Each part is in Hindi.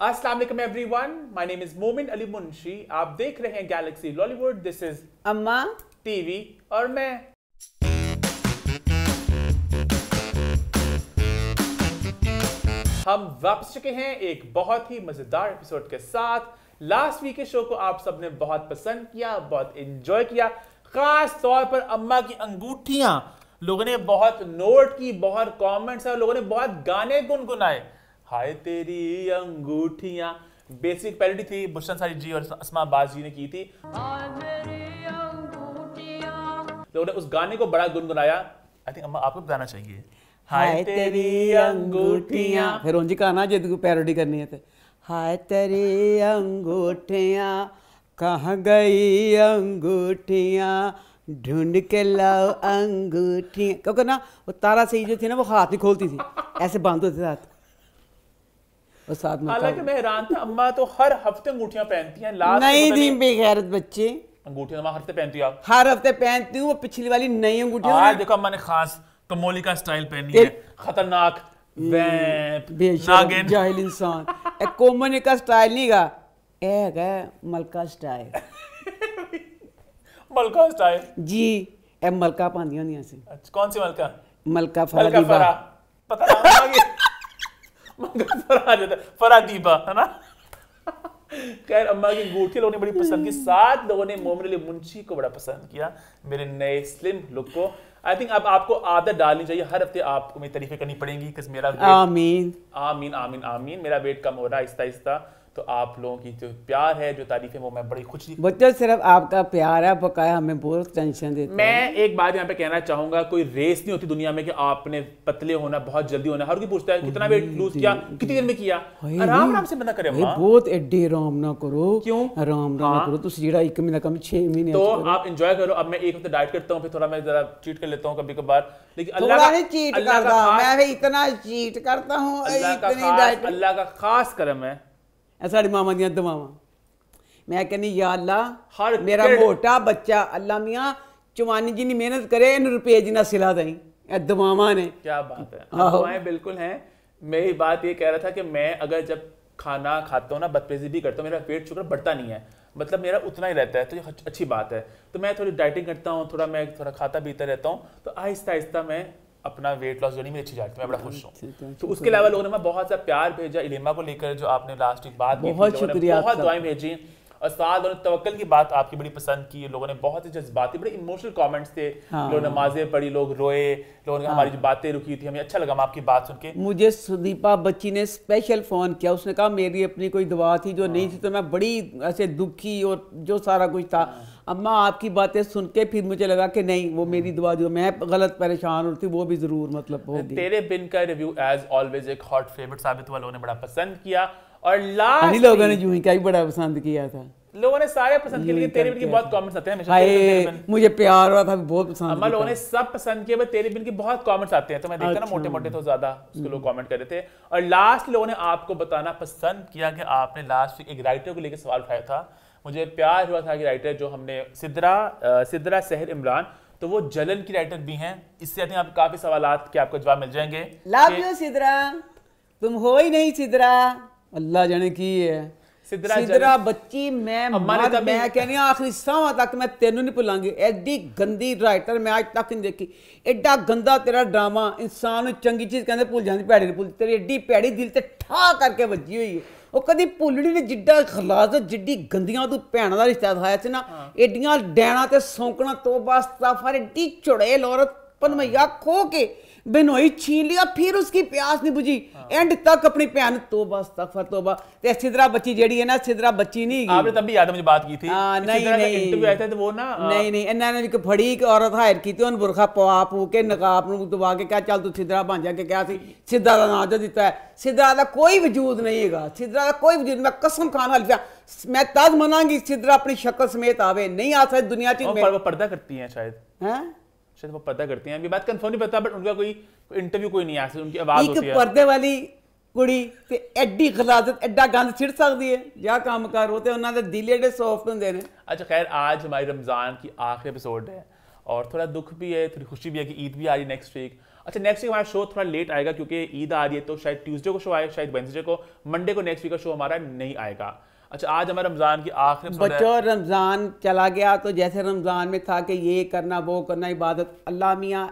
अस्सलाम वालेकुम एवरीवन माय नेम इज़ मोमिन अली मुंशी आप देख रहे हैं Galaxy Lollywood this is Amma. TV और मैं। हम वापस चुके हैं एक बहुत ही मज़ेदार एपिसोड के साथ। लास्ट वीक के शो को आप सबने बहुत पसंद किया बहुत एंजॉय किया। खास तौर पर अम्मा की अंगूठियाँ। लोगों ने बहुत नोट की बहुत कमेंट्स है लोगों ने बहुत गाने गुनगुनाए। हाय तेरी अंगूठियाँ। बेसिक पैरोडी थी बुशन सारी जी और असमा बाज जी ने की थी। लोगों ने उस गाने को बड़ा गुनगुनाया। आई थिंक अम्मा आपको बताना चाहिए। हाय तेरी अंगूठियाँ। फिर उंज कहना जे तू पैरोडी करनी है ते। हाय तेरी अंगूठियाँ कहाँ गई अंगूठियाँ? ढूंढ के लाओ अंगूठियाँ। क्योंकि ना वो तारा सही जो थी ना वो हाथ नहीं खोलती थी। ऐसे बाँध होते थे हाथ। और साथ में हालाँकि मैं हैरान था अम्मा तो हर हफ़्ते अंगूठियाँ पहनती हैं लास्ट नहीं दी बेगैरत बच्चे। अंगूठियाँ अम्मा हर हफ़्ते पहनती हो आप। हर हफ़्ते पहनती हूँ वो पिछली वाली नई आज देखो अम्मा ने खास कमोली का स्टाइल पहनी है। खतरनाक नागिन। जाहिल इंसान। कोमन का स्टाइल नहीं गा। ए है मलका स्टाइल। मलका स्टाइल? जी ए मलका पांदियाँ होंदियाँ सी अच्छा कौन सी मलका? मलका मलका फरा। पता मलका फरा आ जाता है है ना? खैर अम्मा की अंगूठी लोगों ने बड़ी पसंद की। सात लोगों ने मोमिन अली मुंशी को बड़ा पसंद किया मेरे नए स्लिम लुक को। आई थिंक अब आपको आदत डालनी चाहिए। हर हफ़्ते आपको मेरी तारीफें करनी पड़ेंगी मेरा आमीन। आमीन आमीन आमीन। मेरा वेट कम हो रहा है आहिस्ता आहिस्ता तो आप लोगों की जो प्यार है जो तारीफें वो मैं बड़ी खुशी बच्चों सिर्फ़ आपका प्यार है बकाया हमें बहुत टेंशन देता है। मैं एक बात यहाँ पे कहना चाहूँगा कोई रेस नहीं होती दुनिया में कि आपने पतले होना बहुत जल्दी होना। हर कोई पूछता है कितना वेट लूज किया कितनी देर में किया? आराम आराम से बंदा करे बहुत एडे आराम ना करो। क्यों? आराम ना हाँ। करो तुम जेड़ा एक महीना कम 6 महीने तो करो। आप इंजॉय करो। अब मैं एक हफ़्ते डाइट करता हूँ फिर थोड़ा मैं जरा चीट कर लेता हूँ कभी कभार लेकिन अल्लाह नहीं चीट करता मैं इतना चीट करता हूँ अल्लाह का खास करम है। साढ़े मावा दिया दवाव मैं कहनी या अल्लाह हर मेरा मोटा बच्चा अल्लाह मिया चुमानी जी ने मेहनत करे इन रुपये जिना सिला दई। दवावां ने। क्या बात है। दुआएँ बिल्कुल हैं। मेरी बात ये कह रहा था कि मैं अगर जब खाना खाता हूँ ना बदपेजी भी करता हूँ मेरा पेट शुगर बढ़ता नहीं है। मतलब मेरा उतना ही रहता है तो ये अच्छी बात है। तो मैं थोड़ी डाइटिंग करता हूँ थोड़ा मैं थोड़ा खाता पीता रहता हूँ। तो आहिस्ता आहिस्ता मैं अपना वेट लॉस जर्नी में अच्छी जाती है। मैं बड़ा खुश हूँ। तो उसके अलावा लोगों ने बहुत सा प्यार भेजा इलेमा को लेकर जो आपने लास्ट वीक बात बहुत शुक्रिया बहुत दुआई दुआएँ भेजी। और साथ लोगों ने की बात आपकी बड़ी पसंद की लोगों ने बहुत ही जज्बाती बड़े इमोशनल कमेंट्स थे। हाँ। लोगों नमाजें पढ़ी लोग रोए लोगों ने कहा, हमारी जो बातें रुकी थी हमें अच्छा लगा हम आपकी बात सुन के। मुझे सुदीपा बच्ची ने स्पेशल फ़ोन किया उसने कहा मेरी अपनी कोई दवा थी जो हाँ। नहीं थी तो मैं बड़ी ऐसे दुखी और जो सारा कुछ था। अम्मा आपकी बातें सुन के फिर मुझे लगा कि नहीं वो मेरी दवा जो मैं गलत परेशान हो थी वो भी ज़रूर मतलब होगी। तेरे बिन का रिव्यू एज ऑलवेज एक हॉट फेवरेट साबित हुआ लोगों ने बड़ा पसंद किया। और लास्ट लोगों ने जूही का भी बड़ा पसंद किया था। लोगों ने सारे पसंद किए लेकिन तेरे बिन के बहुत कमेंट्स आते हैं हाय मुझे प्यार हुआ था बहुत पसंद अम्मा लोगों ने सब पसंद किए तेरे बिन के बहुत कमेंट्स आते हैं तो मैं देखता ना अच्छा। मोटे मोटे तो ज़्यादा उसके लोग कमेंट कर रहे थे और लास्ट लोगों ने आपको बताना पसंद किया कि आपने लास्ट वीक एक राइटर को लेकर सवाल उठाया था। मुझे प्यार हुआ था कि राइटर जो हमने सिद्रा सिद्रा सहर इमरान तो वो जलन की राइटर भी हैं। इससे आई आप काफ़ी सवाल के आपको जवाब मिल जाएँगे लव यू सिद्रा। तुम हो ही नहीं सिद्रा। ਅੱਲਾ ਜਾਣੇ ਕੀ ਹੈ? ਸਿਦਰਾ ਸਿਦਰਾ ਬੱਚੀ ਮੈਂ ਮਰ ਮੈਂ ਕਹਿੰਦੀ ਆਖਰੀ ਸਾਹਾਂ ਤੱਕ ਮੈਂ ਤੈਨੂੰ ਨਹੀਂ ਭੁੱਲਾਂਗੀ। ਐਡੀ ਗੰਦੀ ਰਾਈਟਰ ਮੈਂ ਅੱਜ ਤੱਕ ਨਹੀਂ ਦੇਖੀ। ਐਡਾ ਗੰਦਾ ਤੇਰਾ ਡਰਾਮਾ ਇਨਸਾਨ ਨੂੰ ਚੰਗੀ ਚੀਜ਼ ਕਹਿੰਦੇ ਭੁੱਲ ਜਾਂਦੀ ਭੈੜੀ ਨਹੀਂ ਤੇਰੀ ਐਡੀ ਭੈੜੀ ਦਿਲ ਤੇ ਠਾ ਕਰਕੇ ਵੱਜੀ ਹੋਈ ਹੈ। ਉਹ ਕਦੀ ਭੁੱਲਣੀ ਨਹੀਂ ਜਿੱਡਾ ਖਲਾਸ ਜਿੱਡੀ ਗੰਦੀਆਂ ਤੂੰ ਭੈਣ ਦਾ ਰਿਸ਼ਤਾ ਦਿਖਾਇਆ ਸੀ ਨਾ ਐਡੀਆਂ ਡੈਣਾ ਤੇ ਸੌਂਕਣਾ ਤੋਬਾ ਸਤਾਫਰ ਐਡੀ ਚੁੜੇਲ ਔਰਤ ਪਨਮਈਆ ਖੋ ਕੇ बिनोई छीन लिया फिर उसकी प्यास नहीं बुझी एंड तक अपनी भैन तोबा अस्तगफर तोबा ते सिदरा बच्ची जेड़ी है ना सिदरा बच्ची नहीं हैगी। आपने तब भी याद है मुझे बात की थी हाँ, इसी नहीं, तरह का नहीं। इंटरव्यू आया था तो वो ना अ, नहीं नहीं ਇਹਨਾਂ ਨੇ ਵੀ ਇੱਕ ਫੜੀ ਇੱਕ ਔਰਤ ਹਾਇਰ ਕੀਤੀ ਉਹਨੂੰ ਬੁਰਖਾ ਪਵਾ ਪੂ ਕੇ ਨਕਾਬ ਨੂੰ ਦਬਾ ਕੇ ਕਿਹਾ ਚੱਲ ਤੂੰ ਸਿੱਧਰਾ ਬਣ ਜਾ ਕੇ ਕਿਹਾ ਸੀ ਸਿੱਧਾ ਦਾ ਨਾਂ ਜੋ ਦਿੱਤਾ ਹੈ ਸਿੱਧਰਾ ਦਾ ਕੋਈ ਵਜੂਦ ਨਹੀਂ ਹੈਗਾ ਸਿੱਧਰਾ ਦਾ ਕੋਈ ਵਜੂਦ ਮੈਂ ਕਸਮ ਖਾਨ ਹਲਫਿਆ ਮੈਂ ਤਦ ਮਨਾਂਗੀ ਸਿੱਧਰਾ ਆਪਣੀ ਸ਼ਕਲ ਸਮੇਤ ਆਵੇ ਨਹੀਂ आ सकती दुनिया वो च पर- वो पर्दा करती हैं शायद हैं शायद वो पर्दा करती हैं अभी बात कंफर्म नहीं पता बट उनका कोई इंटरव्यू कोई नहीं आया उनकी आवाज ਇੱਕ होती है ਪਰਦੇ ਵਾਲੀ ਕੁੜੀ ਤੇ ਐਡੀ ਗਲਾਜ਼ਤ ਐਡਾ ਗੰਦ ਛਿੜ ਸਕਦੀ ਹੈ ਜਾਂ ਕੰਮ ਕਰ ਉਹ ਤੇ ਉਹਨਾਂ ਦੇ ਦਿਲ ਏਡੇ ਸੌਫਟ ਹੁੰਦੇ ਨੇ अच्छा खैर आज हमारी रमज़ान की आखिरी एपिसोड है और थोड़ा दुख भी है थोड़ी खुशी भी है कि ईद भी आ रही नेक्स्ट वीक अच्छा नेक्स्ट वीक हमारा शो थोड़ा लेट आएगा क्योंकि ईद आ रही है तो शायद ट्यूसडे को शो आए शायद वेंसडे को मंडे को नेक्स्ट वीक का शो हमारा नहीं आएगा अच्छा आज हमें रमज़ान की आखिरी बच्चों रमज़ान चला गया तो जैसे रमज़ान में था कि ये करना वो करना इबादत अल्लाह मियाँ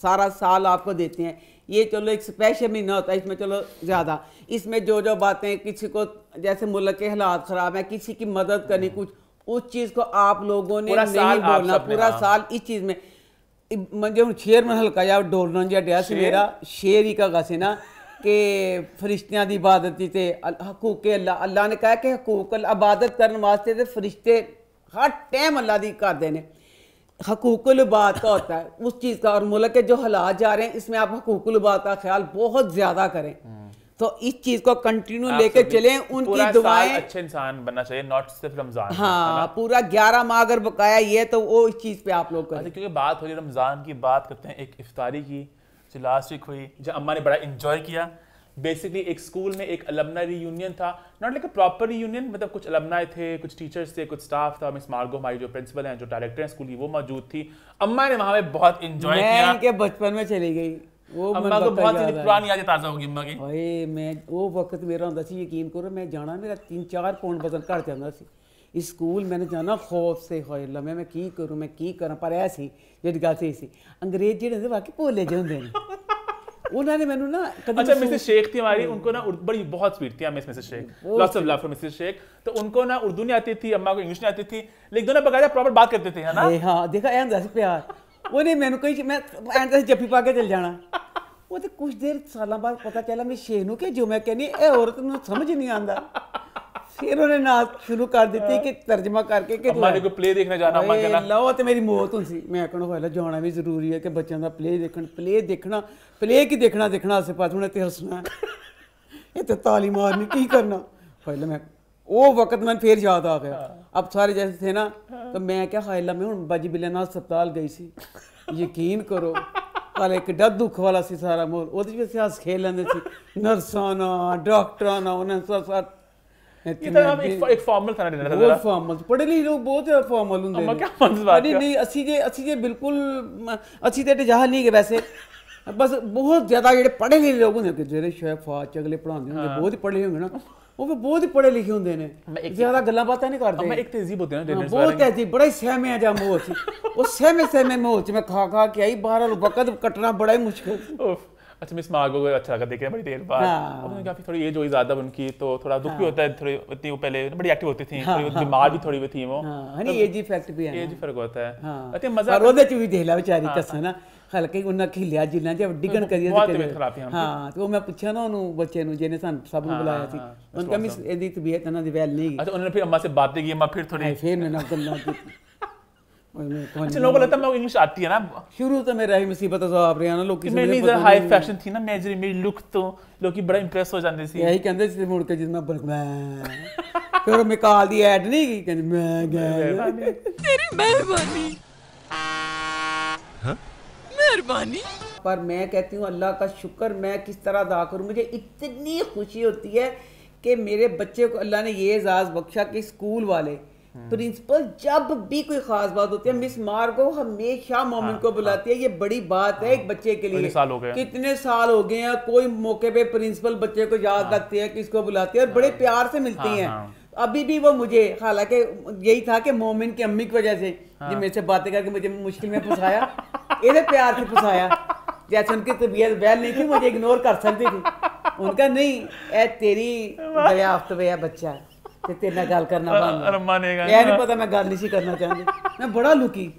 सारा साल आपको देते हैं। ये चलो एक स्पेशल महीना होता है इसमें चलो ज़्यादा। इसमें जो जो बातें किसी को जैसे मुल्क के हालात ख़राब हैं किसी की मदद करनी हम्म। कुछ उस चीज़ को आप लोगों ने नहीं बोलना पूरा हाँ। साल इस चीज़ में। मुझे शेर में हल्का या डोलना या डेरा मेरा शेर ही का गसेना कि फरिश्तियाँ की इबादत से हकूक अल्लाह अल्लाह ने कहा कि हकूक अल इबादत करने वास्ते तो फरिश्ते हर टाइम अल्लाह की करते हैं हकूकुल बात का होता है उस चीज़ का और मुल्क के जो हालात जा रहे हैं इसमें आप हकूकुल बात का ख्याल बहुत ज़्यादा करें। तो इस चीज़ को कंटिन्यू लेके चले उनकी दुआएँ अच्छे इंसान बनना चाहिए नॉट सिर्फ़ रमज़ान हाँ पूरा ग्यारह माह अगर बकाया ये तो वो इस चीज़ पे आप लोग करें। अच्छा, क्योंकि बात हो रही है रमज़ान की बात करते हैं एक इफ्तारी की। जो लास्ट वीक हुई जो अम्मा ने बड़ा इंजॉय किया। बेसिकली एक स्कूल में एक अलमना रीयूनियन था। Not like a proper reunion मतलब कुछ अलमनाए थे कुछ टीचर्स थे कुछ स्टाफ था। मिस मार्गो हमारी जो प्रिंसिपल हैं जो डायरेक्टर हैं स्कूल की वो मौजूद थी। अम्मा ने वहाँ पे बहुत इंजॉय किया। इनके बचपन में चली गई। वो अम्मा को बहुत ही पुरानी यादें ताज़ा होगी अम्मा की। भाई मैं वो वक्त मेरा होता सी यकीन करो मैं जाना मेरा तीन चार पौंड वज़न घट जाता सी। ਸਕੂਲ ਮੈਨੇ ਜਾਣਾ ਖੌਫ ਸੇ ਹੋਏ ਲੰਮੇ ਮੈਂ ਕੀ ਕਰੂੰ ਮੈਂ ਕੀ ਕਰਾਂ? ਪਰ ਐ ਸੀ ਗੱਲ ਸੀ ਸੀ। ਅੰਗਰੇਜ਼ ਜਿਹੜੇ ਹੁੰਦੇ ਵਾਕਈ ਭੋਲੇ ਜਿਹੇ ਹੁੰਦੇ ਨੇ। ਉਹਨਾਂ ਨੇ ਮੈਨੂੰ ਨਾ ਕਦੇ अच्छा मिसेस शेख थी हमारी उनको ना उर्दू बड़ी बहुत स्वीट थी miss Mrs Sheikh lots of love for Mrs Sheikh तो उनको ना उर्दू नहीं आती थी अम्मा को इंग्लिश नहीं आती थी लेकिन दोनों बकायदा प्रॉपर बात करते थे है ना ਹਾਂ ਦੇਖਾ ਐਂ ਹੁੰਦਾ ਸੀ ਪਿਆਰ। ਉਹਨੇ ਮੈਨੂੰ ਕਹੀ ਮੈਂ ਐਂ ਤਾਂ ਜੱਫੀ ਪਾ ਕੇ ਚਲ ਜਾਣਾ। ਉਹ ਤੇ ਕੁਝ ਦੇਰ ਸਾਲਾਂ ਬਾਅਦ ਪਤਾ ਚੱਲਿਆ ਮੈਂ ਸ਼ੇਖ ਨੂੰ ਕਿ ਜੋ ਮੈਂ ਕਹਿੰਦੀ ਇਹ ਔਰਤ ਨੂੰ ਸਮਝ ਨਹੀਂ ਆਉਂਦਾ। ਫਿਰ ਉਹਨੇ ਨਾਲ ਸ਼ੁਰੂ ਕਰ ਦਿੱਤੀ ਕਿ ਤਰਜਮਾ ਕਰਕੇ ਕਿ ਅੰਮਾ ਨੇ ਕੋਈ ਪਲੇ ਦੇਖਣ ਜਾਣਾ ਅੰਮਾ ਕਹਿੰਦਾ ਲਓ ਤੇ ਮੇਰੀ ਮੌਤ ਹੁੰਦੀ ਸੀ। ਮੈਂ ਕਹਣਾ ਹੋਇਆ ਜਾਣਾ ਵੀ ਜ਼ਰੂਰੀ ਹੈ ਕਿ ਬੱਚਿਆਂ ਦਾ ਪਲੇ ਦੇਖਣ ਪਲੇ ਦੇਖਣਾ ਪਲੇ ਕੀ ਦੇਖਣਾ ਦੇਖਣਾ ਆਸੇ ਪਾਸੇ ਹੁਣ ਤੇ ਹੱਸਣਾ ਇਹ ਤੇ ਤਾਲੀ ਮਾਰਨੀ ਕੀ ਕਰਨਾ? ਪਹਿਲਾਂ ਮੈਂ ਉਹ ਵਕਤ ਮੈਨੂੰ ਫੇਰ ਯਾਦ ਆ ਗਿਆ। ਅਬ ਸਾਰੇ ਜੈਸੇ ਥੇ ਨਾ ਤਾਂ ਮੈਂ ਕਿਹਾ ਹਾਏ ਮੈਂ ਹੁਣ ਬਾਜੀ ਬਿੱਲੇ ਨਾਲ ਹਸਪਤਾਲ ਗਈ ਸੀ। ਯਕੀਨ ਕਰੋ ਪਰ ਇੱਕ ਡੱਦ ਦੁੱਖ ਵਾਲਾ ਸੀ ਸਾਰਾ ਮੋਲ ਉਹਦੇ ਵਿੱਚ ਅਸੀਂ ਹੱਸ ਖੇਲ ਲੈਂਦੇ ਸੀ। ਨਰਸਾਂ ਨਾ ਡਾਕਟਰਾਂ ਨਾ ਉਹਨਾਂ ਸਾਰਾ ਇਹ ਤਾਂ ਇੱਕ ਇੱਕ ਫਾਰਮਲ ਖਾਣਾ ਡਿਨਰ ਦਾ ਬਹੁਤ ਫਾਰਮਲ ਪੜ੍ਹੇ ਲਿਖੇ ਲੋਕ ਬਹੁਤ ਫਾਰਮਲ ਹੁੰਦੇ ਨੇ। ਕੀ ਮਤਲਬ ਬਾਤ ਨਹੀਂ ਨਹੀਂ ਅਸੀਂ ਜੇ ਅਸੀਂ ਜੇ ਬਿਲਕੁਲ ਅਸੀਂ ਤੇ ਜਹਾਲ ਨਹੀਂ ਗਏ ਵੈਸੇ। ਬਸ ਬਹੁਤ ਜ਼ਿਆਦਾ ਜਿਹੜੇ ਪੜ੍ਹੇ ਲਿਖੇ ਲੋਕ ਹੁੰਦੇ ਜਿਹੜੇ ਸ਼ੈਫ ਆ ਚਗਲੇ ਪੜਾਉਂਦੇ ਹੁੰਦੇ ਬਹੁਤ ਹੀ ਪੜ੍ਹੇ ਹੁੰਦੇ ਨਾ ਉਹ ਵੀ ਬਹੁਤ ਹੀ ਪੜ੍ਹੇ ਲਿਖੇ ਹੁੰਦੇ ਨੇ। ਜ਼ਿਆਦਾ ਗੱਲਾਂ ਬਾਤਾਂ ਨਹੀਂ ਕਰਦੇ। ਮੈਂ ਇੱਕ ਤੇਜ਼ੀਬ ਹੁੰਦੇ ਨੇ ਡਿਨਰ ਬਹੁਤ ਤੇਜ਼ੀਬ ਬੜਾ ਹੀ ਸਹਿਮਿਆ ਜਾਂ ਮੋਹ ਸੀ। ਉਹ ਸਹਿਮੇ ਸਹਿਮੇ ਮੋਹ ਚ ਮੈਂ ਖਾ ਖਾ ਕੇ ਆਈ ਬਾਹਰ ਵਕਤ ਕੱਟਣਾ ਬੜਾ ਹੀ ਮੁਸ਼ਕਲ अच्छा मिस मार्गो को अच्छा लगा देखे बड़ी देर बाद हाँ। अब उन्हें काफी थोड़ी एज हुई ज्यादा उनकी तो थोड़ा दुख भी होता है थोड़ी इतनी वो पहले बड़ी एक्टिव होती थी हाँ, थोड़ी हाँ, बीमार भी थोड़ी हुई थी वो ਹਾਂ ਹਨੀ ਏਜ ਇਫੈਕਟ ਵੀ ਹੈ ਨਾ। एज फर्क होता है ਹਾਂ अच्छा मजा ਪਰ ਉਹਦੇ ਚ ਵੀ ਦੇਖ ਲੈ ਵਿਚਾਰੀ ਕੱਸਾ ਨਾ ਹਲਕੇ ਉਹਨਾਂ ਖਿਲਿਆ ਜਿੰਨਾ ਜੇ ਡਿੱਗਣ ਕਰੀਏ ਬਹੁਤ ਤੇ ਤਬੀਅਤ ਖਰਾਬ ਸੀ ਹਮ ਹਾਂ ਤੇ ਉਹ ਮੈਂ ਪੁੱਛਿਆ ਨਾ ਉਹਨੂੰ ਬੱਚੇ ਨੂੰ ਜਿਹਨੇ ਸਾਨੂੰ ਸਭ ਨੂੰ ਹਾਂ, ਬੁਲਾਇਆ ਸੀ ਹਾਂ, ਉਹਨੇ ਕਿਹਾ ਮਿਸ ਇਹਦੀ ਤਬੀਅਤ ਇਹਨਾਂ ਦੀ ਵੈਲ ਨਹੀਂ ਗਈ अच्छा उन्होंने फिर अम्मा से बातें की अम्मा फिर थोड़ी ਹਾਏ ਫੇਰ ਮੇਰੇ ਨਾਲ ਗੱਲਾਂ ਕੀਤੀ और मैं कौन- तो हाँ? पर मैं कहती हूँ अल्लाह का शुक्र मैं किस तरह अदा करूँ? मुझे इतनी खुशी होती है कि मेरे बच्चे को अल्लाह ने ये एजाज़ बख्शा कि स्कूल वाले प्रिंसिपल जब भी कोई खास बात होती है मिस मार्गो हमेशा मोमिन को हाँ, हाँ। बुलाती है। ये बड़ी बात है एक हाँ। बच्चे के लिए। साल हो गए कितने साल हो गए हैं? कोई मौके पे प्रिंसिपल बच्चे को याद रखती है किसको बुलाती है और बड़े प्यार से मिलती हैं अभी भी वो मुझे हालाँकि यही था कि मोमिन की अम्मी की वजह से जो मेरे से बातें करके मुझे मुश्किल में फंसाया। इन्हें प्यार से फंसाया। जैसे उनकी तबीयत बैल नहीं थी मुझे इग्नोर कर सकती थी। उनका नहीं ए तेरी दरियाफ्त हुआ बच्चा। ते तेरे ਨਾਲ ਗੱਲ ਕਰਨਾ ਬੰਦ और अम्मा ने ਇਹ ਨਹੀਂ ਪਤਾ ਮੈਂ ਗੱਲ ਨਹੀਂ ਸੀ ਕਰਨਾ ਚਾਹੁੰਦੀ ਮੈਂ ਬੜਾ ਲੁਕੀ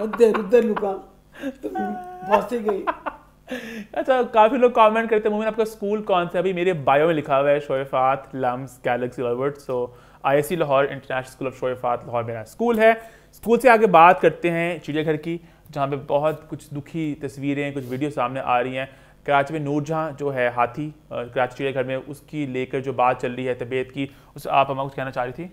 उधर उधर लुका तो फंस ही गई अच्छा काफी लोग कमेंट करते हैं मोमिन आपका स्कूल कौन सा है अभी मेरे बायो में लिखा हुआ है शोएफात लम्स Galaxy ऑलवर्ड so ISC Lahore international school of शोएफात Lahore मेरा स्कूल है स्कूल से आगे बात करते हैं चिड़ियाघर की जहाँ पे बहुत कुछ दुखी तस्वीरें कुछ वीडियो सामने आ रही हैं कराची में नूरजहाँ जो है हाथी कराची चिड़ियाघर में उसकी लेकर जो बात चल रही है तबीयत की, उस आप हमारा कुछ कहना चाह रही थी?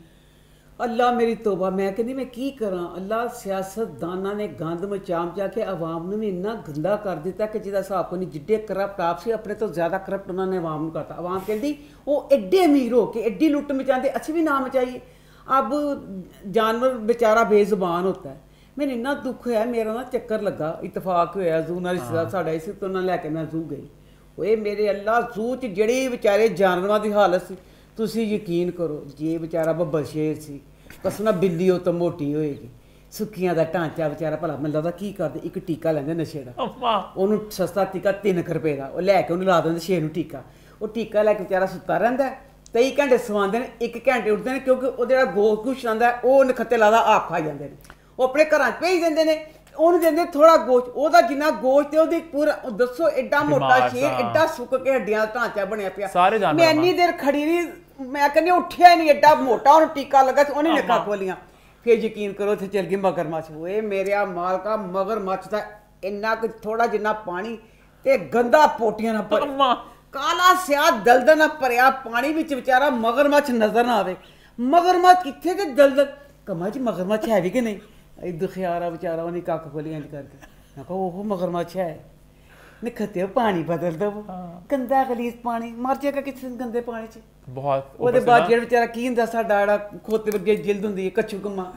अल्लाह मेरी तोबा, मैं कहनी मैं की करा? अल्लाह सियासतदाना ने गंद मचा मचा के अवाम ने भी इन्ना गंदा कर दिता कि जिदा हिसाब को नहीं जिड्डे करप्ट आप से अपने तो ज़्यादा करप्ट उन्होंने अवाम करता। अवाम कहती वो एडे अमीर हो के एडी लुट मचाते अच्छी भी ना मचाइए अब जानवर बेचारा बेजुबान होता है। ਮੈਨੂੰ ਇੰਨਾ ਦੁੱਖ ਹੋਇਆ ਮੇਰਾ ਨਾ ਚੱਕਰ ਲੱਗਾ ਇਤਫਾਕ ਹੋਇਆ ਜ਼ੂ ਨਾਲ ਰਿਸ਼ਤੇਦਾਰ ਸਾਡਾ ਇਸ ਤੋਂ ਨਾਲ ਲੈ ਕੇ ਮੈਂ ਜ਼ੂ ਗਈ। ਓਏ ਮੇਰੇ ਅੱਲਾ ਜ਼ੂ ਚ ਜਿਹੜੇ ਵਿਚਾਰੇ ਜਾਨਵਰਾਂ ਦੀ ਹਾਲਤ ਸੀ ਤੁਸੀਂ ਯਕੀਨ ਕਰੋ ਜੇ ਵਿਚਾਰਾ ਬੱਬਰ ਸ਼ੇਰ ਸੀ ਕਸਨਾ ਬਿੱਲੀ ਉਹ ਤਾਂ ਮੋਟੀ ਹੋਏਗੀ। ਸੁੱਕੀਆਂ ਦਾ ਢਾਂਚਾ ਵਿਚਾਰਾ ਭਲਾ ਮੈਨੂੰ ਲੱਗਦਾ ਕੀ ਕਰਦੇ ਇੱਕ ਟੀਕਾ ਲੈਂਦੇ ਨਸ਼ੇ ਦਾ। ਉਹਨੂੰ ਸਸਤਾ ਟੀਕਾ 3 ਰੁਪਏ ਦਾ ਉਹ ਲੈ ਕੇ ਉਹਨੂੰ ਲਾ ਦਿੰਦੇ ਛੇ ਨੂੰ ਟੀਕਾ। ਉਹ ਟੀਕਾ ਲੈ ਕੇ ਵਿਚਾਰਾ ਸੁੱਤਾ ਰਹਿੰਦਾ। ਕਈ ਘੰਟੇ ਸਵਾਉਂਦੇ ਨੇ ਇੱਕ ਘੰਟੇ ਉੱਠਦੇ ਨੇ ਕਿਉਂਕਿ ਉਹ ਜਿਹੜਾ ਕੁਛ ਆਂਦਾ ਉਹ ਨਖੱਤੇ ਲਾਦਾ ਆਪ ਖਾ ਜਾਂਦੇ ਨੇ। ਉਹ ਆਪਣੇ ਘਰਾਂ 'ਚ ਭੇਜ ਦਿੰਦੇ ਨੇ ਉਹਨੂੰ ਦਿੰਦੇ ਥੋੜਾ ਗੋਸ਼ਤ ਉਹਦਾ ਜਿੰਨਾ ਗੋਸ਼ਤ ਤੇ ਉਹਦੀ ਪੂਰਾ ਦੱਸੋ ਐਡਾ ਮੋਟਾ ਸ਼ੇਰ। ਐਡਾ ਸੁੱਕ ਕੇ ਹੱਡੀਆਂ ਦਾ ਢਾਂਚਾ ਬਣਿਆ ਪਿਆ। ਸਾਰੇ ਜਾਨਵਰ ਮੈਂ ਇੰਨੀ ਦੇਰ ਖੜੀ ਰਹੀ ਮੈਂ ਕਹਿੰਦੀ ਉੱਠਿਆ ਨਹੀਂ ਐਡਾ ਮੋਟਾ ਉਹਨੂੰ ਟੀਕਾ ਲੱਗਾ ਤੇ ਉਹਨੇ ਨੱਕਾ ਖੋਲੀਆਂ। ਫਿਰ ਯਕੀਨ ਕਰੋ ਉੱਥੇ ਚਲ ਗਈ ਮਗਰਮੱਛ। ਓਏ ਮੇਰਿਆ ਮਾਲਕਾ ਮਗਰਮੱਛ ਦਾ ਇੰਨਾ ਕੁ ਥੋੜਾ ਜਿੰਨਾ ਪਾਣੀ ਤੇ ਗੰਦਾ ਪੋਟੀਆਂ ਨਾਲ ਭਰਿਆ। ਕਾਲਾ ਸਿਆ ਦਲਦਲ ਨਾਲ ਭਰਿਆ ਪਾਣੀ ਵਿੱਚ ਵਿਚਾਰਾ ਮਗਰਮੱਛ ਨਜ਼ਰ ਨਾ ਆਵੇ। ਮਗਰਮੱਛ ਕਿੱਥੇ ਤੇ ਦਲਦਲ? ਕਮਾ ਜੀ ਮਗਰਮੱਛ ਹੈ ਵੀ ਕਿ ਨਹੀਂ? ਇਹ ਦੁਖਿਆਰਾ ਵਿਚਾਰਾ ਉਹਨੇ ਕੱਖ ਖੋਲੀ ਇੰਜ ਕਰਕੇ। ਮੈਂ ਕਿਹਾ ਉਹ ਮਗਰਮੱਛ ਹੈ। ਨਿਖਤੇ ਪਾਣੀ ਬਦਲ ਦੋ ਗੰਦਾ ਗਲੀਜ਼ ਪਾਣੀ ਮਰ ਜਾਏਗਾ ਕਿਸੇ ਗੰਦੇ ਪਾਣੀ 'ਚ। ਬਹੁਤ ਉਹਦੇ ਬਾਅਦ ਜਿਹੜਾ ਵਿਚਾਰਾ ਕੀ ਹੁੰਦਾ ਸਾਡਾ ਜਿਹੜਾ ਖੋਤੇ ਵਰਗੇ ਜਿਲਦ ਹੁੰਦੀ ਹੈ ਕੱਚੂ ਕੰਮਾ।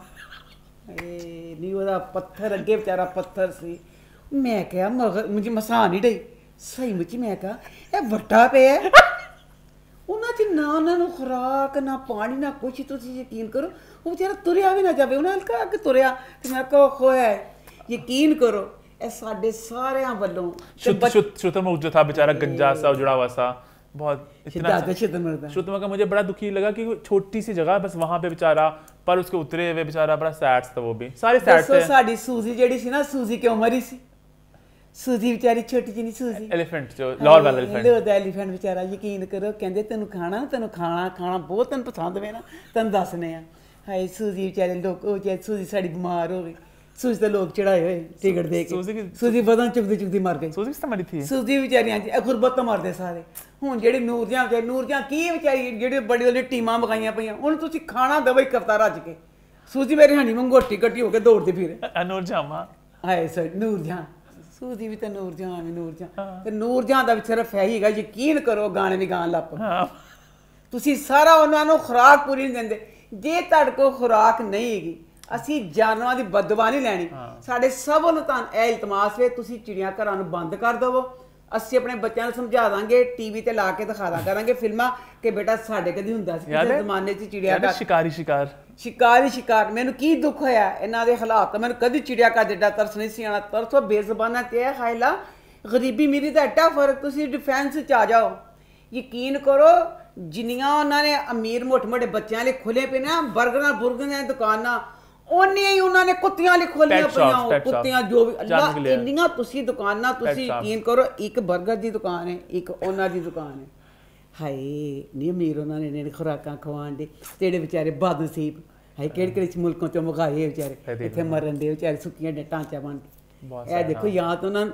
ਏ ਨਹੀਂ ਉਹਦਾ ਪੱਥਰ ਅੱਗੇ ਵਿਚਾਰਾ ਪੱਥਰ ਸੀ। ਮੈਂ ਕਿਹਾ ਮਗਰ ਮੁਝੇ ਮਸਾਂ ਨਹੀਂ ਡਈ। ਸਹੀ ਮੁਝੇ ਮੈਂ ਕਿਹਾ ਇਹ ਵੱਟਾ ਪਿਆ। ਉਹਨਾਂ 'ਚ ਨਾ ਉਹਨਾਂ ਨੂੰ ਖੁਰਾਕ ਨਾ ਪਾਣੀ ਨਾ ਕੁਛ। ਤੁਸੀਂ ਯਕੀਨ ਕਰੋ ਉਹ ਵਿਚਾਰਾ ਤੁਰਿਆ ਵੀ ਨਾ ਜਾਵੇ ਉਹਨਾਂ ਹਲਕਾ ਕਿ ਤੁਰਿਆ ਤੇ ਮੈਂ ਕਿਹਾ ਖੋਇਆ ਹੈ। ਯਕੀਨ ਕਰੋ ਇਹ ਸਾਡੇ ਸਾਰਿਆਂ ਵੱਲੋਂ ਤੇ शुद्ध ਬੱਚ- शुद्ध शुतुरमुर्ग जो था बेचारा गंजा सा और जुड़ा हुआ सा बहुत इतना शिद्दत अच्छा- शिद्दत मिलता है। शुतुरमुर्ग का मुझे बड़ा दुखी लगा कि वो छोटी सी जगह बस वहां पे बेचारा पर उसके उतरे हुए बेचारा बड़ा सैड था वो भी सारे सैड ਦੱਸੋ थे ਸਾਡੀ ਸੂਜ਼ੀ ਜਿਹੜੀ ਸੀ ਨਾ ਸੂਜ਼ੀ ਕਿਉਂ ਮਰੀ ਸੀ ਸੂਜ਼ੀ ਵਿਚਾਰੀ ਛੋਟੀ ਜਿਹੀ ਸੂਜ਼ੀ एलिफेंट जो लाहौर वाला एलिफेंट ਲੋ ਦਾ ਐਲੀਫੈਂਟ ਵਿਚਾਰਾ ਯਕੀਨ ਕਰੋ ਕਹਿੰਦੇ ਤੈਨੂੰ ਖਾਣਾ ਤੈਨੂੰ ਖਾਣਾ ਖਾਣਾ ਬਹੁਤ ਤੈਨੂੰ ਪਸੰਦ ਵੇ ਨਾ ਤੈਨੂੰ ਦੱਸਨੇ ਆ ਹਾਏ ਸੂਜੀ ਵਿਚਾਰੇ ਲੋਕ ਉਹ ਜੇ ਸੂਜੀ ਸਾਡੀ ਬਿਮਾਰ ਹੋ ਗਈ। ਸੂਜੀ ਤਾਂ ਲੋਕ ਚੜਾਏ ਹੋਏ ਟਿਕਟ ਦੇ ਕੇ। ਸੂਜੀ ਬਦਾਂ ਚੁਗਦੀ ਚੁਗਦੀ ਮਰ ਗਈ। ਸੂਜੀ ਕਿਸ ਮਰੀ ਥੀ। ਸੂਜੀ ਵਿਚਾਰੀਆਂ ਜੀ ਗੁਰਬਤ ਮਾਰਦੇ ਸਾਰੇ। ਹੁਣ ਜਿਹੜੇ ਨੂਰਜਾਂ ਤੇ ਨੂਰਜਾਂ ਕੀ ਵਿਚਾਰੀ ਜਿਹੜੇ ਬੜੀ ਵਾਲੀ ਟੀਮਾਂ ਮਗਾਈਆਂ ਪਈਆਂ ਹੁਣ ਤੁਸੀਂ ਖਾਣਾ ਦਵਾਈ ਕਰਤਾ ਰੱਜ ਕੇ। ਸੂਜੀ ਮੇਰੀ ਹਣੀ ਵਾਂਗੂ ਟਿਕਟ ਹੋ ਕੇ ਦੌੜਦੀ ਫਿਰ। ਨੂਰਜਾਮਾ ਹਾਏ ਸਰ ਨੂਰਜਾਂ ਸੂਦੀ ਵੀ ਤਾਂ ਨੂਰਜਾਨ ਵੀ ਨੂਰਜਾਨ ਤੇ ਨੂਰਜਾਨ ਦਾ ਵੀ ਸਿਰਫ ਹੈ ਹੀਗਾ ਯਕੀਨ ਕਰੋ ਗਾਣੇ ਵੀ ਗਾਣ ਲੱਪ ਤੁਸੀਂ ਸਾਰਾ ਉਹਨਾਂ ਨੂੰ ਖੁਰਾਕ ਪੂਰੀ ਨਹੀਂ ਦਿੰਦੇ। ਜੇ ਤੁਹਾਡੇ ਕੋਲ ਖੁਰਾਕ ਨਹੀਂ ਹੈਗੀ ਅਸੀਂ ਜਾਨਵਰਾਂ ਦੀ ਬਦਦੁਆ ਨਹੀਂ ਲੈਣੀ। ਸਾਡੇ ਸਭ ਵੱਲੋਂ ਤਾਂ ਇਹ ਇਲਤਮਾਸ ਵੇ ਤੁਸੀਂ ਚਿੜੀਆਂ ਘਰਾਂ ਨੂੰ ਬੰਦ ਕਰ ਦਿਵੋ। ਅਸੀਂ ਆਪਣੇ ਬੱਚਿਆਂ ਨੂੰ ਸਮਝਾ ਦਾਂਗੇ ਟੀਵੀ ਤੇ ਲਾ ਕੇ ਦਿਖਾ ਦਾਂਗੇ। ਫਿਲਮਾਂ ਕਿ ਬੇਟਾ ਸਾਡੇ ਕਦੀ ਹੁੰਦਾ ਸੀ ਕਿਸੇ ਜ਼ਮਾਨੇ 'ਚ ਚਿੜੀਆ ਦਾ ਸ਼ਿਕਾਰੀ ਸ਼ਿਕਾਰ। ਸ਼ਿਕਾਰੀ ਸ਼ਿਕਾਰ। ਮੈਨੂੰ ਕੀ ਦੁੱਖ ਹੋਇਆ ਇਹਨਾਂ ਦੇ ਹਾਲਾਤ। ਮੈਨੂੰ ਕਦੀ ਚਿੜੀਆ ਕਾ ਜਿੱਡਾ ਤਰਸ ਨਹੀਂ ਸੀ ਆਣਾ ਤਰਸੋ ਬੇਜ਼ਬਾਨਾ ਤੇ ਹੈ ਹਾਇਲਾ। ਗਰੀਬੀ ਮੇਰੀ ਤਾਂ ਅੱਡਾ ਫ਼ਰਕ ਤੁਸੀਂ ਡਿਫੈਂਸ 'ਚ ਆ ਜਾਓ। ਯਕੀਨ ਕਰੋ ਜਿੰਨੀਆਂ ਉਹਨਾਂ ਨੇ ਅਮੀਰ ਮੋਟੇ ਮੋਟੇ ਬੱਚਿਆਂ ਲਈ ਖੁੱਲੇ ਪਏ ਨਾ 버ਗਰਾਂ ਬੁਰਗਰਾਂ ਦੀਆਂ ਦੁਕਾਨਾਂ ਉਹਨੀਆਂ ਹੀ ਉਹਨਾਂ ਨੇ ਕੁੱਤਿਆਂ ਲਈ ਖੋਲੀਆਂ ਪਈਆਂ ਕੁੱਤਿਆਂ ਜੋ ਵੀ ਅੱਲਾ। ਇੰਨੀਆਂ ਤੁਸੀਂ ਦੁਕਾਨਾਂ ਤੁਸੀਂ। ਯਕੀਨ ਕਰੋ ਇੱਕ 버ਗਰ ਦੀ ਦੁਕਾਨ ਹੈ ਇੱਕ ਉਹਨਾਂ ਦੀ ਦੁਕਾਨ ਹੈ। ਹਾਏ ਨਹੀਂ ਅਮੀਰ ਉਹਨਾਂ ਨੇ ਨੇ ਖੁਰਾਕਾਂ ਖਵਾਉਣ ਦੇ ਜਿਹੜੇ ਵਿਚਾਰੇ ਬਦਨਸੀਬ ਹਾਏ ਕਿਹੜੇ ਕਿਹੜੇ ਮੁਲਕਾਂ ਚੋਂ ਮਗਾਏ ਵਿਚਾਰੇ ਇੱਥੇ ਮਰਨ ਦੇ ਵਿਚਾਰੇ ਸੁੱਕੀਆਂ ਢਾਂਚਾ ਬਣ ਇਹ ਦੇਖੋ ਤਾਂ ਉਹਨਾਂ ਨੂੰ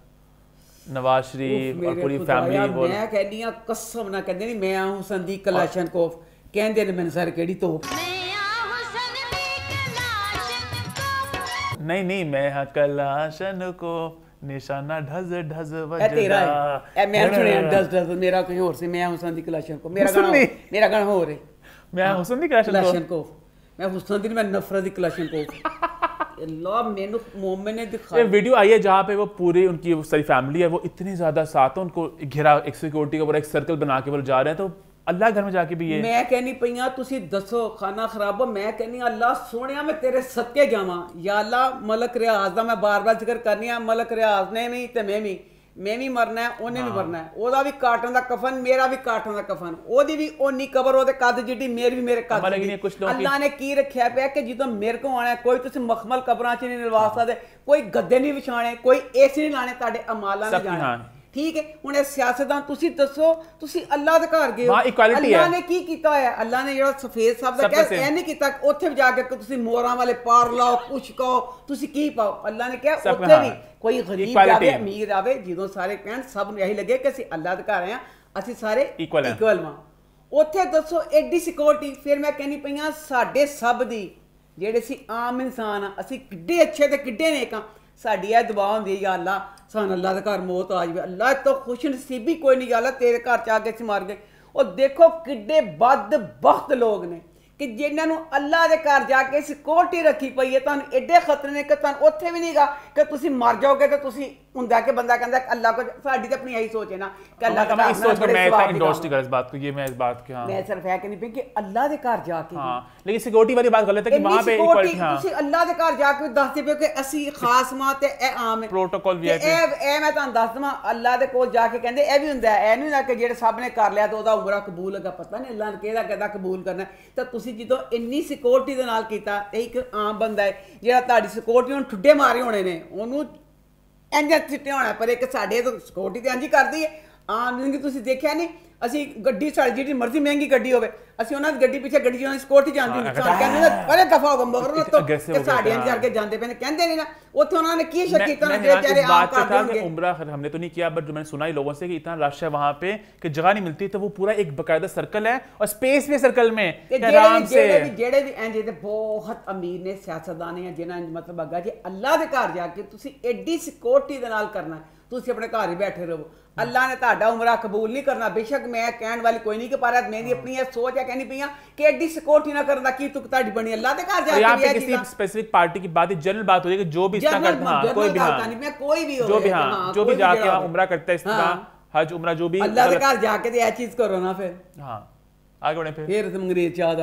ਨਵਾਜ਼ ਸ਼ਰੀਫ ਔਰ ਪੂਰੀ ਫੈਮਿਲੀ ਬੋਲ ਮੈਂ ਕਹਿੰਦੀ ਆ ਕਸਮ ਨਾ ਕਹਿੰਦੇ ਨਹੀਂ ਮੈਂ ਆ ਹੁਸਨ ਦੀ ਕਲਾਸ਼ਨ ਕੋਫ ਕਹਿੰਦੇ ਨੇ ਮੈਨੂੰ ਸਰ ਕਿਹੜੀ ਤੋਪ। ਨਹੀਂ ਨਹੀਂ ਮੈਂ ਹਾਂ ਕਲਾਸ਼ਨ ਕੋ ਨਿਸ਼ਾਨਾ ਢਜ਼ ਢਜ਼ ਵਜਦਾ ਇਹ ਤੇਰਾ ਹੈ। ਇਹ ਮੈਂ ਸੁਣਿਆ ਢਜ਼ ਢਜ਼ ਮੇਰਾ ਕੋਈ ਹੋਰ ਸੀ ਮੈਂ ਹੁਸਨ ਦੀ ਕਲਾਸ਼ਨ ਕੋ ਮੇਰਾ ਗਾਣਾ ਮੇਰਾ ਗਾਣਾ ਹੋਰ ਹੈ। ਮੈਂ ਹੁਸਨ ਦੀ ਕਲਾਸ਼ਨ ਕੋ ਮੈਂ ਹੁਸਨ ਦੀ ਮੈਂ ਨਫ਼ਰਤ ਦੀ ਕਲਾਸ਼ਨ ਕੋ अल्लाह वीडियो आई है जहाँ पे वो पूरी उनकी वो सारी फैमिली है वो इतने ज़्यादा साथ है उनको घिरा एक सिक्योरिटी का पूरा एक सर्कल बना के वो जा रहे हैं तो अल्लाह घर में जाके भी ये मैं कहनी पई तुम दसो खाना खराब हो मैं कहनी अल्लाह सोने मैं तेरे सदके जावा। या अल्लाह मलक रियाज का मैं बार बार ज़िक्र करनी मलक रियाज ने भी तो मैं भी। ਮੈਂ ਵੀ ਮਰਨਾ ਉਹਨੇ ਵੀ ਮਰਨਾ ਉਹਦਾ ਵੀ ਕਾਟਨ ਦਾ ਕਫਨ ਮੇਰਾ ਵੀ ਕਾਟਨ ਦਾ ਕਫਨ। ਉਹਦੀ ਵੀ ਓਨੀ ਕਬਰ ਉਹਦੇ ਕੱਦ ਜਿੱਡੀ ਮੇਰੀ ਵੀ ਮੇਰੇ ਕੱਦ ਦੀ ਅੱਲਾ ਨੇ ਕੀ ਰੱਖਿਆ ਪਿਆ ਕਿ ਜਦੋਂ ਮੇਰੇ ਕੋ ਆਣਾ ਕੋਈ ਤੁਸੀਂ ਮਖਮਲ ਕਬਰਾਂ 'ਚ ਨਹੀਂ ਨਿਵਾਸ ਸਕਦੇ ਕੋਈ ਗੱਦੇ ਨਹੀਂ ਵਿਛਾਣੇ ਕੋਈ ਏਸੀ ਨਹੀਂ ਲਾਣੇ ਤੁਹਾਡੇ ਅਮਾਲਾਂ ਨੇ ਜਾਣਾ ਠੀਕ ਹੈ ਹੁਣ ਇਹ ਸਿਆਸਤਦਾਨ ਤੁਸੀਂ ਦੱਸੋ ਤੁਸੀਂ ਅੱਲਾਹ ਦੇ ਘਰ ਗਏ ਹੋ। ਨੇ ਕੀ ਕੀਤਾ ਹੋਇਆ ਅੱਲਾਹ ਨੇ ਜਿਹੜਾ ਸਫੇਦ ਸਾਹਿਬ ਦਾ ਕਿਹਾ। ਇਹ ਨਹੀਂ ਕੀਤਾ ਉੱਥੇ ਜਾ ਕੇ ਤੁਸੀਂ ਮੋਰਾਂ ਵਾਲੇ ਪਾਰ ਲਾਓ ਕੁਛ ਕਹੋ ਤੁਸੀਂ ਕੀ ਪਾਓ ਅੱਲਾਹ ਨੇ ਕਿਹਾ ਉੱਥੇ। ਵੀ ਕੋਈ ਗਰੀਬ ਹੈ। ਅਮੀਰ ਆਵੇ ਜਦੋਂ ਸਾਰੇ ਕਹਿਣ ਸਭ ਨੂੰ ਇਹੀ ਲੱਗੇ ਕਿ ਅਸੀਂ ਅੱਲਾਹ ਦੇ ਘਰ ਆਏ ਹਾਂ ਅਸੀਂ ਸਾਰੇ। ਇਕੁਅਲ ਵਾਂ ਉੱਥੇ ਦੱਸੋ ਐਡੀ ਸਿਕਿਉਰਿਟੀ ਫਿਰ ਮੈਂ ਕਹਿੰਦੀ ਪਈਆਂ ਸਾਡੇ ਸਭ ਦੀ ਜਿਹੜੇ ਸੀ ਆਮ ਇਨਸਾਨ ਆ ਅਸੀਂ ਕਿੱਡੇ ਅੱਛੇ ਤੇ ਕਿੱਡੇ ਨੇਕ ਆ ਸਾਡੀ ਇਹ ਦੁਆ ਹੁੰਦੀ ਹੈ ਯਾ ਅੱਲਾ ਸਾਨੂੰ ਅੱਲਾ ਦੇ ਘਰ ਮੌਤ ਆ ਜਾਵੇ ਅੱਲਾ ਤੋਂ ਖੁਸ਼ ਨਸੀਬੀ ਕੋਈ ਨਹੀਂ ਯਾ ਅੱਲਾ ਤੇਰੇ ਘਰ ਚ ਆ ਕੇ ਅਸੀਂ ਮਰ ਗਏ ਉਹ ਦੇਖੋ ਕਿੱਡੇ ਬਦ ਬਖਤ ਲੋਕ ਨੇ ਕਿ ਜਿਨ੍ਹਾਂ ਨੂੰ ਅੱਲਾ ਦੇ ਘਰ ਜਾ ਕੇ ਸਿਕਿਉਰਿਟੀ ਰੱਖੀ ਪਈ ਹੈ ਤੁਹਾਨੂੰ ਐਡੇ ਖਤਰੇ ਨੇ ਕਿ ਤੁਹਾਨੂੰ ਉੱਥੇ ਵੀ ਨਹੀਂਗਾ ਕਿ ਤੁਸੀਂ ਮਰ ਜਾਓਗੇ ਤੇ ਤੁਸੀਂ ਹੁੰਦਾ ਕਿ ਬੰਦਾ ਕਹਿੰਦਾ ਕਿ ਅੱਲਾ ਕੋ ਸਾਡੀ ਤਾਂ ਆਪਣੀ ਇਹੀ ਸੋਚ ਹੈ ਨਾ ਕਿ ਅੱਲਾ मैं ਦਾ इस सोच को मैं इतना इंडोर्स इंडोर्स नहीं कर इस बात को ये मैं इस बात की हाँ ਮੈਂ ਸਿਰਫ ਇਹ ਕਹਿੰਦੀ ਪਈ ਕਿ ਅੱਲਾ ਦੇ ਘਰ ਜਾ ਕੇ हाँ लेकिन सिक्योरिटी वाली बात कर लेते हैं कि ਇੰਨੀ वहाँ पे security इक्वालिटी हाँ ਤੁਸੀਂ ਅੱਲਾ ਦੇ ਘਰ ਜਾ ਕੇ ਦੱਸਦੇ ਪਿਓ ਕਿ ਅਸੀਂ ਖਾਸ ਮਾਂ ਤੇ ਇਹ ਆਮ ਹੈ Protocol ਤੇ VIP ਇਹ ਇਹ ਮੈਂ ਤੁਹਾਨੂੰ ਦੱਸ ਦਵਾਂ ਅੱਲਾ ਦੇ ਕੋਲ ਜਾ ਕੇ ਕਹਿੰਦੇ ਇਹ ਵੀ ਹੁੰਦਾ ਹੈ, ਇਹ ਨਹੀਂ ਹੁੰਦਾ ਕਿ ਜਿਹੜੇ ਸਭ ਨੇ ਕਰ ਲਿਆ ਤਾਂ ਉਹਦਾ ਉਮਰਾ ਕਬੂਲ ਹੈਗਾ ਪਤਾ ਨਹੀਂ ਅੱਲਾ ਨੇ ਕਿਹਦਾ ਕਿਹਦਾ ਕਬੂਲ ਕਰਨਾ ਹੈ। ਤਾਂ ਤੁਸੀਂ ਜਦੋਂ ਇੰਨੀ ਸਿਕਿਉਰਿਟੀ ਦੇ ਨਾਲ ਕੀਤਾ ਤੇ ਇੱਕ ਆਮ ਬੰਦਾ ਹੈ, ਜਿਹੜਾ ਤੁਹਾਡੀ ਸਿਕਿਉਰਿਟੀ ਨੂੰ ਠੁੱਡੇ ਮਾਰੇ ਹੋਣੇ ਨੇ, ਉਹਨੂੰ ਇੰਜ ਚਿੱਟੇ ਹੋਣਾ, ਪਰ ਇੱਕ ਸਾਡੇ ਤੋਂ ਸਿਕਿਉਰਿਟੀ ਤੇ ਇੰਜ ਹੀ ਕਰਦੀ ਹੈ। ਆਮ ਜਿੰਦਗੀ ਤੁਸੀਂ ਦੇਖਿਆ ਨਹੀਂ ਅਸੀਂ ਗੱਡੀ ਸਾਡੀ ਜਿਹੜੀ ਮਰਜ਼ੀ ਮਹਿੰਗੀ ਗੱਡੀ ਹੋਵੇ ਅਸੀਂ ਉਹਨਾਂ ਦੀ ਗੱਡੀ ਪਿੱਛੇ ਗੱਡੀ ਚੋਂ ਸਿਕਿਉਰਿਟੀ ਜਾਂਦੀ ਹਾਂ, ਨਹੀਂ ਸਾਨੂੰ ਕਹਿੰਦੇ ਨੇ ਅਰੇ ਦਫਾ ਹੋ ਗਏ ਮਗਰ ਇੱਕ ਤੋਂ aggressive ਕਿ ਹੋ ਗਏ, ਸਾਡੇ ਇੰਜ ਹਾਂ। ਕਰਕੇ ਜਾਂਦੇ ਪਏ ਨੇ ਕਹਿੰਦੇ ਨਹੀਂ ਨਾ ਉੱਥੇ ਉਹਨਾਂ ਨੇ ਕੀ ਸ਼ੱਕ मैं- ਕੀਤਾ ਨਾ मैं ਜਿਹੜੇ यहाँ ਵਿਚਾਰੇ इस आम बात पे कर था कि देंगे उम्रा हमने तो नहीं किया बट जो मैंने सुना ही लोगों से कि इतना रश है वहाँ पे कि जगह नहीं मिलती तो वो पूरा एक बकायदा सर्कल है और स्पेस भी सर्कल में ਤੇ कि ਜਿਹੜੇ आराम ਵੀ से ਜਿਹੜੇ ਵੀ ਜਿਹੜੇ ਵੀ ਇੰਜ ਦੇ ਬਹੁਤ ਅਮੀਰ ਨੇ ਸਿਆਸਤਦਾਨ ਨੇ ਜਿਨ੍ਹਾਂ ਇੰਜ ਮਤਲਬ ਅੱਗਾ ਜੇ ਅੱਲਾ ਦੇ ਘਰ ਜਾ ਕੇ ਤੁਸੀਂ ਐਡੀ ਸਿਕਿਉਰਿਟੀ ਦੇ ਨਾਲ ਕਰਨਾ ਹੈ, ਤੁਸੀਂ ਆਪਣੇ ਘਰ ਹੀ ਬੈਠੇ ਰਹੋ ਅੱਲਾ ਨੇ ਤੁਹਾਡਾ ਉਮਰਾ ਕਬੂਲ ਨਹੀਂ ਕਰਨਾ ਬੇਸ਼ੱਕ ਮੈਂ ਕਹਿਣ ਵਾਲੀ ਕੋਈ ਨਹੀਂ ਕਿ ਪਰ ਮੇਰੀ ਆਪਣੀ ਇਹ ਸੋਚ ਹੈ ਕਹਿੰਦੀ ਪਈਆਂ ਕਿ ਐਡੀ ਸਿਕਿਉਰਿਟੀ ਨਾ ਕਰਨ ਦਾ ਕੀ ਤੁਕ ਤੁਹਾਡੀ ਬਣੀ ਅੱਲਾ ਦੇ ਘਰ ਜਾ और ਕੇ यहाँ ਵੀ पे ਇਹ किसी ਚੀਜ਼ਾਂ स्पेसिफिक पार्टी की बात जनरल बात हो रही है कि जो भी इतना जनरल- करता हाँ जनरल कोई भी बात हाँ नहीं, मैं कोई भी हो जो भी गया, हाँ हाँ, जो कोई भी भी जाके जगह वहाँ हो। उम्रा करता है इस तरह हाँ। हज उम्रा जो भी ਅੱਲਾ ਦੇ गलत- ਘਰ ਜਾ ਕੇ ਤੇ ਇਹ ਚੀਜ਼ ਕਰੋ ਨਾ ਫਿਰ हाँ आगे बढ़े फिर ਫਿਰ ਤੇ ਅੰਗਰੇਜ਼ ਯਾਦ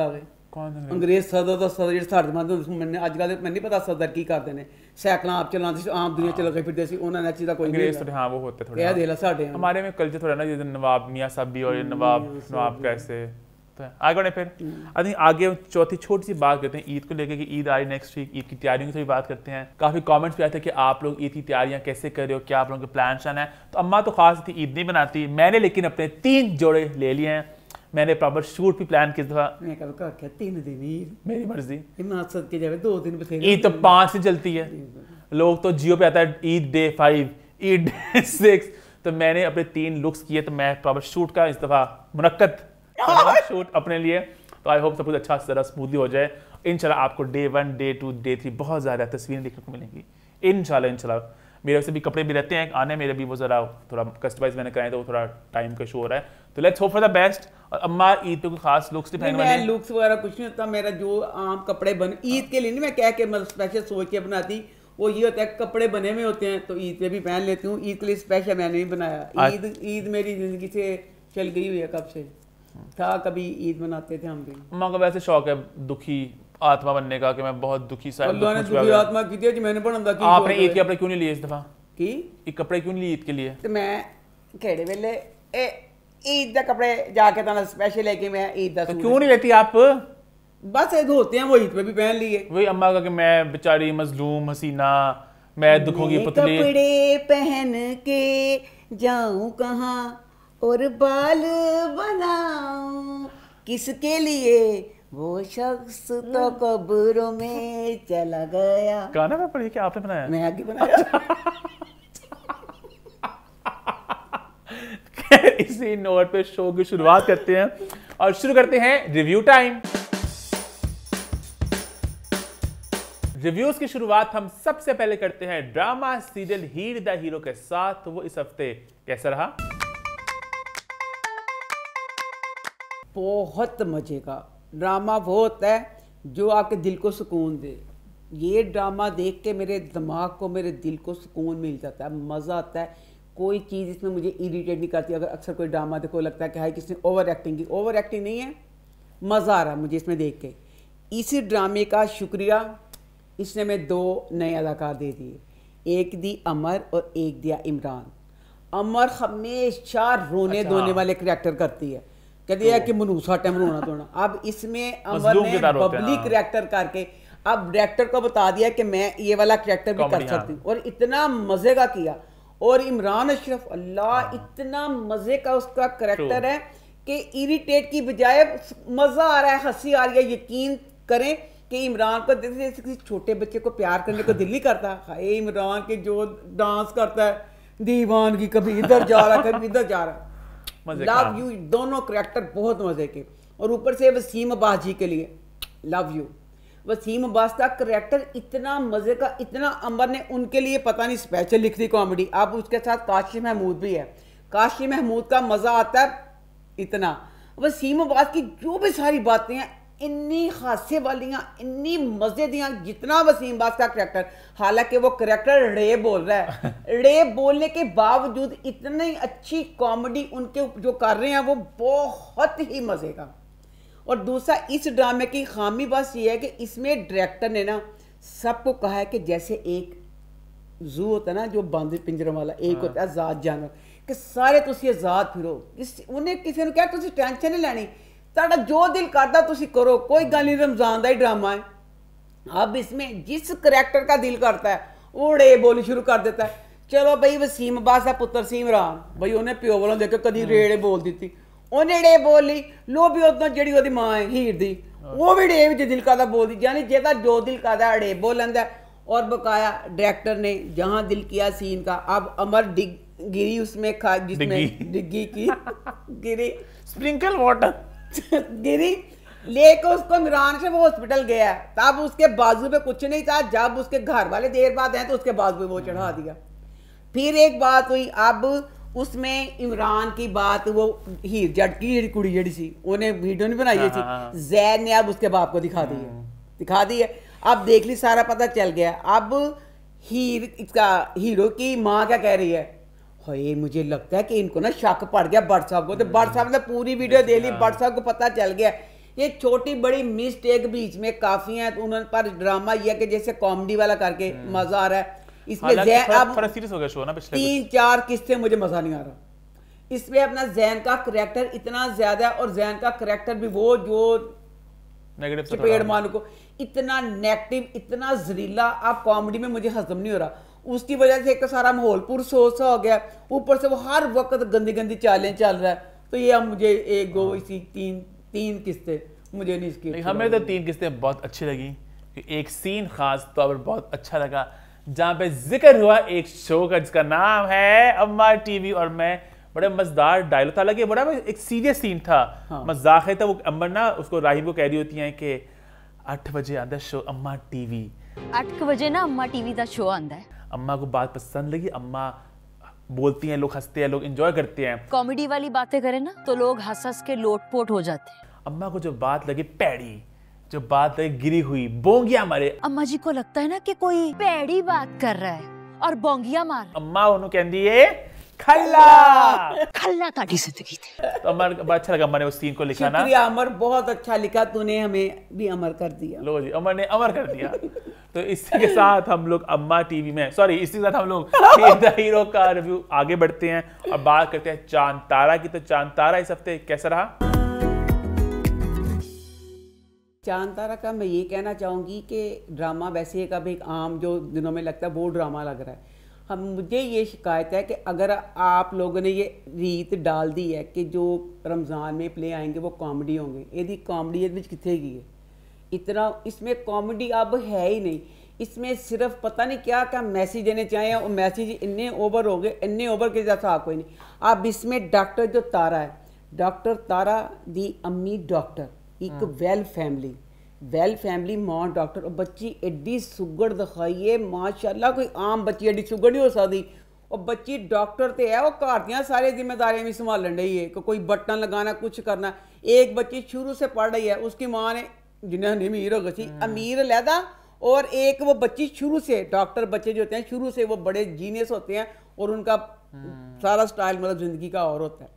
ਆਵੇ कौन है ਅੰਗਰੇਜ਼ ਸਦਰ ਦਾ ਸਦਰ ਜਿਹੜੇ ਸਾਡੇ ਮੰਦ ਹੁੰਦੇ ਸੀ ਮੈਨੂੰ ਅੱਜ ਕੱਲ੍ਹ ਮੈਨੂੰ ਨਹੀਂ ਪਤਾ ਸਦਰ ਕੀ ਕਰਦੇ ਨੇ ਸਾਈਕਲਾਂ ਆਪ ਚਲਾਉਂਦੇ ਸੀ ਆਮ ਦੁਨੀਆ ਚ ਲੱਗੇ ਫਿਰਦੇ ਸੀ ਉਹਨਾਂ ਨੇ ਚੀਜ਼ ਦਾ ਕੋਈ अंग्रेज ਨਹੀਂ थोड़े हाँ वो होते थोड़े ਇਹ हाँ। ਦੇ ਲਾ ਸਾਡੇ यहाँ। हमारे में कल्चर थोड़ा ना जैसे नवाब मियाँ साहब भी और ये नवाब नवाब कैसे तो आगे बढ़े फिर आई थिंक आगे चौथी छोटी सी बात करते हैं ईद को लेकर कि ईद आ रही नेक्स्ट वीक ईद की तैयारियों की थोड़ी बात करते हैं काफी कमेंट्स भी आए थे कि आप लोग ईद की तैयारियां कैसे कर रहे हो क्या आप लोगों के प्लान शान है तो अम्मा तो खास थी ईद नहीं बनाती मैंने लेकिन अपने तीन जोड़े ले लिए हैं मैंने प्रॉपर शूट भी प्लान किया था। मैं कल का क्या तीन दिन ही मेरी मर्ज़ी। हिमाचल के जावे दो दिन बथेरे ईद तो पाँच से चलती है। लोग तो जियो पे आता है Eid day five Eid day six. तो मैंने अपने तीन लुक्स किए तो मैं प्रॉपर शूट का इस दफ़ा मुनक्कत शूट अपने लिए। तो आई होप सब कुछ अच्छा जरा स्मूथली हो जाए। इन आपको day one day two day three बहुत ज़्यादा तस्वीरें देखने को मिलेंगी। इन शाला मेरे से भी कपड़े भी रहते हैं आने मेरे भी वो ज़रा थोड़ा कस्टमाइज मैंने कराए तो वो थोड़ा टाइम का शो हो रहा है। तो let's hope for the best और अम्मा ईद पे कोई खास लुक्स नहीं मैं लुक्स वगैरह कुछ नहीं होता मेरा जो आम कपड़े बन ईद के लिए नहीं मैं कह के मतलब स्पेशल सोच के बनाती। वो ये होता है कपड़े बने हुए होते हैं तो ईद पे भी पहन लेती हूँ। ईद के लिए स्पेशल मैंने नहीं बनाया। ईद ईद मेरी ज़िंदगी से चल गई हुई है कब से। था कभी ईद मनाते थे हम भी। अम्मा का वैसे शौक है दुखी आत्मा बनने का कि मैं बहुत दुखी सा अल्लाह ने दुखी आत्मा की थी मैंने पण अंदा की आपने ईद के कपड़े क्यों नहीं लिए इस दफ़ा? की? एक कपड़े क्यों नहीं लिए ईद के लिए? तो मैं केड़े वेले ए ईद के कपड़े जाके तना स्पेशल लेके मैं ईद का तो क्यों नहीं लेती आप? बस एक होते हैं वो ईद पे भी पहन लिए। वही अम्मा का कि मैं बेचारी मजलूम हसीना मैं दुखों की पुतली। कपड़े पहन के जाऊँ कहाँ और बाल बनाऊँ? किसके लिए? वो शख्स तो कब्रों में चला गया। गाना मैं पढ़ी क्या आपने बनाया? मैं आगे बनाया। इसी नोट पे शो की शुरुआत करते हैं और शुरू करते हैं रिव्यू टाइम रिव्यूज़ की शुरुआत हम सबसे पहले करते हैं drama serial Heer the hero के साथ। तो वो इस हफ़्ते कैसा रहा? बहुत मज़े का। ड्रामा वो होता है जो आपके दिल को सुकून दे। ये ड्रामा देख के मेरे दिमाग को मेरे दिल को सुकून मिल जाता है मज़ा आता है। कोई चीज़ इसमें मुझे इरीटेट नहीं करती। अगर अक्सर कोई ड्रामा देखो लगता है कि हाई किसने ओवर एक्टिंग की। ओवर एक्टिंग नहीं है मज़ा आ रहा है मुझे इसमें देख के। इसी ड्रामे का शुक्रिया इसने मैं दो नए अदाकार दे दिए। एक दी अमर और एक दिया इमरान। अमर हमेशा रोने अच्छा, धोने। वाले करैक्टर करती है। कहती है कि मनूसा टाइम रोना धोना अब इसमें अमर ने हैं, हाँ। करैक्टर करके अब डायरेक्टर को बता दिया कि मैं ये वाला करैक्टर भी कर हाँ। सकती हूँ और इतना मज़े का किया और इमरान अशरफ अल्लाह इतना मज़े का उसका करेक्टर है कि इरिटेट की बजाय मज़ा आ रहा है हँसी आ रही है यकीन करें कि इमरान को जैसे जैसे किसी छोटे बच्चे को प्यार करने को दिल नहीं करता हाय इमरान के जो डांस करता है दीवान की कभी इधर जा रहा है कभी इधर जा रहा है। लव यू दोनों करेक्टर बहुत मज़े के। और ऊपर से वसीम अब्बास जी के लिए। लव यू वसीम अब्बास का करेक्टर इतना मज़े का इतना अंबर ने उनके लिए पता नहीं स्पेशल लिख दी कॉमेडी अब उसके साथ काशी महमूद भी है। काशी महमूद का मज़ा आता है इतना। वसीम अब्बास की जो भी सारी बातें हैं इन्नी हासे वालियाँ इन्नी मज़े दियाँ जितना वसीम बास का करेक्टर हालाँकि वो करेक्टर रे बोल रहा है। रे बोलने के बावजूद इतनी अच्छी कॉमेडी उनके जो कर रहे हैं वो बहुत ही मज़े का। और दूसरा इस ड्रामे की खामी बस ये है कि इसमें डायरेक्टर ने ना सबको कहा है कि जैसे एक जू होता है ना जो बंद पिंजरों वाला एक हाँ। होता है आज़ाद जानवर कि सारे तुम आज़ाद फिरो। इस उन्हें किसी ने क्या टेंशन नहीं लैनी। ਤੁਹਾਡਾ ਜੋ ਦਿਲ ਕਰਦਾ ਤੁਸੀਂ ਕਰੋ ਕੋਈ ਗੱਲ ਨਹੀਂ रमजान ਦਾ ਹੀ ड्रामा है अब इसमें जिस करेक्टर का दिल करता है वो रे बोली शुरू कर देता है ਚਲੋ ਬਈ ਵਸੀਮ ਅਬਾਸ ਦਾ ਪੁੱਤਰ ਸੀ ਇਮਰਾਨ ਬਈ ਉਹਨੇ ਪਿਓ ਵੱਲੋਂ ਦੇਖ ਕੇ ਕਦੀ ਰੇੜੇ ਬੋਲ ਦਿੱਤੀ ਉਹਨੇ ਰੇ ਬੋਲੀ ਲੋ ਵੀ ਉਦੋਂ ਜਿਹੜੀ ਉਹਦੀ ਮਾਂ ਹੈ ਹੀਰ ਦੀ ਉਹ ਵੀ ਰੇ ਵਿੱਚ ਦਿਲ ਕਰਦਾ ਬੋਲਦੀ ਯਾਨੀ ਜਿਹਦਾ ਜੋ ਦਿਲ ਕਰਦਾ ਰੇ ਬੋਲ ਲੈਂਦਾ है। और बकाया डायरेक्टर ने जहां दिल किया सीन का अब अमर डिग गिरी उसमें खा जिसमें डिग्गी। डिग्गी की गिरी स्प्रिंकल वाटर गिरी लेकर उसको इमरान से वो हॉस्पिटल गया तब उसके बाजू पे कुछ नहीं था। जब उसके घर वाले देर बाद आए तो उसके बाजू पे वो चढ़ा दिया। फिर एक बात हुई अब उसमें इमरान की बात वो हीर जट की जेड़ी कुड़ी जड़ी सी उन्हें वीडियो नहीं बनाई हाँ, थी। हाँ, हाँ। जैद ने अब उसके बाप को दिखा दी है। दिखा दी है। अब देख ली सारा पता चल गया। अब हीर इसका हीरो की माँ क्या कह रही है? हाय मुझे लगता है कि इनको ना शक पड़ गया बट साहब को। तो बट साहब ने पूरी वीडियो दे ली बट साहब को पता चल गया। ये छोटी बड़ी मिस्टेक बीच में काफ़ी है तो उन्होंने पर ड्रामा ये है कि जैसे कॉमेडी वाला करके मज़ा आ रहा है। इसमें हालाँकि जै- थोड़ा अब सीरियस हो गया शो ना पिछले तीन चार किस्से मुझे मज़ा नहीं आ रहा। इसमें अपना जैन का करेक्टर इतना ज़्यादा है और जैन का करेक्टर भी वो जो नेगेटिव मानो को इतना नेगेटिव इतना जहरीला आप कॉमेडी में मुझे हजम नहीं हो रहा। उसकी वजह से एक तो सारा माहौल पुरसोर सा हो गया। ऊपर से वो हर वक्त गंदी गंदी चालें चल रहा है। तो ये हम मुझे एक दो हाँ। इसी तीन तीन किस्ते मुझे नहीं इसकी नहीं, हमें तो तीन किस्तें बहुत अच्छी लगी एक सीन खास तो तौर पर बहुत अच्छा लगा जहाँ पे ज़िक्र हुआ एक शो का जिसका नाम है अम्मा टीवी और मैं बड़े मजदार डायलॉग था। लगे बड़ा एक सीरियस सीन था। हाँ। मज़ाक है था वो अम्मा ना उसको राहिब को कह रही होती है कि आठ बजे आंदा शो अम्मा टीवी अठ बजे ना अम्मा टीवी का शो आंदा है। अम्मा को बात पसंद लगी अम्मा बोलती हैं लोग हँसते हैं लोग इंजॉय करते हैं। कॉमेडी वाली बातें करें ना तो लोग हंस हंस के लोटपोट हो जाते हैं। अम्मा को जो बात लगी पैड़ी जो बात लगी गिरी हुई बोंगिया मारे। अम्मा जी को लगता है ना कि कोई पैड़ी बात कर रहा है और बोंगिया मार अम्मा उन्होंने कहती है खल्ला! खल्ला ताड़ी ज़िंदगी थी। तो अमर बड़ा अच्छा लगा अमर ने उस सीन को लिखा ना? अमर बहुत अच्छा लिखा तूने हमें भी अमर कर दिया। लो जी अमर ने अमर कर दिया। तो इसी के साथ हम लोग अम्मा टीवी में सॉरी इसी के साथ हम लोग द हीरो का रिव्यू आगे बढ़ते हैं और बात करते हैं चाँद तारा की। तो चाँद तारा इस हफ़्ते कैसा रहा? चाँद तारा का मैं ये कहना चाहूँगी कि ड्रामा वैसे एक अब एक आम जो दिनों में लगता है वो ड्रामा लग रहा है। हम मुझे ये शिकायत है कि अगर आप लोगों ने ये रीत डाल दी है कि जो रमज़ान में प्ले आएँगे वो कॉमेडी होंगे। यदि कॉमेडी कितने की है? इतना इसमें कॉमेडी अब है ही नहीं। इसमें सिर्फ़ पता नहीं क्या क्या मैसेज देने चाहिए और मैसेज इन्ने ओवर हो गए इन्ने ओवर के जैसा कोई नहीं। अब इसमें डॉक्टर जो तारा है डॉक्टर तारा दी अम्मी डॉक्टर एक वेल फैमिली वेल फैमिली माँ डॉक्टर और बच्ची एडी सुगड़ दिखाई है माशाल्लाह कोई आम बच्ची एडी सुगड़ नहीं हो सकती। और बच्ची डॉक्टर तो है वो घर दियाँ सारी जिम्मेदारियाँ भी संभालन रही है कि कोई बटन लगाना कुछ करना। एक बच्ची शुरू से पढ़ रही है उसकी माँ ने जिन्हें अमीर हो गई थी अमीर लहदा। और एक वो बच्ची शुरू से डॉक्टर बच्चे जो होते हैं शुरू से वो बड़े जीनियस होते हैं और उनका हाँ। सारा स्टाइल मतलब ज़िंदगी का और होता है।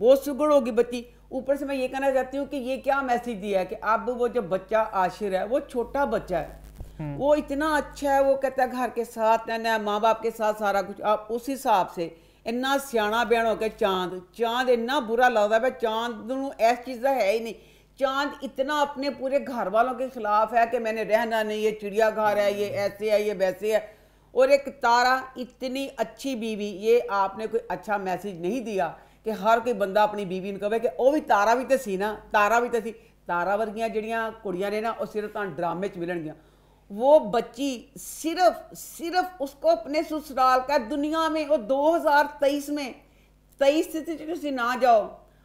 वो सुगड़ होगी बच्ची। ऊपर से मैं ये कहना चाहती हूँ कि ये क्या मैसेज दिया है कि अब वो जो बच्चा आशिर है वो छोटा बच्चा है। हाँ। वो इतना अच्छा है वो कहता है घर के साथ रहना है माँ बाप के साथ सारा कुछ। आप उस हिसाब से इन्ना स्याणा बयान हो गया चाँद चाँद इतना बुरा लगता है चाँद ऐसी चीज़ ਚੀਜ਼ ਦਾ ਹੈ ਹੀ चांद इतना अपने पूरे घर वालों के खिलाफ है कि मैंने रहना नहीं ये चिड़िया घर है ये ऐसे है ये वैसे है और एक तारा इतनी अच्छी बीवी ये आपने कोई अच्छा मैसेज नहीं दिया ਕਿ ਹਰ ਕੋਈ ਬੰਦਾ ਆਪਣੀ ਬੀਵੀ ਨੂੰ ਕਹੇ ਕਿ ਉਹ ਵੀ ਤਾਰਾ ਵੀ ਤੇ ਸੀ ਨਾ ਤਾਰਾ ਵੀ ਤੇ ਸੀ ਤਾਰਾ ਵਰਗੀਆਂ ਜਿਹੜੀਆਂ ਕੁੜੀਆਂ ਨੇ ਨਾ ਉਹ ਸਿਰਫ ਤੁਹਾਨੂੰ ਡਰਾਮੇ 'ਚ ਮਿਲਣਗੀਆਂ वो बच्ची सिर्फ सिर्फ उसको अपने ससुराल का दुनिया में वो 2023 में 23 से तो ਤੁਸੀਂ ना जाओ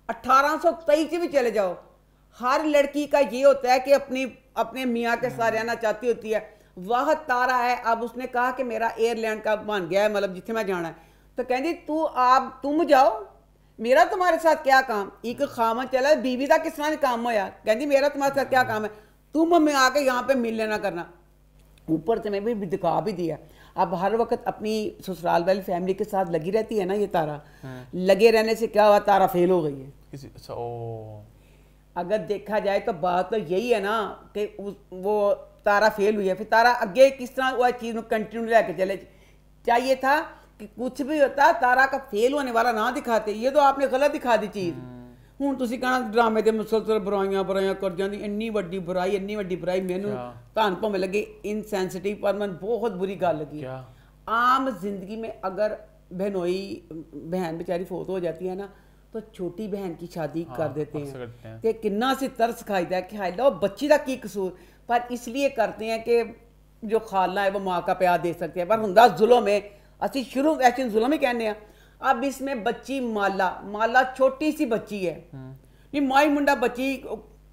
1823 से भी चले जाओ हर लड़की का ये होता है कि अपनी अपने मियाँ के साथ रहना चाहती होती है। वह तारा है। अब उसने कहा कि मेरा एयरलैंड का बन गया है मतलब जिथे मैं जाना है। तो कहती तू आप तुम जाओ। मेरा तुम्हारे साथ क्या काम? एक खामा चला बीवी का किस तरह काम होया? कहती मेरा तुम्हारे साथ क्या काम है? तुम हमें आके यहाँ पे मिल लेना करना। ऊपर से मैं भी दिखा भी दिया। अब हर वक्त अपनी ससुराल वाली फैमिली के साथ लगी रहती है ना ये तारा। लगे रहने से क्या हुआ? तारा फेल हो गई है। अच्छा अगर देखा जाए तो बात तो यही है ना कि उस वो तारा फेल हुई है फिर तारा आगे किस तरह वो चीज़ में कंटिन्यू लेके चले चाहिए था कि कुछ भी होता तारा का फेल होने वाला ना दिखाते ये तो आपने गलत दिखा दी चीज़ ਹੁਣ ਤੁਸੀਂ ਕਹਣਾ ਡਰਾਮੇ ਦੇ ਮੁਸਲਸਲ ਬੁਰਾਈਆਂ ਬੁਰਾਈਆਂ ਕਰ ਜਾਂਦੀ ਇੰਨੀ ਵੱਡੀ ਬੁਰਾਈ ਇੰਨੀ ਵੱਡੀ ਬੁਰਾਈ ਮੈਨੂੰ ਕਿਆ? ਧੰਨ ਭਾਵੇਂ ਲੱਗੇ इनसेंसिटिव पर मन बहुत बुरी गल लगी क्या? आम जिंदगी में अगर बहनोई बहन बेचारी फोत हो जाती है ना तो छोटी बहन की शादी हाँ, कर देते अक्सर हैं करते हैं। ਤੇ ਕਿੰਨਾ ਸੀ ਤਰਸ ਖਾਈਦਾ ਹੈ ਕਿ ਹਾਏ लो बच्ची ਦਾ ਕੀ कसूर पर इसलिए करते हैं कि जो खालना है वो माँ का प्यार दे सकते हैं पर हुंदा जुल्म है ਅਸੀਂ ਸ਼ੁਰੂ ਐਸੇ ਜ਼ੁਲਮ ਹੀ ਕਹਿੰਦੇ ਆ अब इसमें बच्ची माला माला छोटी सी बच्ची है नहीं माई मुंडा बच्ची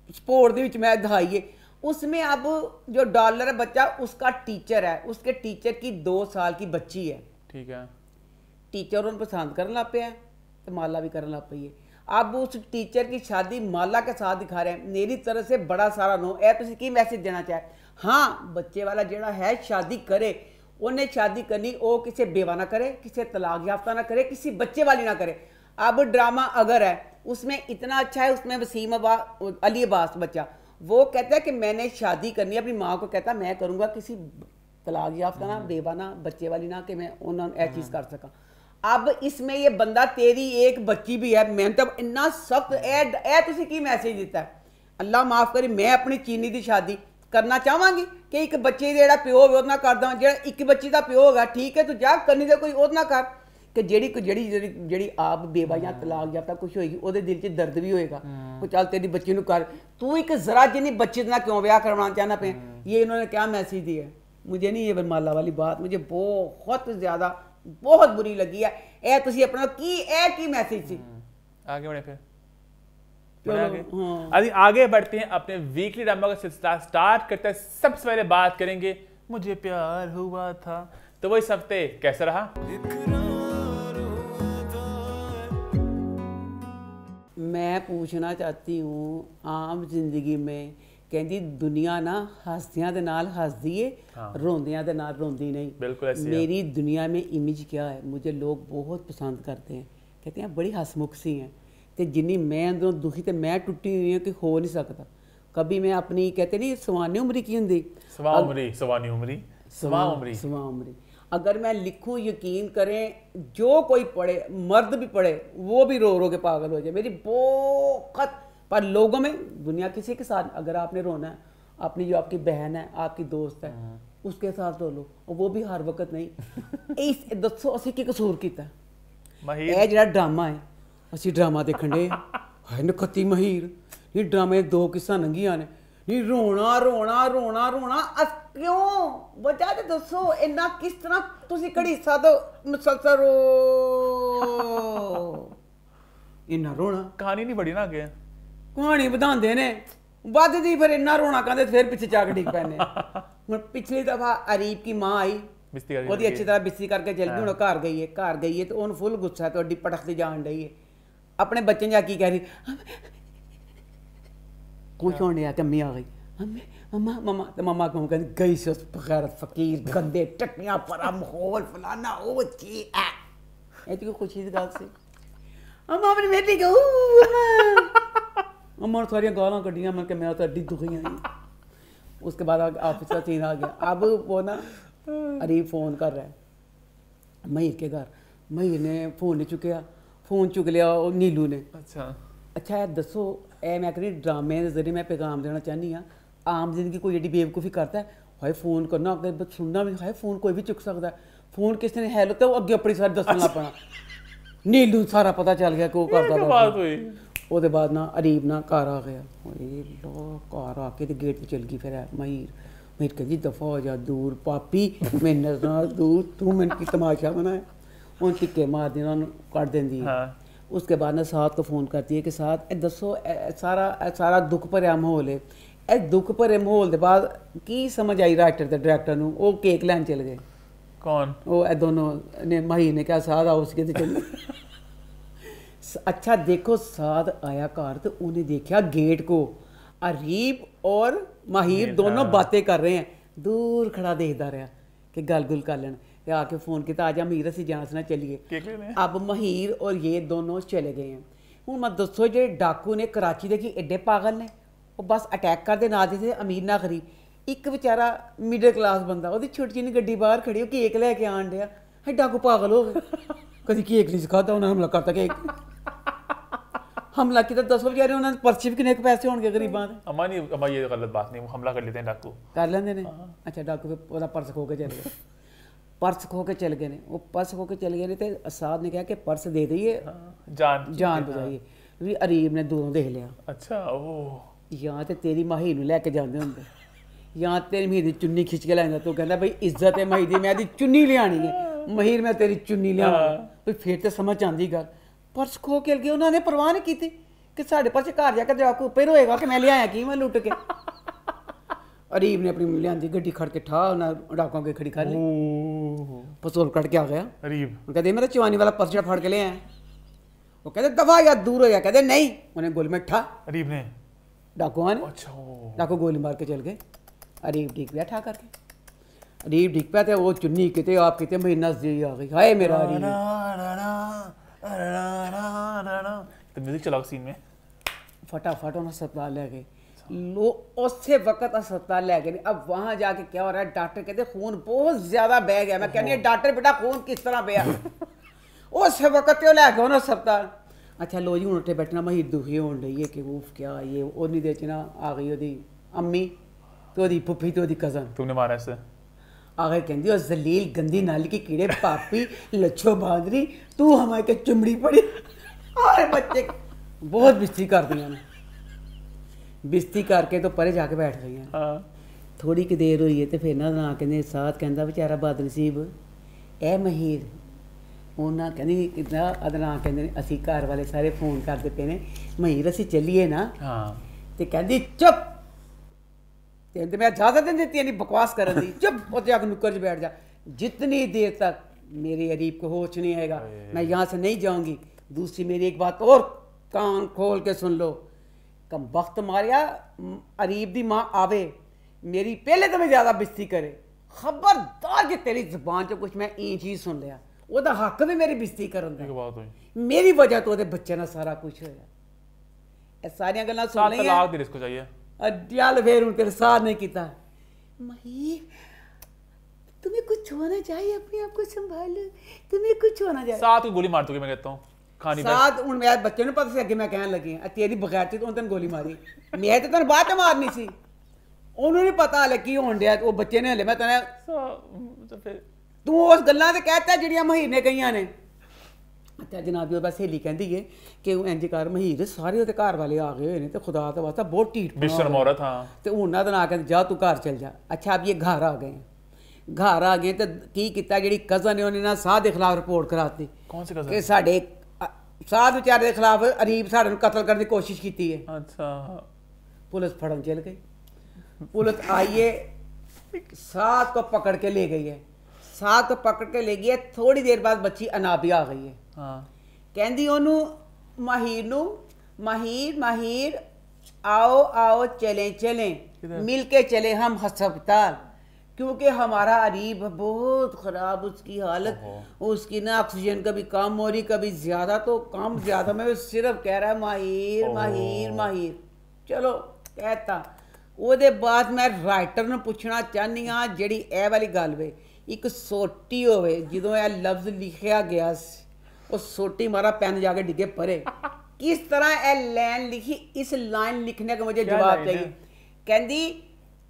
स्पोर्ट ਦੇ ਵਿੱਚ ਮੈਂ ਦਿਖਾਈ है उसमें अब जो डॉलर है बच्चा उसका टीचर है उसके टीचर की दो साल की बच्ची है ठीक है टीचर ਉਹਨੂੰ पसंद करने लग ਪਿਆ तो माला भी करने लग पई है। अब उस टीचर की शादी माला के साथ दिखा रहे हैं। मेरी तरह से बड़ा सारा नो। ए तुम की मैसेज देना चाहे? हाँ बच्चे वाला जोड़ा है शादी करे उन्हें शादी करनी वो किसी बेवा ना करे किसी तलाक याफ्ता ना करे किसी बच्चे वाली ना करे। अब ड्रामा अगर है उसमें इतना अच्छा है उसमें वसीम अबा अली अब्बास बच्चा वो कहता है कि मैंने शादी करनी अपनी माँ को कहता मैं करूँगा किसी तलाक याफ्ता ना हम्म। बेवा ना बच्चे वाली ना कि मैं उन्होंने यह चीज़ हम्म। कर सका। अब इसमें ये बंदा तेरी एक बच्ची भी है मैं तो इन्ना सख्त ए ए ਤੁਸੀਂ ਕੀ ਮੈਸੇਜ ਦਿੱਤਾ ਹੈ? ਅੱਲਾ ਮਾਫ ਕਰੇ ਮੈਂ ਆਪਣੀ ਚੀਨੀ ਦੀ ਸ਼ਾਦੀ ਕਰਨਾ ਚਾਹਾਂਗੀ ਕਿ ਇੱਕ ਬੱਚੇ ਦਾ ਜਿਹੜਾ ਪਿਓ ਹੋਵੇ ਉਹਦੇ ਨਾਲ ਕਰਦਾ ਜਿਹੜਾ ਇੱਕ ਬੱਚੀ ਦਾ ਪਿਓ ਹੋਗਾ ਠੀਕ ਹੈ ਤੂੰ ਜਾ ਕਰਨੀ ਤੇ ਕੋਈ ਉਹਦੇ ਨਾਲ ਕਰ ਕਿ ਜਿਹੜੀ ਕੋਈ ਜਿਹੜੀ ਜਿਹੜੀ ਜਿਹੜੀ ਆਪ ਬੇਵਾ ਜਾਂ ਤਲਾਕ ਜਾਂ ਤਾਂ ਕੁਝ ਹੋਏਗੀ ਉਹਦੇ ਦਿਲ 'ਚ ਦਰਦ ਵੀ ਹੋਏਗਾ ਉਹ ਚੱਲ ਤੇਰੀ ਬੱਚੀ ਨੂੰ ਕਰ ਤੂੰ ਇੱਕ ਜ਼ਰਾ ਜਿੰਨੀ ਬੱਚੀ ਦੇ ਨਾਲ ਕਿਉਂ ਵਿਆਹ ਕਰਵਾਉਣਾ ਚਾਹਨਾ ਪਿਆ ये इन्होंने क्या मैसेज दिया है मुझे नहीं ये माला वाली बात मुझे बहुत ज़्यादा बहुत बुरी लगी है ए ਤੁਸੀਂ ਆਪਣਾ ਕੀ ਇਹ ਕੀ ਮੈਸੇਜ ਸੀ आगे बढ़े फिर चलो, बढ़े आगे हाँ। अभी आगे बढ़ते हैं अपने वीकली ड्रामा का सिलसिला स्टार्ट करते हैं सबसे पहले बात करेंगे मुझे प्यार हुआ था तो वो इस हफ्ते कैसा रहा मैं पूछना चाहती हूँ ਆਮ ਜ਼ਿੰਦਗੀ में ਕਹਿੰਦੀ ਦੁਨੀਆ ਨਾ ਹੱਸਦਿਆਂ ਦੇ ਨਾਲ ਹੱਸਦੀ ਏ ਰੋਂਦਿਆਂ ਦੇ ਨਾਲ ਰੋਂਦੀ ਨਹੀਂ। ਮੇਰੀ ਦੁਨੀਆ ਮੇ ਇਮੇਜ ਕਿਆ ਹੈ? ਮੁਝੇ ਲੋਗ ਬਹੁਤ ਪਸੰਦ ਕਰਤੇ ਹੈ। कहते हैं बड़ी हसमुख सी हैं तो जिन्नी मैं अंदरों दुखी तो मैं टुटी हुई हूँ कि हो नहीं सकता कभी मैं अपनी कहते नहीं सवानी उम्री की होंगी सवा उम्री सवानी उम्री सवा उम्री सवा उम्री अगर मैं लिखूं यकीन करें जो कोई पढ़े मर्द भी पढ़े वो भी रो रो के पागल हो जाए मेरी बहुत पर लोगों में दुनिया किसी के साथ अगर आपने रोना है अपनी जो आपकी बहन है आपकी दोस्त है उसके साथ रो लो और वो भी हर वक्त नहीं इस दसो ਅਸੀਂ ਕੀ ਕਸੂਰ ਕੀਤਾ महीर ਇਹ ਜਿਹੜਾ ਡਰਾਮਾ ਹੈ ਅਸੀਂ ਡਰਾਮਾ ਦੇਖਣ ਦੇ ਹਾਏ ਨਖੱਤੀ ਮਹੀਰ ਇਹ ਡਰਾਮੇ ਦੀਆਂ ਦੋ ਕਿੱਸਾ ਨੰਗੀਆਂ ਨੇ ਨਹੀਂ ਰੋਣਾ ਰੋਣਾ ਰੋਣਾ ਰੋਣਾ ਅਸ ਕਿਉਂ ਵਜ੍ਹਾ ਤੇ ਦੱਸੋ ਇੰਨਾ ਕਿਸ ਤਰ੍ਹਾਂ ਤੁਸੀਂ ਘੜੀਸਾ ਤੋਂ ਮੁਸਲਸਲ ਰੋ ਇੰਨਾ ਰੋਣਾ कहानी नहीं बढ़ी ना आगे ਕਹਾਣੀ ਵਧਾਉਂਦੇ ਨੇ ਵੱਧਦੀ ਫਿਰ ਇੰਨਾ ਰੋਣਾ ਕਹਿੰਦੇ ਫਿਰ ਪਿੱਛੇ ਜਾ ਕੇ ਡਿੱਗ ਪੈਨੇ ਹੁਣ ਪਿਛਲੀ ਦਫਾ ਅਰੀਬ ਕੀ ਮਾਂ ਆਈ बिस्ती करके ਉਹਦੀ ਅੱਛੀ ਤਰ੍ਹਾਂ ਬਿਸਤੀ ਕਰਕੇ ਚਲ ਗਈ ਹੁਣ ਉਹ ਘਰ ਗਈ ਹੈ ਘਰ ਗਈ ਹੈ ਤੇ ਉਹਨੂੰ ਫੁੱਲ ਗੁੱਸਾ ਹੈ ਤੁਹਾਡੀ ਪਟਕ ਤੇ ਜਾਣ ਡਈ ਹੈ ਆਪਣੇ ਬੱਚੇ ਨੂੰ ਜਾ ਕੀ ਕਹਿ ਰਹੀ ਕੁਛ ਹੋਣ ਡਿਆ ਕਿ ਅੰਮੀ ਆ ਗਈ ਅੰਮੀ ਮਮਾ ਮਮਾ ਤੇ ਮਮਾ ਕਹੂੰ ਕਹਿੰਦੀ ਗਈ ਸੀ ਉਸ ਬਗੈਰਤ ਫਕੀਰ ਗੰਦੇ ਟੱਟੀਆਂ ਪਰਾ ਮਾਹੌਲ ਫਲਾਨਾ ਉਹ ਚੀ ਆ ਇਹ ਤੇ ਕੋਈ ਖੁਸ਼ੀ ਦੀ ਗੱਲ ਸੀ ਅਮਾ मम्मा ने सारियाँ गालां कड्डियाँ मैं मेरा तो अड्डी दुखी हाँ उसके बाद ऑफ़िस का सीन आ गया। अब वो ना अरीब फ़ोन कर रहा है। महीर के घर। महीर ने फ़ोन नहीं चुकया फ़ोन चुक लिया और नीलू ने। अच्छा। अच्छा यार दसो ए मैं आखनी ड्रामे के ज़रिए मैं पैगाम देना चाहनी हाँ आम ज़िंदगी कोई एडी बेवकूफ़ी करता है हाए फ़ोन करना अगर सुनना भी हाए फ़ोन कोई भी चुक सकता है फ़ोन किसने ने हैलो तो अगे अपनी सारी दस लग पड़ा नीलू सारा पता चल गया कि वो करता बात हुई। ਉਹਦੇ ਬਾਅਦ ਨਾ ਅਰੀਬ ਨਾ ਘਰ ਆ ਗਿਆ ਓਏ ਲੋ ਘਰ ਆ ਕੇ ਤੇ ਗੇਟ ਤੇ ਚਲ ਗਈ ਫਿਰ ਇਹ ਮਹੀਰ ਮਹੀਰ ਕਹਿੰਦੀ ਦਫਾ ਹੋ ਜਾ ਦੂਰ ਪਾਪੀ ਮੈਂ ਨਜ਼ਰਾਂ ਦੂਰ ਤੂੰ ਮੈਨੂੰ ਕੀ ਤਮਾਸ਼ਾ ਬਣਾਇਆ ਉਹਨ ਟਿੱਕੇ ਮਾਰਦੀ ਉਹਨਾਂ ਨੂੰ ਕੱਢ ਦਿੰਦੀ ਹੈ हाँ उसके बाद ना साथ को फ़ोन करती है कि साथ ए दसो ए- ए सारा ए सारा दुख ਭਰਿਆ ਮਾਹੌਲ ਹੈ ਇਹ ਦੁੱਖ ਭਰੇ ਮਾਹੌਲ ਦੇ ਬਾਅਦ ਕੀ ਸਮਝ ਆਈ ਰਾਈਟਰ ਤੇ ਡਾਇਰੈਕਟਰ ਨੂੰ ਉਹ ਕੇਕ ਲੈਣ ਚਲੇ ਗਏ कौन ਉਹ ਇਹ ਦੋਨੋਂ ਨੇ ਮਹੀ ਨੇ ਕਿਹਾ ਸਾਧ ਆਓ ਉਸਕੇ ਤੇ ਚੱਲ अच्छा देखो साध आया घर तो उन्हें देखा गेट को। अरीब और माहिर दोनों बातें कर रहे हैं। दूर खड़ा देखता रहा कि गल गुल कर लेना। आके फ़ोन किया आज मीर असी जाना सना चलिए। अब महीर और ये दोनों चले गए हैं। हूँ मैं दसो जे डाकू ने कराची के एडे पागल ने। वो बस अटैक करते ना देते अमीर ना गरीब एक बेचारा मिडल क्लास बंदा वो छोटी जी गड्डी बहर खड़ी केक लैके आन दिया। है डाकू पागल हो गए। कभी केक नहीं सिखाता उन्हें हमला करता केक। ਹਮਲਾ ਕਰਤਾ ਕੇਕ ਹਮਲਾ ਕੀਤਾ ਦੱਸੋ ਵਿਚਾਰੇ ਉਹਨਾਂ ਦੇ ਪਰਚੇ ਵੀ ਕਿੰਨੇ ਕੁ ਪੈਸੇ ਹੋਣਗੇ ਗਰੀਬਾਂ ਦੇ अम्मा नहीं अम्मा ये गलत बात नहीं वो हमला कर लेते हैं डाकू ਕਰ ਲੈਂਦੇ ਨੇ ਅੱਛਾ ਡਾਕੂ ਫਿਰ ਉਹਦਾ ਪਰਸ ਖੋ ਕੇ ਚਲੇ ਗਏ ਪਰਸ ਖੋ ਕੇ ਚਲੇ ਗਏ ਨੇ ਉਹ ਪਰਸ ਖੋ ਕੇ ਚਲੇ ਗਏ ਨੇ ਤੇ ਅਸਾਦ ਨੇ ਕਿਹਾ ਕਿ ਪਰਸ ਦੇ ਦਈਏ हाँ, जान ਜਾਨ ਬਚਾਈਏ ਵੀ ਅਰੀਬ ਨੇ ਦੂਰੋਂ ਦੇਖ ਲਿਆ अच्छा ओ ਜਾਂ ਤੇ ਤੇਰੀ ਮਾਹੀ ਨੂੰ ਲੈ ਕੇ ਜਾਂਦੇ ਹੁੰਦੇ ਜਾਂ ਤੇਰੀ ਮਹੀ ਦੀ ਚੁੰਨੀ ਖਿੱਚ ਕੇ ਲੈ ਜਾਂਦਾ ਤੂੰ ਕਹਿੰਦਾ ਬਈ ਇੱਜ਼ਤ ਹੈ ਮਾਹੀ ਦੀ ਮੈਂ ਦੀ ਚੁੰਨੀ ਲਿਆਣੀ ਹੈ ਮਹੀਰ ਮੈਂ ਤੇਰੀ ਚੁੰਨੀ ਲਿਆਵਾਂ ਵੀ ਫਿਰ ਤੇ ਸਮਝ ਆਂਦੀ ਗੱਲ ਪਰਸ ਖੋ ਕੇ ਗਏ ਉਹਨਾਂ ਨੇ ਪਰਵਾਹ ਨਹੀਂ ਕੀਤੀ ਕਿ ਸਾਡੇ ਪਾਸ ਘਰ ਜਾ ਕੇ ਜਾਕੂ ਉੱਪਰ ਹੋਏਗਾ ਕਿ ਮੈਂ ਲਿਆਇਆ ਕੀ ਮੈਂ ਲੁੱਟ ਕੇ ਅਰੀਬ ਨੇ ਆਪਣੀ ਲਿਆਂਦੀ ਗੱਡੀ ਖੜ ਕੇ ਠਾ ਉਹਨਾਂ ਡਾਕਾਂ ਕੇ ਖੜੀ ਕਰ ਲਈ ओह, ਪਸੋਲ ਕੱਢ ਕੇ ਆ ਗਿਆ गरीब ਉਹ ਕਹਿੰਦੇ ਮੇਰਾ ਚਵਾਨੀ ਵਾਲਾ ਪਰਸ ਜਿਹੜਾ ਫੜ ਕੇ ਲਿਆ ਉਹ ਕਹਿੰਦੇ ਦਫਾ ਯਾ ਦੂਰ ਹੋ ਜਾ ਕਹਿੰਦੇ ਨਹੀਂ ਉਹਨੇ ਗੋਲ में ਠਾ गरीब ने ਡਾਕੂਆਂ ਨੇ अच्छा ओ ਡਾਕੂ ਗੋਲੀ ਮਾਰ ਕੇ ਚਲ ਗਏ ਅਰੀਬ ਡਿੱਗ ਪਿਆ ਠਾ ਕਰਕੇ ਅਰੀਬ ਡਿੱਗ ਪਿਆ ਤੇ ਉਹ ਚੁੰਨੀ ਕਿਤੇ ਆਪ ਕਿਤੇ ਮਹੀਨਾ ਜੀ ਆ ਗਈ ਹਾਏ ਮੇਰਾ ਅਰੀਬ तो म्यूज़िक चलाओ सीन में। फटाफट उन्हें अस्पताल ले गए लोग उससे वक्त अस्पताल ले गए अब वहाँ जाके क्या हो रहा है? डॉक्टर कहते खून बहुत ज़्यादा बह गया। मैं कहने डॉक्टर बेटा खून किस तरह बह उस वक्त क्यों लै गए अस्पताल? अच्छा लो जी हूँ उठे बैठना मही दुखी हो रही है कि ऊफ क्या ये? ओनी देचना आ गई ओदी अम्मी तो ओदी पुप्पी तो ओदी कज़न। तुमने मारा इसे। ਆਗੇ ਕਹਿੰਦੀ ਉਹ ਜ਼ਲੀਲ ਗੰਦੀ ਨਾਲੀ ਕੀ ਕੀੜੇ ਪਾਪੀ ਲੱਛੋ ਬਾਦਰੀ ਤੂੰ ਹਮਾਇ ਕੇ ਚੁੰਮੜੀ ਪੜੀ ਆਏ ਬੱਚੇ ਬਹੁਤ ਬਿਸਤੀ ਕਰਦੀਆਂ ਨੇ। ਬਿਸਤੀ ਕਰਕੇ ਤੋਂ ਪਰੇ ਜਾ ਕੇ ਬੈਠ ਗਈਆਂ। ਹਾਂ। ਥੋੜੀ ਕਿ ਦੇਰ ਹੋਈ ਤੇ ਫਿਰ ਨਾ ਨਾ ਕਹਿੰਦੇ ਸਾਥ ਕਹਿੰਦਾ ਵਿਚਾਰਾ ਬਾਦਲ ਸੀਬ ਇਹ ਮਹੀਰ। ਉਹਨਾਂ ਕਹਿੰਦੀ ਕਿਦਾਂ ਅਦਨਾ ਕਹਿੰਦੇ ਨੇ ਅਸੀਂ ਘਰ ਵਾਲੇ ਸਾਰੇ ਫੋਨ ਕਰ ਦਿੱਤੇ ਨੇ ਮਹੀਰ ਅਸੀਂ ਚੱਲੀਏ ਨਾ। ਹਾਂ। ਤੇ ਕਹਿੰਦੀ ਚੁੱਪ! ਤੇ ਤੇ ਮੈਂ ਇਜਾਜ਼ਤ ਨਹੀਂ ਦਿੱਤੀ ਨਹੀਂ ਬਕਵਾਸ ਕਰਨ ਦੀ ਚੁੱਪ ਉੱਥੇ ਜਾ ਕੇ ਨੁੱਕਰ 'ਚ बैठ जा जितनी देर तक मेरे अरीब को होश नहीं आएगा मैं यहाँ से नहीं जाऊंगी दूसरी मेरी एक बात और कान खोल के सुन लो कम वक्त मारिया म, अरीब दी माँ आवे मेरी पहले तो मैं ज़्यादा बिस्ती करे खबरदार कि तेरी ਜ਼ੁਬਾਨ 'ਚ ਕੁਝ ਮੈਂ ਇਹ ਚੀਜ਼ ਸੁਣ ਲਿਆ ਉਹਦਾ ਹੱਕ ਵੀ ਮੇਰੀ ਬਿਸਤੀ ਕਰਨ ਦਾ की बात हुई ਮੇਰੀ ਵਜ੍ਹਾ ਤੋਂ ਉਹਦੇ ਬੱਚੇ ਨਾਲ ਸਾਰਾ ਕੁਝ ਹੋਇਆ ਇਹ ਸਾਰੀਆਂ ਗੱਲਾਂ ਸੁਣ सात ਲਈਆਂ तलाक दे इसको चाहिए अड्याल भेर उन ने किता मही तुम्हें कुछ होना चाहिए अपने आप को संभालो। तुम्हें कुछ होना चाहिए। साथ गोली मार दूँगी मैं कहता हूँ। खानी साथ उन मैं बच्चे ने पता से अगे मैं कहने लगी हाँ, तेरी बगैर ते तो उन तन गोली मारी। मैं तो तन बाद मारनी सी। उन्होंने पता हले की होन दिया वो बच्चे ने हले मैं तने तो तू उस गल्ला ते कहता जेड़ियाँ कही ने कहियाँ ने। ਤੇ ਜਨਾਬੀ ਉਹਦਾ ਸਹੇਲੀ ਕਹਿੰਦੀ ਏ ਕਿ ਉਹ ਇੰਜ ਕਰ ਮਹੀਰ ਸਾਰੇ ਉਹਦੇ ਘਰ ਵਾਲੇ ਆ ਗਏ ਹੋਏ ਨੇ ਤੇ ਖੁਦਾ ਦਾ ਵਾਸਤਾ ਬਹੁਤ ਢੀਠ ਬੇਸ਼ਰਮ ਔਰਤ ਹਾਂ। ਤੇ ਉਹਨਾਂ ਦਾ ਨਾਂ ਕਹਿੰਦੇ ਜਾ ਤੂੰ ਘਰ ਚਲ ਜਾ। ਅੱਛਾ ਆਪ ਇਹ ਘਰ ਆ ਗਏ। ਘਰ ਆ ਗਏ ਤੇ ਕੀ ਕੀਤਾ ਜਿਹੜੀ ਕਜ਼ਨ ਨੇ ਉਹਨੇ ਨਾ ਸਾਹ ਦੇ ਖਿਲਾਫ ਰਿਪੋਰਟ ਕਰਾਤੀ। ਕੌਣ ਸੀ ਕਜ਼ਨ ਕਿ ਸਾਡੇ ਸਾਧ ਵਿਚਾਰੇ ਦੇ ਖਿਲਾਫ ਅਰੀਬ ਸਾਡੇ ਨੂੰ ਕਤਲ ਕਰਨ ਦੀ ਕੋਸ਼ਿਸ਼ ਕੀਤੀ ਹੈ ਅੱਛਾ। ਪੁਲਿਸ ਫੜਨ ਚਲ ਗਈ। ਪੁਲਿਸ ਆਈਏ ਸਾਧ ਕੋ ਪਕੜ ਕੇ ਲੈ ਗਈ ਹੈ ਸਾਧ ਕੋ ਪਕੜ ਕੇ ਲੈ ਗਈ ਹੈ ਥੋੜੀ ਦੇਰ ਬਾਅਦ ਬੱਚੀ ਅਨਾਬਿਆ ਆ ਗਈ ਹੈ है हाँ ਕਹਿੰਦੀ ਉਹਨੂੰ ਮਹੀਰ ਨੂੰ ਮਹੀਰ ਮਹੀਰ आओ आओ चलें चलें मिल के चले हम अस्पताल क्योंकि हमारा अरीब बहुत ख़राब उसकी हालत उसकी ना ऑक्सीजन कभी कम हो रही कभी ज़्यादा तो कम ज़्यादा मैं सिर्फ कह रहा माहिर माहिर माहिर ਚਲੋ ਕਹਿਤਾ ਉਹਦੇ ਬਾਅਦ ਮੈਂ ਰਾਈਟਰ ਨੂੰ ਪੁੱਛਣਾ ਚਾਹਨੀ ਆ ਜਿਹੜੀ ਇਹ ਵਾਲੀ ਗੱਲ ਵੇ ਇੱਕ ਸੋਟੀ ਹੋਵੇ ਜਦੋਂ ਇਹ ਲਫ਼ਜ਼ ਲਿਖਿਆ ਗਿਆ ਸੀ ਉਹ ਸੋਟੀ मारा पेन जाके डिगे परे किस तरह ए लाइन लिखी इस लाइन लिखने का मुझे क्या जवाब line है? चाहिए कहती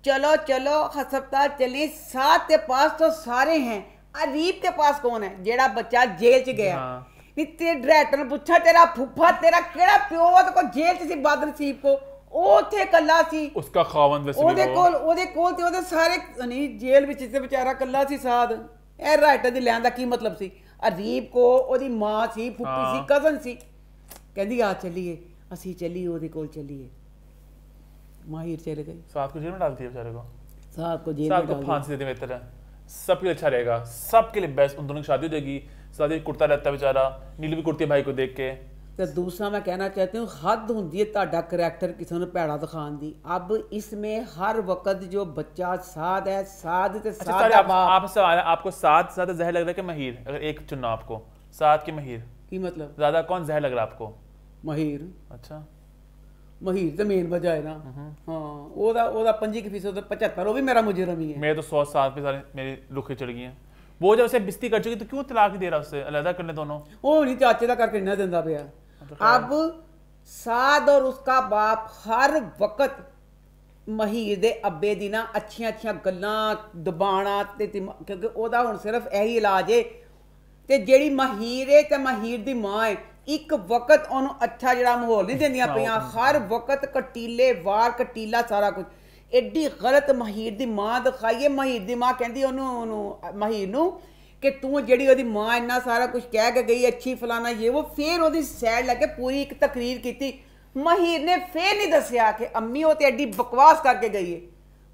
चलो चलो हस्पताल चली साथ के पास तो सारे हैं अरीब के पास कौन है जेड़ा बच्चा जेल च गया हाँ। ਨੀ ਤੇ ਡਾਇਰੈਕਟਰ ਨੂੰ ਪੁੱਛਾ ਤੇਰਾ ਫੁੱਫਾ ਤੇਰਾ ਕਿਹੜਾ ਪਿਓ ਆ ਤੇ ਕੋ ਜੇਲ੍ਹ ਚ ਸੀ ਬਾਦਲ ਨਸੀਬ ਕੋ ਉਹ ਉੱਥੇ ਇਕੱਲਾ ਸੀ उसका खावन वैसे ਉਹਦੇ भी वो- ਕੋਲ ਉਹਦੇ ਕੋਲ ਤੇ ਉਹਦੇ ਸਾਰੇ ਨਹੀਂ ਜੇਲ੍ਹ ਵਿੱਚ ਤੇ ਵਿਚਾਰਾ ਇਕੱਲਾ ਸੀ ਸਾਧ ਇਹ ਰਾਈਟਰ ਦੀ ਲੈਣ ਦਾ ਕੀ ਮਤਲਬ ਸੀ ਅਰੀਬ ਕੋ ਉਹਦੀ ਮਾਂ ਸੀ ਫੁੱਫੀ ਸੀ ਹਾਂ। ਕਜ਼ਨ ਸੀ ਕਹਿੰਦੀ ਆ ਚੱਲੀਏ ਅਸੀਂ ਚੱਲੀਏ ਉਹਦੇ ਕੋਲ ਚੱਲੀਏ ਮਾਹਿਰ ਚਲੇ ਗਏ साथ को जेल में डाल दिया बेचारे को साथ को जेल साथ में को डाल दिया। फांसी दे दी बेहतर है सबके लिए अच्छा रहेगा सबके लिए बेस्ट उन दोनों की शादी हो जाएगी शादी कुर्ता रहता है बेचारा नीली भी कुर्ती है भाई को देख के ਤੇ ਦੂਸਰਾ ਮੈਂ ਕਹਿਣਾ ਚਾਹਤੀ हूँ हद ਹੁੰਦੀ ਹੈ ਤੁਹਾਡਾ ਕਰੈਕਟਰ ਕਿਸੇ ਨੂੰ ਭੈੜਾ ਦਿਖਾਉਣ ਦੀ अब इसमें हर वक्त जो बच्चा साध है साध ते अच्छा साध सारे का आप, बाप आप सवाल है आपको सात ज्यादा जहर लग रहा है कि महीर अगर एक चुनना आपको सात की महीर ਕੀ ਮਤਲਬ ज्यादा कौन जहर लग रहा है आपको ਮਹੀਰ अच्छा ਮਹੀਰ ਤੇ ਮੇਨ ਵਜ੍ਹਾ ਹੈ ਨਾ ਹਾਂ ਉਹਦਾ ਉਹਦਾ 25% 75 ਉਹ ਵੀ ਮੇਰਾ ਮੁਜਰਮ ਹੀ ਹੈ मेरे तो सौ सात पे सारे मेरी रुखी चढ़ गई हैं वो जब उसे बिस्ती कर चुकी तो क्यों तलाक नहीं दे रहा उससे अलहदा करने दोनों ਉਹ ਨਹੀਂ ਚਾਚੇ ਦਾ ਕਰਕੇ ਇੰਨਾ ਦਿੰਦਾ ਪਿਆ अब साद और उसका बाप हर वक्त ਮਹੀਰ ਦੇ ਅੱਬੇ ਦੀ ਨਾ ਅੱਛੀਆਂ ਅੱਛੀਆਂ ਗੱਲਾਂ ਦਬਾਣਾ ਤੇ ਦਿਮਾ- ਕਿਉਂਕਿ ਉਹਦਾ ਹੁਣ ਸਿਰਫ ਇਹੀ ਇਲਾਜ ਏ ਤੇ ਜਿਹੜੀ ਮਹੀਰ ਏ ਤੇ ਮਹੀਰ ਦੀ ਮਾਂ ਏ ਇੱਕ ਵਕਤ ਉਹਨੂੰ ਅੱਛਾ ਜਿਹੜਾ ਮਾਹੌਲ ਨਹੀਂ ਦਿੰਦੀਆਂ ਪਈਆਂ ਹਰ ਵਕਤ ਕਟੀਲੇ ਵਾਰ ਕਟੀਲਾ ਸਾਰਾ ਕੁਝ ਐਡੀ ਗਲਤ ਮਹੀਰ ਦੀ ਮਾਂ ਦਿਖਾਈਏ ਮਹੀਰ ਦੀ ਮਾਂ ਕਹਿੰਦੀ ਉਹਨੂੰ ਉਹਨੂੰ ਮਹੀਰ ਨੂੰ ਕਿ ਤੂੰ ਜਿਹੜੀ ਉਹਦੀ ਮਾਂ ਇੰਨਾ ਸਾਰਾ ਕੁਝ ਕਹਿ ਕੇ ਗਈ ਅੱਛੀ ਫਲਾਣਾ ਇਹ ਉਹ ਫੇਰ ਉਹਦੀ ਸਾਈਡ ਲੈ ਕੇ ਪੂਰੀ ਇੱਕ ਤਕਰੀਰ ਕੀਤੀ ਮਹੀਰ ਨੇ ਫੇਰ ਨਹੀਂ ਦੱਸਿਆ ਕਿ ਅੰਮੀ ਉਹ ਤੇ ਐਡੀ ਬਕਵਾਸ ਕਰਕੇ ਗਈ ਏ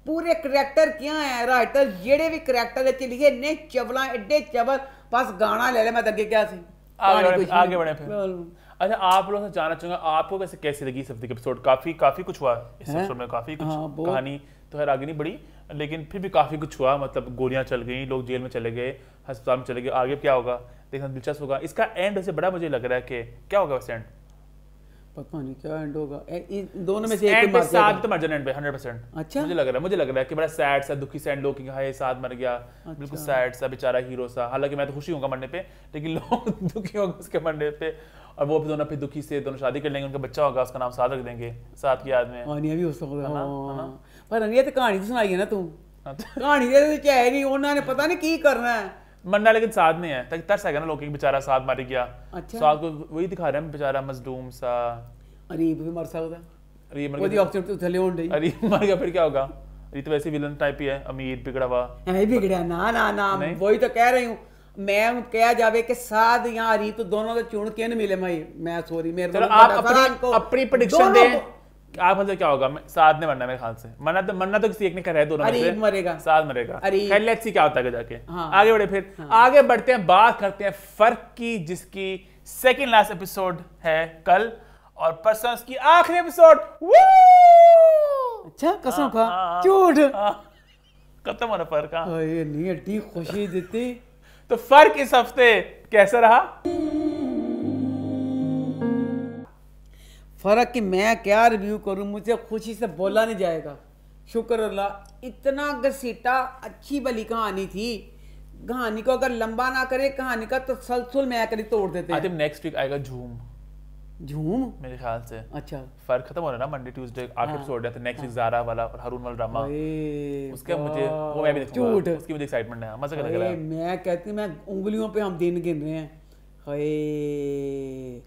ਪੂਰੇ ਕਰੈਕਟਰ ਕਿਆ ਹੈ ਰਾਈਟਰ ਜਿਹੜੇ ਵੀ ਕਰੈਕਟਰ ਵਿੱਚ ਲਿਖੇ ਨੇ ਚਵਲਾ ਐਡੇ ਚਵਲ ਬਸ ਗਾਣਾ ਲੈ ਲੈ ਮੈਂ ਤਾਂ ਅੱਗੇ ਕਿਹਾ ਸੀ आगे कहानी बढ़े कुछ आगे नहीं। बढ़े फिर चलो। अच्छा आप लोग से जानना चाहूंगा आपको वैसे कैसी लगी इस हफ्ते की एपिसोड काफी काफी कुछ हुआ इस हैं? एपिसोड में काफी कुछ हाँ, बहुत। कहानी तो खैर आगे नहीं बढ़ी लेकिन फिर भी काफ़ी कुछ हुआ मतलब गोलियाँ चल गई लोग जेल में चले गए अस्पताल में चले गए आगे क्या होगा? देखना दिलचस्प होगा। इसका एंड वैसे बड़ा मुझे लग रहा है कि क्या होगा वैसे एंड पता नहीं क्या एंड होगा? दोनों में से एक तो मर एंड पे 100 परसेंट अच्छा? मुझे लग रहा है मुझे लग रहा है कि बड़ा सैड सा दुखी मर गया। अच्छा। सैड सा बेचारा हीरो सा। हालाँकि मैं तो खुशी होगा मरने पे लेकिन लोग दुखी होंगे उसके मरने पे। और वो भी दोनों फिर दुखी से दोनों शादी कर लेंगे उनका बच्चा होगा उसका नाम साथ रख देंगे साथ की याद में। हाँ, भी हो सकता है। पर ਅਨੀਆ तो कहानी ਸੁਣਾਈ ਹੈ ਨਾ ਤੂੰ। ਕਹਾਣੀ ਦੇ ਵਿੱਚ ਹੈ ਨਹੀਂ ਉਹਨਾਂ ਨੇ ਪਤਾ ਨਹੀਂ ਕੀ ਕਰਨਾ मरना लेकिन साथ नहीं है तक तरस है ना लोग बेचारा साथ मारी गया अच्छा साथ को वही दिखा रहे हैं बेचारा मजदूम सा अरीब भी मर सकता अरीब मर गया ऑप्शन तो थले होने गई अरीब मर गया फिर क्या होगा अरीब तो वैसे विलन टाइप ही है अमीर बिगड़ा हुआ है बिगड़ा ना ना ना वही तो कह रही हूँ मैं कह जावे के साथ यहाँ अरीब तो दोनों का चुन के मिले भाई मैं सॉरी मेरे आप अपनी अपनी प्रेडिक्शन दें आप मतलब क्या होगा? साथ ने मरना मेरे ख्याल से। मरना तो मरना तो किसी एक ने कर रहा है दोनों अरे मरेगा। साथ मरेगा। खैर लेट्स सी क्या होता है जाके। हाँ। आगे बढ़े फिर। हाँ। आगे बढ़ते हैं बात करते हैं फ़र्क की जिसकी सेकंड लास्ट एपिसोड है कल और पर्सनस की आखिरी एपिसोड अच्छा कसम हाँ, खा। हाँ, हाँ। झूठ। खत्म होना फ़र्क का ये नहीं खुशी देती। तो फ़र्क इस हफ़्ते कैसा रहा? फ़र्क कि मैं क्या रिव्यू करूँ? मुझे खुशी से बोला नहीं जाएगा। शुक्र अल्लाह इतना घसीटा अच्छी भली कहानी थी। कहानी को अगर लंबा ना करे कहानी का तसलसल मैं करी तोड़ देते। आई हैं थिंक नेक्स्ट वीक आएगा झूम। झूम? मेरे ख्याल से। अच्छा। फ़र्क खत्म हो रहा ना मंडे ट्यूसडे आठ एपिसोड है तो नेक्स्ट वीक जारा वाला और हारून वाला ड्रामा उसके मुझे वो मैं भी देखूँगा। उसकी मुझे एक्साइटमेंट है। मज़ा लग रहा है मैं कहती मैं उंगलियों पे हम दिन गिन रहे हैं। हाय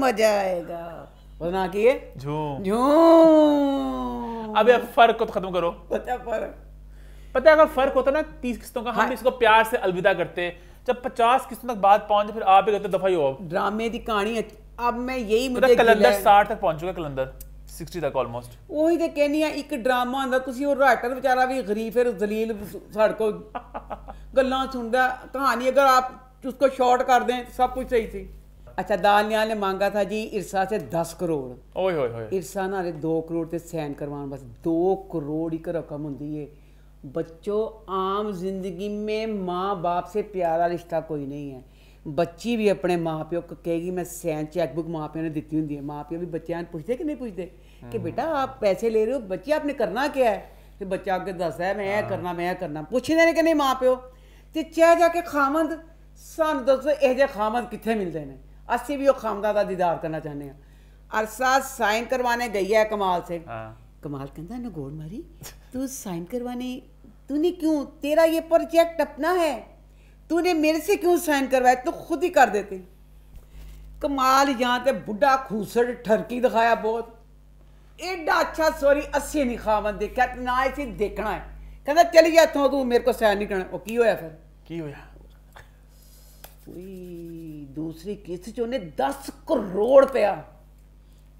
मजा आएगा बना किए झूम झूम अबे अब फर्क को तो खत्म करो पता फर्क पता है अगर फर्क होता ना तीस किस्तों का हम हाँ। इसको प्यार से अलविदा करते जब पचास किस्तों तक बात पहुंचे फिर आप ही कहते दफा ही हो अब ड्रामे की कहानी है। अब मैं यही पता मुझे कलंदर गिला है। साठ तक पहुंच चुका कलंदर सिक्सटी तक ऑलमोस्ट ਉਹੀ ਤੇ ਕਹਿੰਦੀ ਆ ਇੱਕ ਡਰਾਮਾ ਹੁੰਦਾ ਤੁਸੀਂ ਉਹ ਰਾਈਟਰ ਵਿਚਾਰਾ ਵੀ ਗਰੀਬ ਫਿਰ ਜ਼ਲੀਲ ਸਾਡੇ ਕੋ ਗੱਲਾਂ ਸੁਣਦਾ ਕਹਾਣੀ अगर आप उसको शॉर्ट कर दें सब कुछ सही थी। अच्छा दानियाल ने मांगा था जी इरसा से दस करोड़। ओए होए होए इरसा ना दो करोड़ ते सैन करवान बस दो करोड़ एक रकम होंगी है। बच्चों आम ज़िंदगी में माँ बाप से प्यारा रिश्ता कोई नहीं है। बच्ची भी अपने माँ प्यो को कहेगी मैं सैन चेकबुक माँ प्यो ने दी होंगी है। माँ प्यो भी बच्चे पूछते कि नहीं पूछते कि हम्म। बेटा आप पैसे ले रहे हो बच्चे आपने करना क्या है? तो बच्चा अगर दसदा है मैं हाँ। करना मैं करना। पूछते ने कि नहीं माँ प्यो तो चाहे जाके खामद सन दस यह जे खामद कितने मिलते हैं असि भी खामदा का दीदार करना चाहते हैं। अरसा साइन करवाने गई है कमाल से। हाँ। कमाल कहता नगोर मारी। तू साइन करवाने तूने क्यों तेरा ये प्रोजेक्ट अपना है? तूने मेरे से क्यों साइन करवाया? तू खुद ही कर देते। कमाल यहाँ तो बुढ़ा खूसर ठरकी दिखाया बहुत। एडा अच्छा सॉरी अस्सी नहीं खावन देखा ना इसे देखना है। कहता चली इतों तू मेरे को सैन नहीं करना। की होया फिर? की होया? ਕੋਈ ਦੂਸਰੀ ਕਿਸ਼ਤ ਚ ਉਹਨੇ 10 ਕਰੋੜ ਪਿਆ।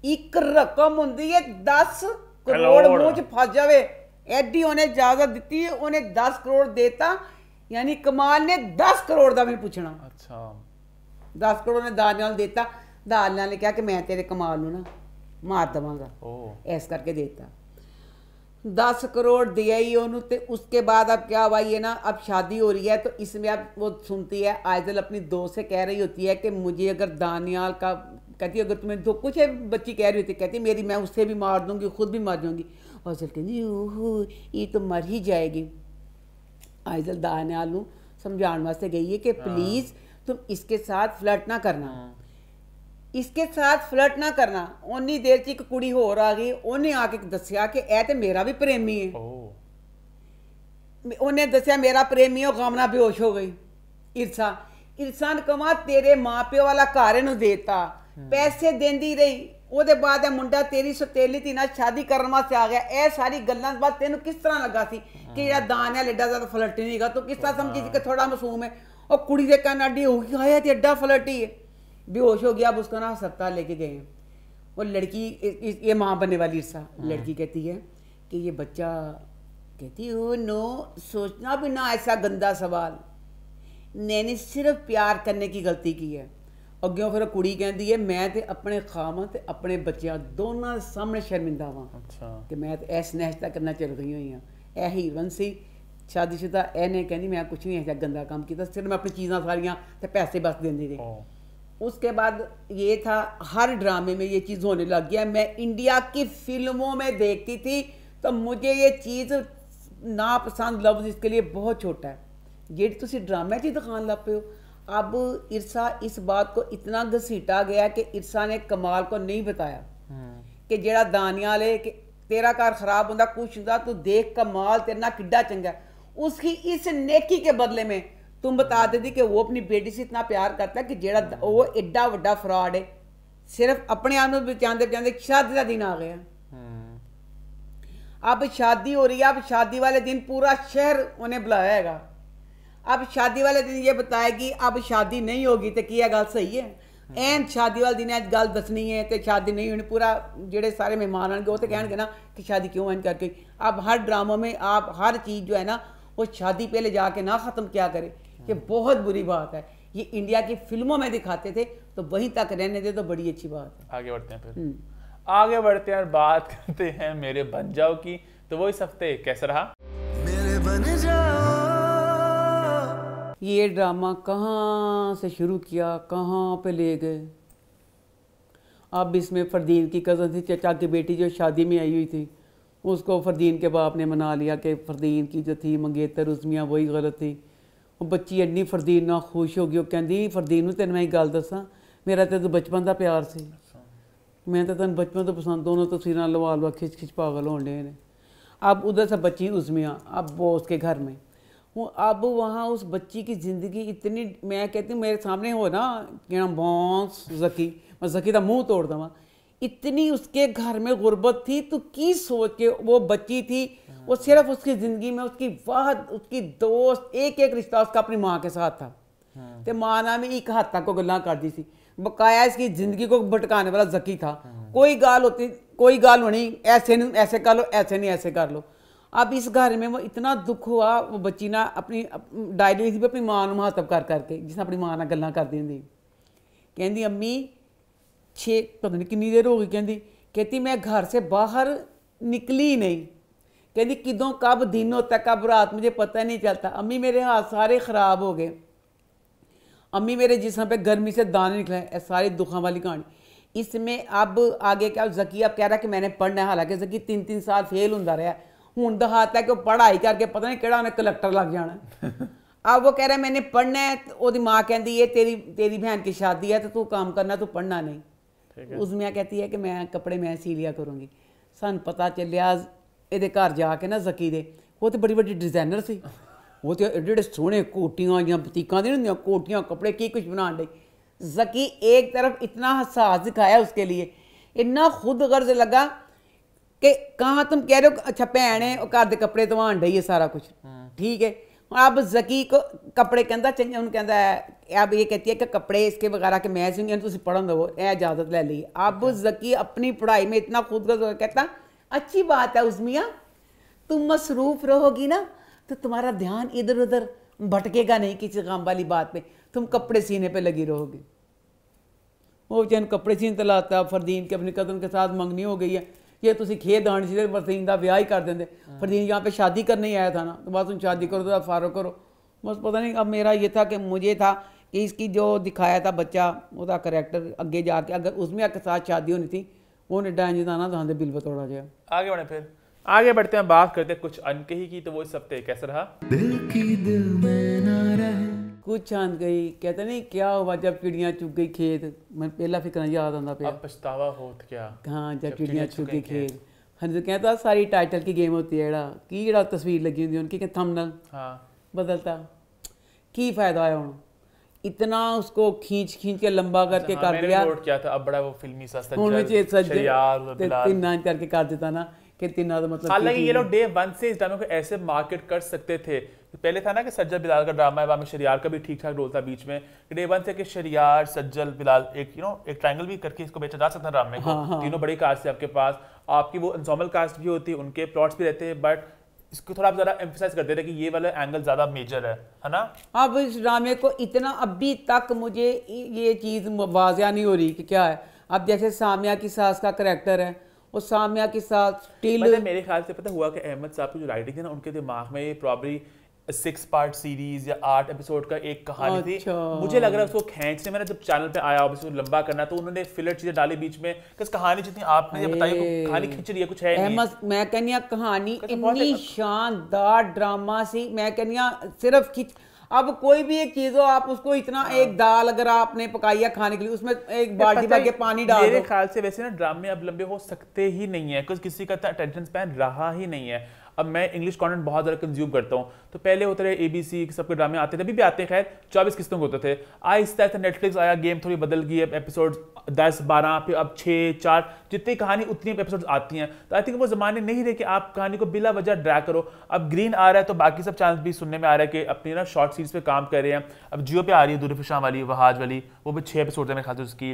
ਇੱਕ ਰਕਮ ਹੁੰਦੀ ਹੈ 10 ਕਰੋੜ ਮੂੰਹ ਚ ਫਸ ਜਾਵੇ। ਐਡੀ ਉਹਨੇ ਇਜਾਜ਼ਤ ਦਿੱਤੀ ਉਹਨੇ 10 ਕਰੋੜ ਦੇਤਾ ਯਾਨੀ ਕਮਾਲ ਨੇ 10 ਕਰੋੜ ਦਾ ਵੀ ਪੁੱਛਣਾ। ਅੱਛਾ। 10 ਕਰੋੜ ਨੇ ਦਾਨ ਨਾਲ ਦਿੱਤਾ। ਦਾਨ ਨਾਲ ਨੇ ਕਿਹਾ ਕਿ ਮੈਂ ਤੇਰੇ ਕਮਾਲ ਨੂੰ ਨਾ ਮਾਰ ਦਵਾਂਗਾ। ਇਸ ਕਰਕੇ ਦਿੱਤਾ। दस करोड़ दिया ही उन्होंने तो उसके बाद अब क्या हुआ ये ना अब शादी हो रही है तो इसमें अब वो सुनती है आयज़ल अपनी दोस्त से कह रही होती है कि मुझे अगर दानियाल का कहती है अगर तुम्हें दो कुछ है बच्ची कह रही होती कहती मेरी मैं उससे भी मार दूँगी खुद भी मार जाऊँगी। और सिर्फ़ कहती ओहो ये तो मर ही जाएगी। आयजल दानियाल समझाने वास्ते गई है कि हाँ। प्लीज़ तुम इसके साथ फ्लर्ट ना करना। हाँ। ਇਸਕੇ ਸਾਥ ਫਲਰਟ ਨਾ ਕਰਨਾ। ਉਨੀ ਦੇਰ ਚ ਇੱਕ ਕੁੜੀ ਹੋਰ ਆ ਗਈ ਉਹਨੇ ਆ ਕੇ ਦੱਸਿਆ ਕਿ ਇਹ ਤੇ ਮੇਰਾ ਵੀ ਪ੍ਰੇਮੀ ਹੈ ਉਹਨੇ ਦੱਸਿਆ ਮੇਰਾ ਪ੍ਰੇਮੀ ਉਹ ਗਮਨਾ ਬੇਹੋਸ਼ ਹੋ ਗਈ। ਇਰਸਾ ਇਰਸਾ ਨੇ ਕਮਾ ਤੇਰੇ ਮਾਪਿਓ ਵਾਲਾ ਘਰ ਇਹਨੂੰ ਦੇਤਾ। ਪੈਸੇ ਦਿੰਦੀ ਰਹੀ। ਉਹਦੇ ਬਾਅਦ ਇਹ ਮੁੰਡਾ ਤੇਰੀ ਸਤੇਲੀ ਤੀ ਨਾਲ ਸ਼ਾਦੀ ਕਰਨ ਵਾਸਤੇ ਆ ਗਿਆ। ਇਹ ਸਾਰੀ ਗੱਲਾਂ ਬਾਅਦ ਤੈਨੂੰ ਕਿਸ ਤਰ੍ਹਾਂ ਲੱਗਾ ਸੀ ਕਿ ਜਿਹੜਾ ਦਾਨ ਹੈ ਐਡਾ ਜ਼ਿਆਦਾ ਫਲਰਟੀ ਨਹੀਂਗਾ ਤੂੰ ਕਿਸ ਤਰ੍ਹਾਂ ਸਮਝੀ ਕਿ ਥੋੜਾ ਮਾਸੂਮ ਹੈ? ਉਹ ਕੁੜੀ ਦੇ ਕੰਨ ਅੱਡੀ ਹੋ ਗਈ ਆਇਆ ਤੇ ਐਡਾ ਫਲਰਟੀ ਹੈ बेहोश हो गया अब उसको ना अस्पताल लेके गए। हैं और लड़की ये माँ बनने वाली ईर्षा लड़की कहती है कि ये बच्चा कहती हो नो सोचना भी ना ऐसा गंदा सवाल। मैंने सिर्फ प्यार करने की ਗਲਤੀ ਕੀ ਹੈ ਅੱਗਿਓਂ ਫਿਰ ਕੁੜੀ ਕਹਿੰਦੀ ਹੈ ਮੈਂ ਤੇ ਆਪਣੇ ਖਾਮਾ ਤੇ ਆਪਣੇ ਬੱਚਿਆਂ ਦੋਨਾਂ ਸਾਹਮਣੇ ਸ਼ਰਮਿੰਦਾ ਵਾਂ ਅੱਛਾ ਕਿ ਮੈਂ ਤੇ ਐਸ ਨਹਿਸ਼ਤਾ ਕਰਨਾ ਚੱਲ ਗਈ ਹੋਈ ਆ ਇਹ ਹੀ ਵੰਸੀ ਸ਼ਾਦੀशुदा ਐ ਨੇ ਕਹਿੰਦੀ ਮੈਂ ਕੁਝ ਨਹੀਂ ਐਸਾ ਗੰਦਾ ਕੰਮ ਕੀਤਾ ਸਿਰਫ ਮੈਂ ਆਪਣੀ ਚੀਜ਼ਾਂ ਸਾਰੀਆਂ ਤੇ ਪੈਸੇ ਬਸ ਦਿੰਦੀ ਰਹੀ उसके बाद ये था हर ड्रामे में ये चीज़ होने लग गया। मैं इंडिया की फ़िल्मों में देखती थी तो मुझे ये चीज़ नापसंद लफ्ज़ इसके लिए बहुत छोटा है। ये तो तुम ड्रामे च दिखाने लग पे हो। अब इरसा इस बात को इतना घसीटा गया कि इरसा ने कमाल को नहीं बताया। हम्म। कि जड़ा दानिया ले कि तेरा घर खराब होंगे कुछ होंगे तू देख कमाल तेरे ना कि चंगा उसकी इस नेकी के बदले में तुम बता देती कि वो अपनी बेटी से इतना प्यार करता है कि ਜਿਹੜਾ वो एड्डा ਵੱਡਾ फ्रॉड है सिर्फ अपने आप ਨੂੰ ਬਚਾਉਂਦੇ ਬਚਾਉਂਦੇ शादी ਦਾ दिन आ गया अब शादी हो रही है अब शादी वाले दिन पूरा शहर उन्हें बुलाया हैगा अब शादी वाले दिन ये बताएगी अब शादी नहीं होगी तो की गल सही है ਐਨ ਸ਼ਾਦੀ ਵਾਲੇ ਦਿਨ ਅੱਜ ਗੱਲ ਦੱਸਣੀ ਹੈ ਤੇ ਸ਼ਾਦੀ नहीं होनी पूरा ਜਿਹੜੇ ਸਾਰੇ ਮਹਿਮਾਨ ਆਣਗੇ ਉਹ ਤੇ ਕਹਿਣਗੇ ਨਾ कि शादी क्यों एंड करके अब हर ड्रामों में आप हर चीज़ जो है ना वो शादी पहले जाके ना ख़त्म क्या करे ये बहुत बुरी बात है। ये इंडिया की फ़िल्मों में दिखाते थे तो वहीं तक रहने दे तो बड़ी अच्छी बात है। आगे बढ़ते हैं फिर। हम्म। आगे बढ़ते हैं और बात करते हैं मेरे बन जाओ की। तो वो इस हफ़्ते कैसा रहा? मेरे बन जाओ। ये ड्रामा कहाँ से शुरू किया कहाँ पे ले गए? अब इसमें फरदीन की कज़न थी चचा की बेटी जो शादी में आई हुई थी। उसको फरदीन के बाप ने मना लिया कि फरदीन की जो थी मंगेतर उजमियाँ वही गलत थी। ਉਹ ਬੱਚੀ ਐਡੀ ਫਰਦੀਨ ਨਾਲ ਖੁਸ਼ ਹੋ ਗਈ ਉਹ ਕਹਿੰਦੀ ਫਰਦੀਨ ਨੂੰ ਤੈਨੂੰ ਮੈਂ ਇੱਕ ਗੱਲ ਦੱਸਾਂ ਮੇਰਾ ਤੇ ਤੂੰ ਬਚਪਨ ਦਾ ਪਿਆਰ ਸੀ मैं तो तन बचपन तो पसंद दोनों तस्वीरें लवा लवा खिंच खिंच पागल होने डे ने अब उधर से बच्ची उसमिया अब वो उसके घर में वो अब वहाँ उस बच्ची की ज़िंदगी इतनी मैं कहती हूँ मेरे सामने हो ना क्या बॉन्स जकी मैं जकी का मुंह तोड़ दवा इतनी उसके घर में गुर्बत थी तो की सोच के वो बच्ची थी वो सिर्फ़ उसकी ज़िंदगी में उसकी वहद उसकी दोस्त एक एक रिश्ता उसका अपनी माँ के साथ था। तो माँ ने एक हद तक को गल कर दी थी बकाया इसकी ज़िंदगी को भटकाने वाला जकी था। हाँ। कोई गाल होती कोई गाल होनी ऐसे नहीं ऐसे कर लो ऐसे नहीं ऐसे कर लो। अब इस घर में वो इतना दुख हुआ वो बच्ची ना अपनी डायरी लिखी अपनी माँ को मुहातब कर करके जिसने अपनी माँ ने गल कर दी होंगी कहती अम्मी छे पता नहीं किन्नी देर हो गई? कहती कहती मैं घर से बाहर निकली नहीं। कहती किदों कब दिनों तक कब रात मुझे पता नहीं चलता अम्मी मेरे हाथ सारे ख़राब हो गए अम्मी मेरे जिसम पे गर्मी से दाने निकले सारी दुखों वाली कहानी इसमें अब आगे क्या जकी अब कह रहा कि मैंने पढ़ना है हालाँकि जकी तीन तीन साल फेल हों रहा हूँ दहाता है कि पढ़ाई करके पता नहीं कड़ा उन्हें कलेक्टर लग जाना अब वो कह रहा है मैंने पढ़ना है तो माँ कहती है तेरी तेरी बहन की शादी है तो तू काम करना तू पढ़ना नहीं उसमें कहती है कि मैं कपड़े मैं सी लिया करूँगी सन पता चलिया ਇਹਦੇ ਘਰ ਜਾ ਕੇ ਨਾ ਜ਼ਕੀ ਦੇ ਉਹ ਤੇ ਬੜੀ ਵੱਡੀ ਡਿਜ਼ਾਈਨਰ ਸੀ ਉਹ ਤੇ ਏਡੇ ਏਡੇ ਸੋਹਣੇ ਕੋਟੀਆਂ ਜਾਂ ਬੁਤੀਕਾਂ ਦੀਆਂ ਹੁੰਦੀਆਂ ਕੋਟੀਆਂ ਕੱਪੜੇ ਕੀ ਕੁਝ ਬਣਾਉਣ ਲਈ ਜ਼ਕੀ ਇੱਕ ਤਰਫ इतना हसास दिखाया उसके लिए इतना खुद गर्ज लगा कि कहाँ तुम कह रहे हो अच्छा भैन है और घर ਦੇ ਕੱਪੜੇ ਧਵਾਉਣ ਡਈ ਹੈ ਸਾਰਾ ਕੁਝ ठीक है और अब जकी को कपड़े कहता चंगे उन्हें कहता है अब ये कहती है कि कपड़े इसके वगैरह के मैं सिंगे तुम पढ़न दो ये इजाजत ले ली अब जकी अपनी पढ़ाई में इतना खुद गर्ज हो गया, कहता अच्छी बात है उसमिया तुम मसरूफ़ रहोगी ना तो तुम्हारा ध्यान इधर उधर भटकेगा नहीं किसी काम वाली बात पे। तुम कपड़े सीने पे लगी रहोगे। वो चैन कपड़े सीन तो तलाता फरदीन के अपने कदम के साथ मंगनी हो गई है। ये तुम खेत आने से फरदीन का ब्याह ही कर देंगे हाँ। फरदीन यहाँ पे शादी करने ही आया था ना तो बस तुम शादी करो तो फारो करो। बस पता नहीं अब मेरा ये था कि मुझे था कि इसकी जो दिखाया था बच्चा वो करेक्टर अगे जाके अगर उसमें के साथ शादी होनी थी वो इंज था ना तो हाँ बिल बतौड़ा गया। आगे बढ़े फिर। आगे बढ़ते हैं बात करते हैं कुछ अनकही की तो वो इस हफ़्ते कैसा रहा? दिल की दिल में ना रहे। कुछ आंद गई कहते नहीं क्या हुआ जब चिड़ियाँ चुग गई खेत? मैं पहला फ़िक्र याद आंदा पे पछतावा होत क्या? हाँ जब जब चिड़ियाँ चुग गई खेत। हाँ तो कहता सारी टाइटल की गेम होती है जेड़ा की जेड़ा तस्वीर लगी होंगी उनकी कि थंबनेल हाँ। बदलता। की फ़ायदा है हूँ इतना उसको खींच खींच के लंबा अच्छा, करके हाँ, कर दिया। था अब बड़ा वो फिल्मी करके कर देता ना कि तीन तो मतलब हालाँकि ये लोग डे वन से इस ड्रामे को ऐसे मार्केट कर सकते थे। पहले था ना कि सज्जल बिलाल का ड्रामा है शरियार का भी ठीक ठाक रोल था बीच में। डे वन से कि शरियार सज्जल बिलाल एक यू नो एक ट्रायंगल भी करके इसको बेचा जा सकता है ड्रामे को। हाँ, हाँ। तीनों कास्ट थे आपके पास। आपकी वो इंसॉमल कास्ट भी होती है उनके प्लॉट्स भी रहते हैं बट इसको थोड़ा आप ज़्यादा एम्फोसाइज कर दे रहे कि ये वाला एंगल ज़्यादा मेजर है है ना? अब इस ड्रामे को इतना अभी तक मुझे ये चीज़ वाजिया नहीं हो रही कि क्या है। अब जैसे सामिया की सास का करेक्टर है और सामिया की सास टील मतलब मेरे ख्याल से पता हुआ कि अहमद साहब की जो राइटिंग है ना उनके दिमाग में ये प्रॉब्ली सिक्स पार्ट सीरीज़ या आठ एपिसोड का एक कहानी अच्छा। थी। मुझे लग रहा है उसको खींचने में ना जब चैनल पे आया उसको लंबा करना तो उन्होंने फिलर चीज़ें डाली बीच में कि इस कहानी जितनी आपने ये बताई कहानी खींच रही है कुछ है नहीं मैं कहनी कहानी इतनी शानदार ड्रामा सी मैं कहनी सिर्फ़ खिंच अब कोई भी एक चीज़ हो आप उसको इतना हाँ। एक दाल अगर आपने पकाई है खाने के लिए उसमें एक बाल्टी भर के पानी डाल मेरे ख्याल से वैसे ना ड्रामे अब लंबे हो सकते ही नहीं है कुछ किसी का अटेंशन स्पैन रहा ही नहीं है अब मैं इंग्लिश कंटेंट बहुत ज़्यादा कंज्यूम करता हूँ। तो पहले होते रहे ए बी सी सबके ड्रामे आते थे, अभी भी आते हैं। खैर, चौबीस किस्तों के होते थे। आहिस्ता आहिस्ता नेटफ्लिक्स आया गेम थोड़ी बदल गई है एपिसोड दस, बारह, फिर अब छः, चार, जितनी कहानी उतनी एपिसोड आती हैं। तो आई थिंक वो ज़माने नहीं रहे कि आप कहानी को बिला वजह ड्रैग करो। अब ग्रीन आ रहा है तो बाकी सब चैनल भी सुनने में आ रहा है कि अपनी ना शॉर्ट सीरीज़ पे काम कर रहे हैं। अब जियो पे आ रही है दूरफिशा वाली, वहाज वाली, वो भी छः एपिसोड है मेरे ख्याल उसकी।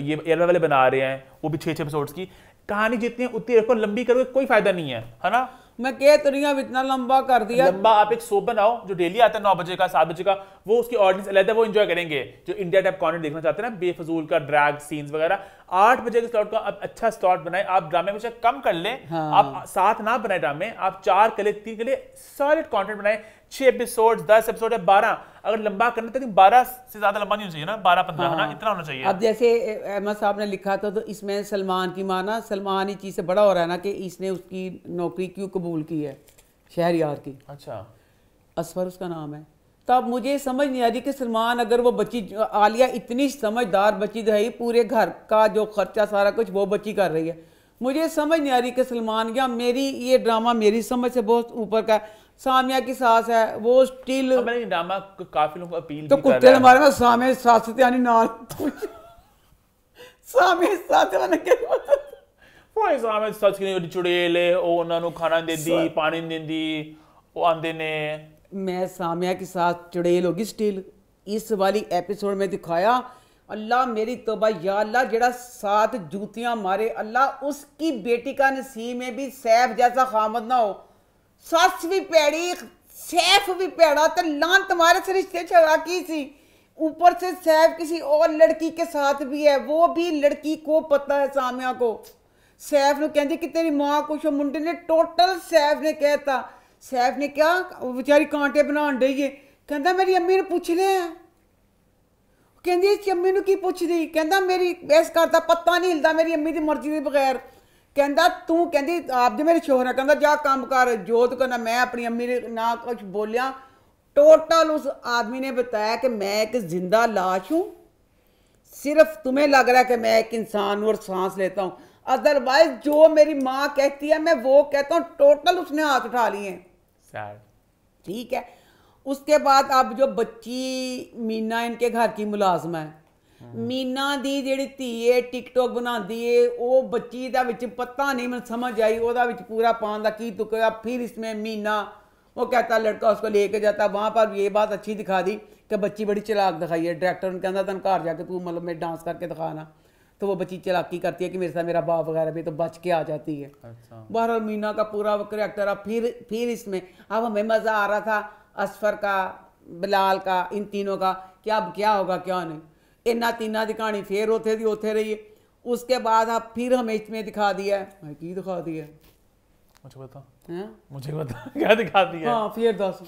ये एयर वाले बना रहे हैं, वो भी छः छः एपिसोड्स की। कहानी जितनी उतनी रखो, लंबी करोगे, कोई फ़ायदा नहीं है है ना? मैं कह तो रही हूँ इतना लंबा कर दिया लंबा आप एक शो बनाओ जो डेली आता है नौ बजे का सात बजे का वो उसकी ऑडियंस अलग है वो एंजॉय करेंगे जो इंडिया टाइप कॉन्टेंट देखना चाहते हैं ना बेफजूल का ड्रैग सीन्स वगैरह आठ बजे के स्लॉट का आप अच्छा स्लॉट बनाए आप ड्रामे में कम कर ले हाँ। आप सात ना बनाए ड्रामे आप चार कर ले तीन कर ले सॉलिड कॉन्टेंट बनाए छह एपिसोड दस एपिसोड है बारह अगर लंबा करना तो बारह से ज़्यादा लंबा नहीं होना चाहिए ना? बारह पंद्रह है ना? इतना होना चाहिए। अब जैसे अहमद साहब ने लिखा था तो इसमें सलमान की माना सलमान ही चीज़ से बड़ा हो रहा है ना कि इसने उसकी नौकरी क्यों कबूल की है? शहरयार की। अच्छा। असफर उसका नाम है। तब मुझे समझ नहीं आ रही कि सलमान अगर वो बच्ची आलिया इतनी समझदार बच्ची तो है पूरे घर का जो खर्चा सारा कुछ वो बच्ची कर रही है। मुझे समझ नहीं आ रही कि सलमान या मेरी ये ड्रामा मेरी समझ से बहुत ऊपर का है। सामिया की सास है वो स्टिल अब मैंने ये ड्रामा को काफी लोगों को अपील तो भी कर कुत्ते रहा है हमारे में सामे सास यानी नाल सामे सास मैंने क्या ਉਹ ਇਸਲਾਮ ਵਿੱਚ ਸੱਚ ਕਿ ਚੁੜੇਲੇ ਉਹ ਉਹਨਾਂ ਨੂੰ ਖਾਣਾ ਨਹੀਂ ਦਿੰਦੀ ਪਾਣੀ ਨਹੀਂ ਦਿੰਦੀ ਉਹ ਆਂਦੇ ਨੇ मैं सामिया के साथ चुड़ैल होगी स्टिल इस वाली एपिसोड में दिखाया अल्लाह मेरी तोबा या अल्लाह जड़ा सात जूतियां मारे अल्लाह उसकी बेटी का नसीब में भी सैफ जैसा खामद ना हो सस भी भैड़ी, सैफ भी भैड़ा तो लान तुम्हारे से रिश्ते चलाकी सी? ऊपर से सैफ किसी और लड़की के साथ भी है, वो भी लड़की को पता है सामिया को। सैफ ने कहती कि तेरी माँ कुछ मुंडे ने टोटल सैफ ने कहता सैफ ने क्या बेचारी कांटे बना डी है। कहता मेरी अम्मी ने पूछ लिया अम्मी ने की पूछ दी ਕਹਿੰਦਾ ਮੇਰੀ ਬੈਸ ਕਰਦਾ पत्ता नहीं हिलता मेरी अम्मी की मर्ज़ी के बगैर। ਕਹਿੰਦਾ ਤੂੰ ਕਹਿੰਦੀ ਆਪ ਦੇ ਮੇਰੇ ਸ਼ੋਹਰ ਹੈ ਕਹਿੰਦਾ ਜਾ ਕੰਮ ਕਰ ਜੋ ਤੂੰ ਕਹਿੰਦਾ ਮੈਂ ਆਪਣੀ ਅੰਮੀ ਦੇ ਨਾ ਕੁਝ ਬੋਲਿਆ टोटल उस आदमी ने बताया कि मैं एक जिंदा लाश हूं सिर्फ तुम्हें लग रहा है कि मैं एक इंसान हूं और सांस लेता हूं अदरवाइज जो मेरी माँ कहती है मैं वो कहता हूँ टोटल उसने हाथ उठा लिए हैं सैड ठीक है उसके बाद अब जो बच्ची मीना इनके घर की ਮੁਲਾਜ਼ਮ ਹੈ ਮੀਨਾ ਦੀ ਜਿਹੜੀ ਧੀ ਹੈ ਟਿਕਟੋਕ ਬਣਾਉਂਦੀ ਏ ਉਹ ਬੱਚੀ ਦਾ ਵਿੱਚ ਪਤਾ नहीं ਮੈਨੂੰ समझ आई ਉਹਦਾ ਵਿੱਚ पूरा पान ਦਾ ਕੀ ਤੁਕ ਹੋਇਆ फिर इसमें मीना वो कहता लड़का उसको लेके जाता वहां पर ये बात अच्छी दिखा दी कि बच्ची बड़ी चलाक दिखाई है डायरेक्टर ने कहता तन घर जाके तू मतलब मैं डांस करके दिखाना तो वो बच्ची चलाकी करती है कि मेरे साथ मेरा बाप वगैरह भी तो बच के आ जाती है अच्छा बहरहाल मीना का पूरा करेक्टर अब फिर फिर इसमें अब हमें मज़ा आ रहा था असफर का बिलाल का इन तीनों का कि अब क्या होगा क्या नहीं इन्ना तीना की कहानी फिर उथे दी उथे रही है उसके बाद अब फिर हमें इसमें दिखा दिया है भाई की दिखा दिया है मुझे बता हैं? मुझे बता क्या दिखा दिया हाँ फिर दस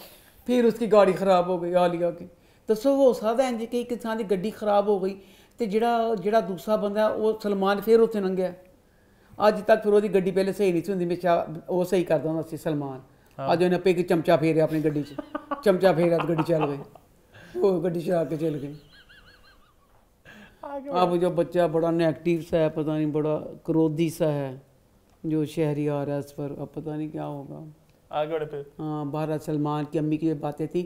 फिर उसकी गाड़ी खराब हो गई आलिया की ਦੱਸੋ ਹੋ ਸਕਦਾ ਇੰਜ ਕਿ ਇੱਕ ਇਨਸਾਨ ਦੀ ਗੱਡੀ ਖਰਾਬ ਹੋ ਗਈ ਤੇ ਜਿਹੜਾ ਜਿਹੜਾ ਦੂਸਰਾ ਬੰਦਾ ਉਹ ਸਲਮਾਨ ਫਿਰ ਉੱਥੇ ਲੰਘਿਆ ਅੱਜ ਤੱਕ ਫਿਰ ਉਹਦੀ ਗੱਡੀ ਪਹਿਲੇ ਸਹੀ ਨਹੀਂ ਸੀ ਹੁੰਦੀ ਹਮੇਸ਼ਾ ਉਹ ਸਹੀ ਕਰਦਾ ਹੁੰਦਾ ਸੀ ਸਲਮਾਨ ਅੱਜ ਉਹਨੇ ਆਪੇ ਇੱਕ ਚਮਚਾ ਫੇਰਿਆ ਆਪਣੀ ਗੱਡੀ 'ਚ ਚਮਚਾ ਫੇਰਿਆ ਤੇ ਗੱਡੀ ਚੱਲ ਗਈ ਉਹ ਗੱਡੀ ਚਲਾ ਕੇ ਚੱਲ ਗਈ अब जो बच्चा बड़ा नेगेटिव सा है पता नहीं बड़ा क्रोधी सा है जो शहरी आ रहा है इस पर अब पता नहीं क्या होगा। आगे बढ़े फिर। हाँ भारत सलमान की अम्मी की जो बातें थी।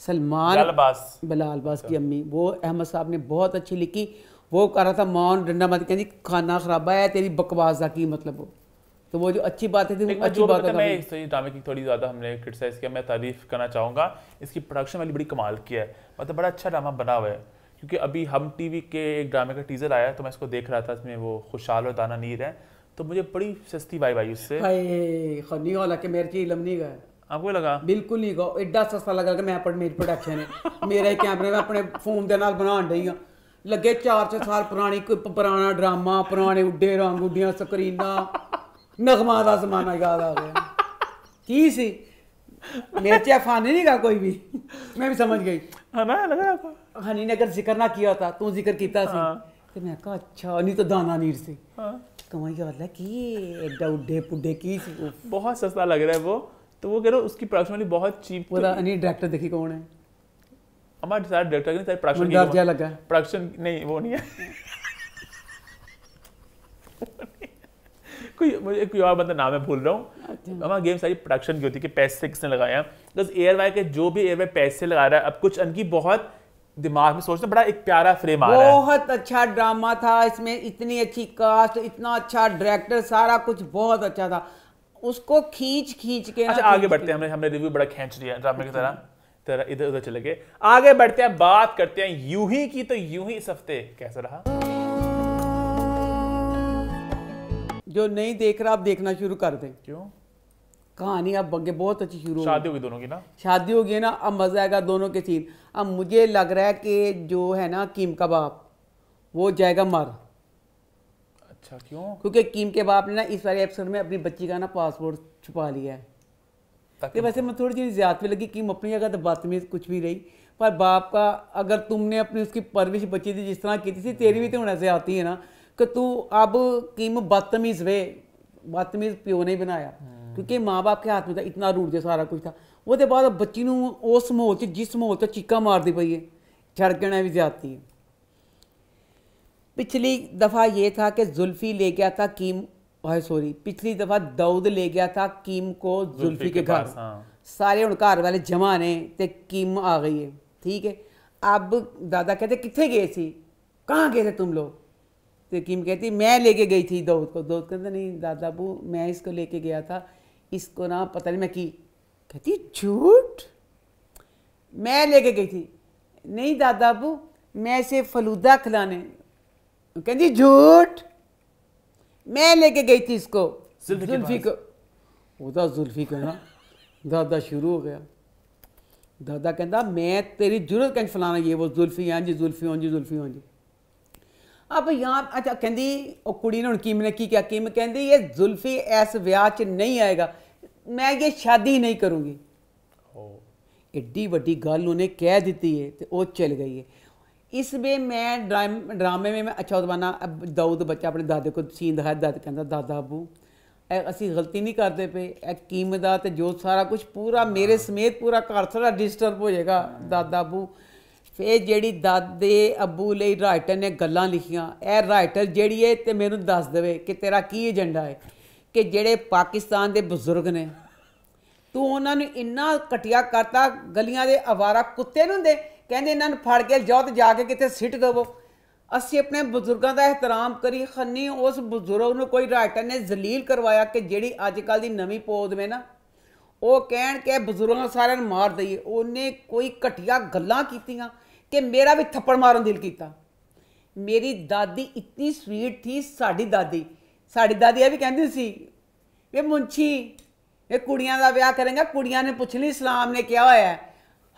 सलमान जलबास बिलाल बास की अम्मी। वो अहमद साहब ने बहुत अच्छी लिखी। वो कह रहा था मौन डंडा मत कहती खाना खराबा है तेरी बकवास का की मतलब? वो तो वो जो अच्छी बातें थी वो अच्छी बात है, मैं इस ड्रामे की थोड़ी ज़्यादा हमने क्रिटिसाइज किया मैं तारीफ़ करना चाहूँगा। इसकी प्रोडक्शन वाली बड़ी कमाल की है। मतलब बड़ा अच्छा ड्रामा बना हुआ है। क्योंकि अभी हम टीवी के एक ड्रामे का टीजर आया तो मैं इसको देख रहा था इसमें वो खुशहाल और दाना नीर है। तो मुझे बड़ी सस्ती वाइब आई उससे। नहीं हालाँकि मेरे की इलम नहीं गया आपको लगा? बिल्कुल नहीं गो एडा सस्ता लगा कि मैं मेरी प्रोडक्शन है मेरे कैमरे में अपने फ़ोन के नाल बना रही हूँ लगे चार चार साल पुरानी कोई पुराना ड्रामा पुराने उड्डे रंग उड्डिया स्क्रीन नगमा का समान याद आ गया। की सी? मेरे चाहे फाने नहीं गा कोई भी। मैं भी समझ गई। हाँ ना लगा आपको? हनी ने अगर ज़िक्र ना किया था तू ज़िक्र किया हाँ। अच्छा हाँ। तो तो नहीं तो दाना नीर सी कोई मुझे कोई और बंदा नाम है भूल रहा हूँ। हमारा गेम सारी प्रोडक्शन की होती है कि पैसे किसने लगाया बस एयर वाई के जो भी एयर वाई पैसे लगा रहा है अब कुछ उनकी बहुत दिमाग में सोचना बड़ा एक प्यारा फ्रेम आ रहा है। बहुत अच्छा ड्रामा था इसमें इतनी अच्छी कास्ट इतना अच्छा डायरेक्टर सारा कुछ बहुत अच्छा था। उसको खींच खींच के अच्छा आगे बढ़ते हैं हमने हमने रिव्यू बड़ा खींच लिया ड्रामे की तरह। तरह इधर उधर चले गए। आगे बढ़ते हैं बात करते हैं यूँ ही की तो यूँ ही इस हफ़्ते कैसा रहा? जो नहीं देख रहा आप देखना शुरू कर दें। क्यों? कहानी अब आगे बहुत अच्छी शुरू हो शादी होगी दोनों की ना? शादी हो गई ना अब मज़ा आएगा दोनों के सीन। अब मुझे लग रहा है कि जो है ना कीम का बाप वो जाएगा मर। अच्छा क्यों? क्योंकि कीम के बाप ने ना इस वाले एपिसोड में अपनी बच्ची का ना पासपोर्ट छुपा लिया है। ताकि वैसे मैं थोड़ी सी ज़्यादा भी लगी कीम अपनी जगह तो बदतमीज कुछ भी रही। पर बाप का अगर तुमने अपनी उसकी परवरिश बच्ची थी जिस तरह की थी तेरी भी तो होने से आती है ना कि तू अब कीम बदतमीज वे बदतमीज प्यो ने ही बनाया क्योंकि माँ बाप के हाथ में था इतना रूट जो सारा कुछ था ਉਹਦੇ ਬਾਅਦ ਬੱਚੀ ਨੂੰ ਉਸ ਮਾਹੌਲ 'ਚ ਜਿਸ ਮਾਹੌਲ 'ਚ ਚੀਕਾਂ ਮਾਰਦੀ ਪਈ ਹੈ ਛੜਕਣਾ ਵੀ ਜ਼ਿਆਦਤੀ ਹੈ पिछली दफ़ा ये था कि जुल्फी ले गया था कीम हाय सॉरी पिछली दफ़ा दाऊद ले गया था कीम को जुल्फी के घर पास, हाँ। सारे ਹੁਣ ਘਰ ਵਾਲੇ ਜਮਾ ਨੇ ਤੇ ਕੀਮ ਆ ਗਈ है ठीक है अब दादा कहते कितने गए थे कहाँ गए थे तुम लोग तो कीम कहती मैं लेके गई थी दाऊद को दाऊद कहता नहीं दादा बू मैं इसको लेके गया था इसको ना पता नहीं मैं की कहती झूठ मैं लेके गई थी नहीं दादा अबू मैं इसे फलूदा खिलाने कहती झूठ मैं लेके गई थी इसको जुल्फी के जुल्फी को ਉਹਦਾ ਜ਼ੁਲਫੀ कहना दादा शुरू हो गया दादा कहता मैं तेरी जरूरत कहीं फलाना ये वो जुल्फी हाँ जी जुल्फी हाँ जी जुल्फी हाँ जी ਅਬ ਯਾਰ ਅੱਜ ਕਹਿੰਦੀ ਉਹ ਕੁੜੀ ਨੇ ਹੁਣ ਕੀਮ ਨੇ ਕੀ ਕਿਹਾ? ਕੀਮ ਕਹਿੰਦੀ ਇਹ ਜ਼ੁਲਫੀ ਇਸ ਵਿਆਹ 'ਚ ਨਹੀਂ ਆਏਗਾ। ਮੈਂ ਇਹ ਸ਼ਾਦੀ ਨਹੀਂ ਕਰੂੰਗੀ। ਓ। ਏਡੀ ਵੱਡੀ ਗੱਲ ਉਹਨੇ ਕਹਿ ਦਿੱਤੀ ਹੈ ਤੇ ਉਹ ਚਲ ਗਈ ਹੈ ਇਸ ਵੇ ਮੈਂ ਡਰਾਮੇ ਵਿੱਚ ਮੈਂ ਅੱਛਾ ਉਦਵਾਨਾ ਦਾਊਦ ਬੱਚਾ ਆਪਣੇ ਦਾਦੇ ਕੋਲ ਸੀਨ ਦਿਖਾਇਆ ਦਾਦਾ ਕਹਿੰਦਾ ਦਾਦਾ ਅਬੂ ਅਸੀਂ ਗਲਤੀ ਨਹੀਂ ਕਰਦੇ ਪਏ। ਇਹ ਕੀਮ ਦਾ ਤੇ ਜੋ ਸਾਰਾ ਕੁਝ ਪੂਰਾ ਮੇਰੇ ਸਮੇਤ ਪੂਰਾ ਘਰ ਸਾਰਾ ਡਿਸਟਰਬ ਹੋ ਜਾਏਗਾ ਦਾਦਾ ਅਬੂ ਫਿਰ ਜਿਹੜੀ ਦਾਦੇ ਅੱਬੂ ਲਈ ਰਾਈਟਰ ਨੇ ਗੱਲਾਂ ਲਿਖੀਆਂ, ਇਹ ਰਾਈਟਰ ਜਿਹੜੀ ਹੈ ਤੇ ਮੈਨੂੰ ਦੱਸ ਦੇਵੇ ਕਿ ਤੇਰਾ ਕੀ ਏਜੰਡਾ ਹੈ ਕਿ ਜਿਹੜੇ ਪਾਕਿਸਤਾਨ ਦੇ ਬਜ਼ੁਰਗ ਨੇ, ਤੂੰ ਉਹਨਾਂ ਨੂੰ ਇੰਨਾ ਘਟਿਆ ਕਰਤਾ, ਗਲੀਆਂ ਦੇ ਆਵਾਰਾ ਕੁੱਤੇ ਨੂੰ ਹੁੰਦੇ, ਕਹਿੰਦੇ ਇਹਨਾਂ ਨੂੰ ਫੜ ਕੇ ਜਾਓ ਤੇ ਜਾ ਕੇ ਕਿਤੇ ਸਿੱਟ ਦੇਵੋ। ਅਸੀਂ ਆਪਣੇ ਬਜ਼ੁਰਗਾਂ ਦਾ ਇਹਤਰਾਮ ਕਰੀ, ਖੰਨੀ ਉਸ ਬਜ਼ੁਰਗ ਨੂੰ ਕੋਈ ਰਾਈਟਰ ਨੇ ਜ਼ਲੀਲ ਕਰਵਾਇਆ ਕਿ ਜਿਹੜੀ ਅੱਜ ਕੱਲ ਦੀ ਨਵੀਂ ਪੋਦ ਮੇ ਨਾ, ਉਹ ਕਹਿਣ ਕਿ ਬਜ਼ੁਰਗਾਂ ਸਾਰਿਆਂ ਨੂੰ ਮਾਰ ਦਈਏ। ਉਹਨੇ ਕੋਈ ਘਟੀਆ ਗੱਲਾਂ ਕੀਤੀਆਂ। ਕਿ ਮੇਰਾ ਵੀ ਥੱਪੜ ਮਾਰਨ ਦਿਲ ਕੀਤਾ ਮੇਰੀ ਦਾਦੀ ਇਤਨੀ ਸਵੀਟ ਥੀ ਸਾਡੀ ਦਾਦੀ ਸਾਡੀ ਦਾਦੀ ਇਹ ਵੀ ਕਹਿੰਦੀ ਸੀ ਇਹ ਮੁੰਚੀ ਇਹ ਕੁੜੀਆਂ ਦਾ ਵਿਆਹ ਕਰੇਗਾ ਕੁੜੀਆਂ ਨੇ ਪੁੱਛ ਲਈ ਇਸਲਾਮ ਨੇ ਕਿਹਾ ਹੋਇਆ ਹੈ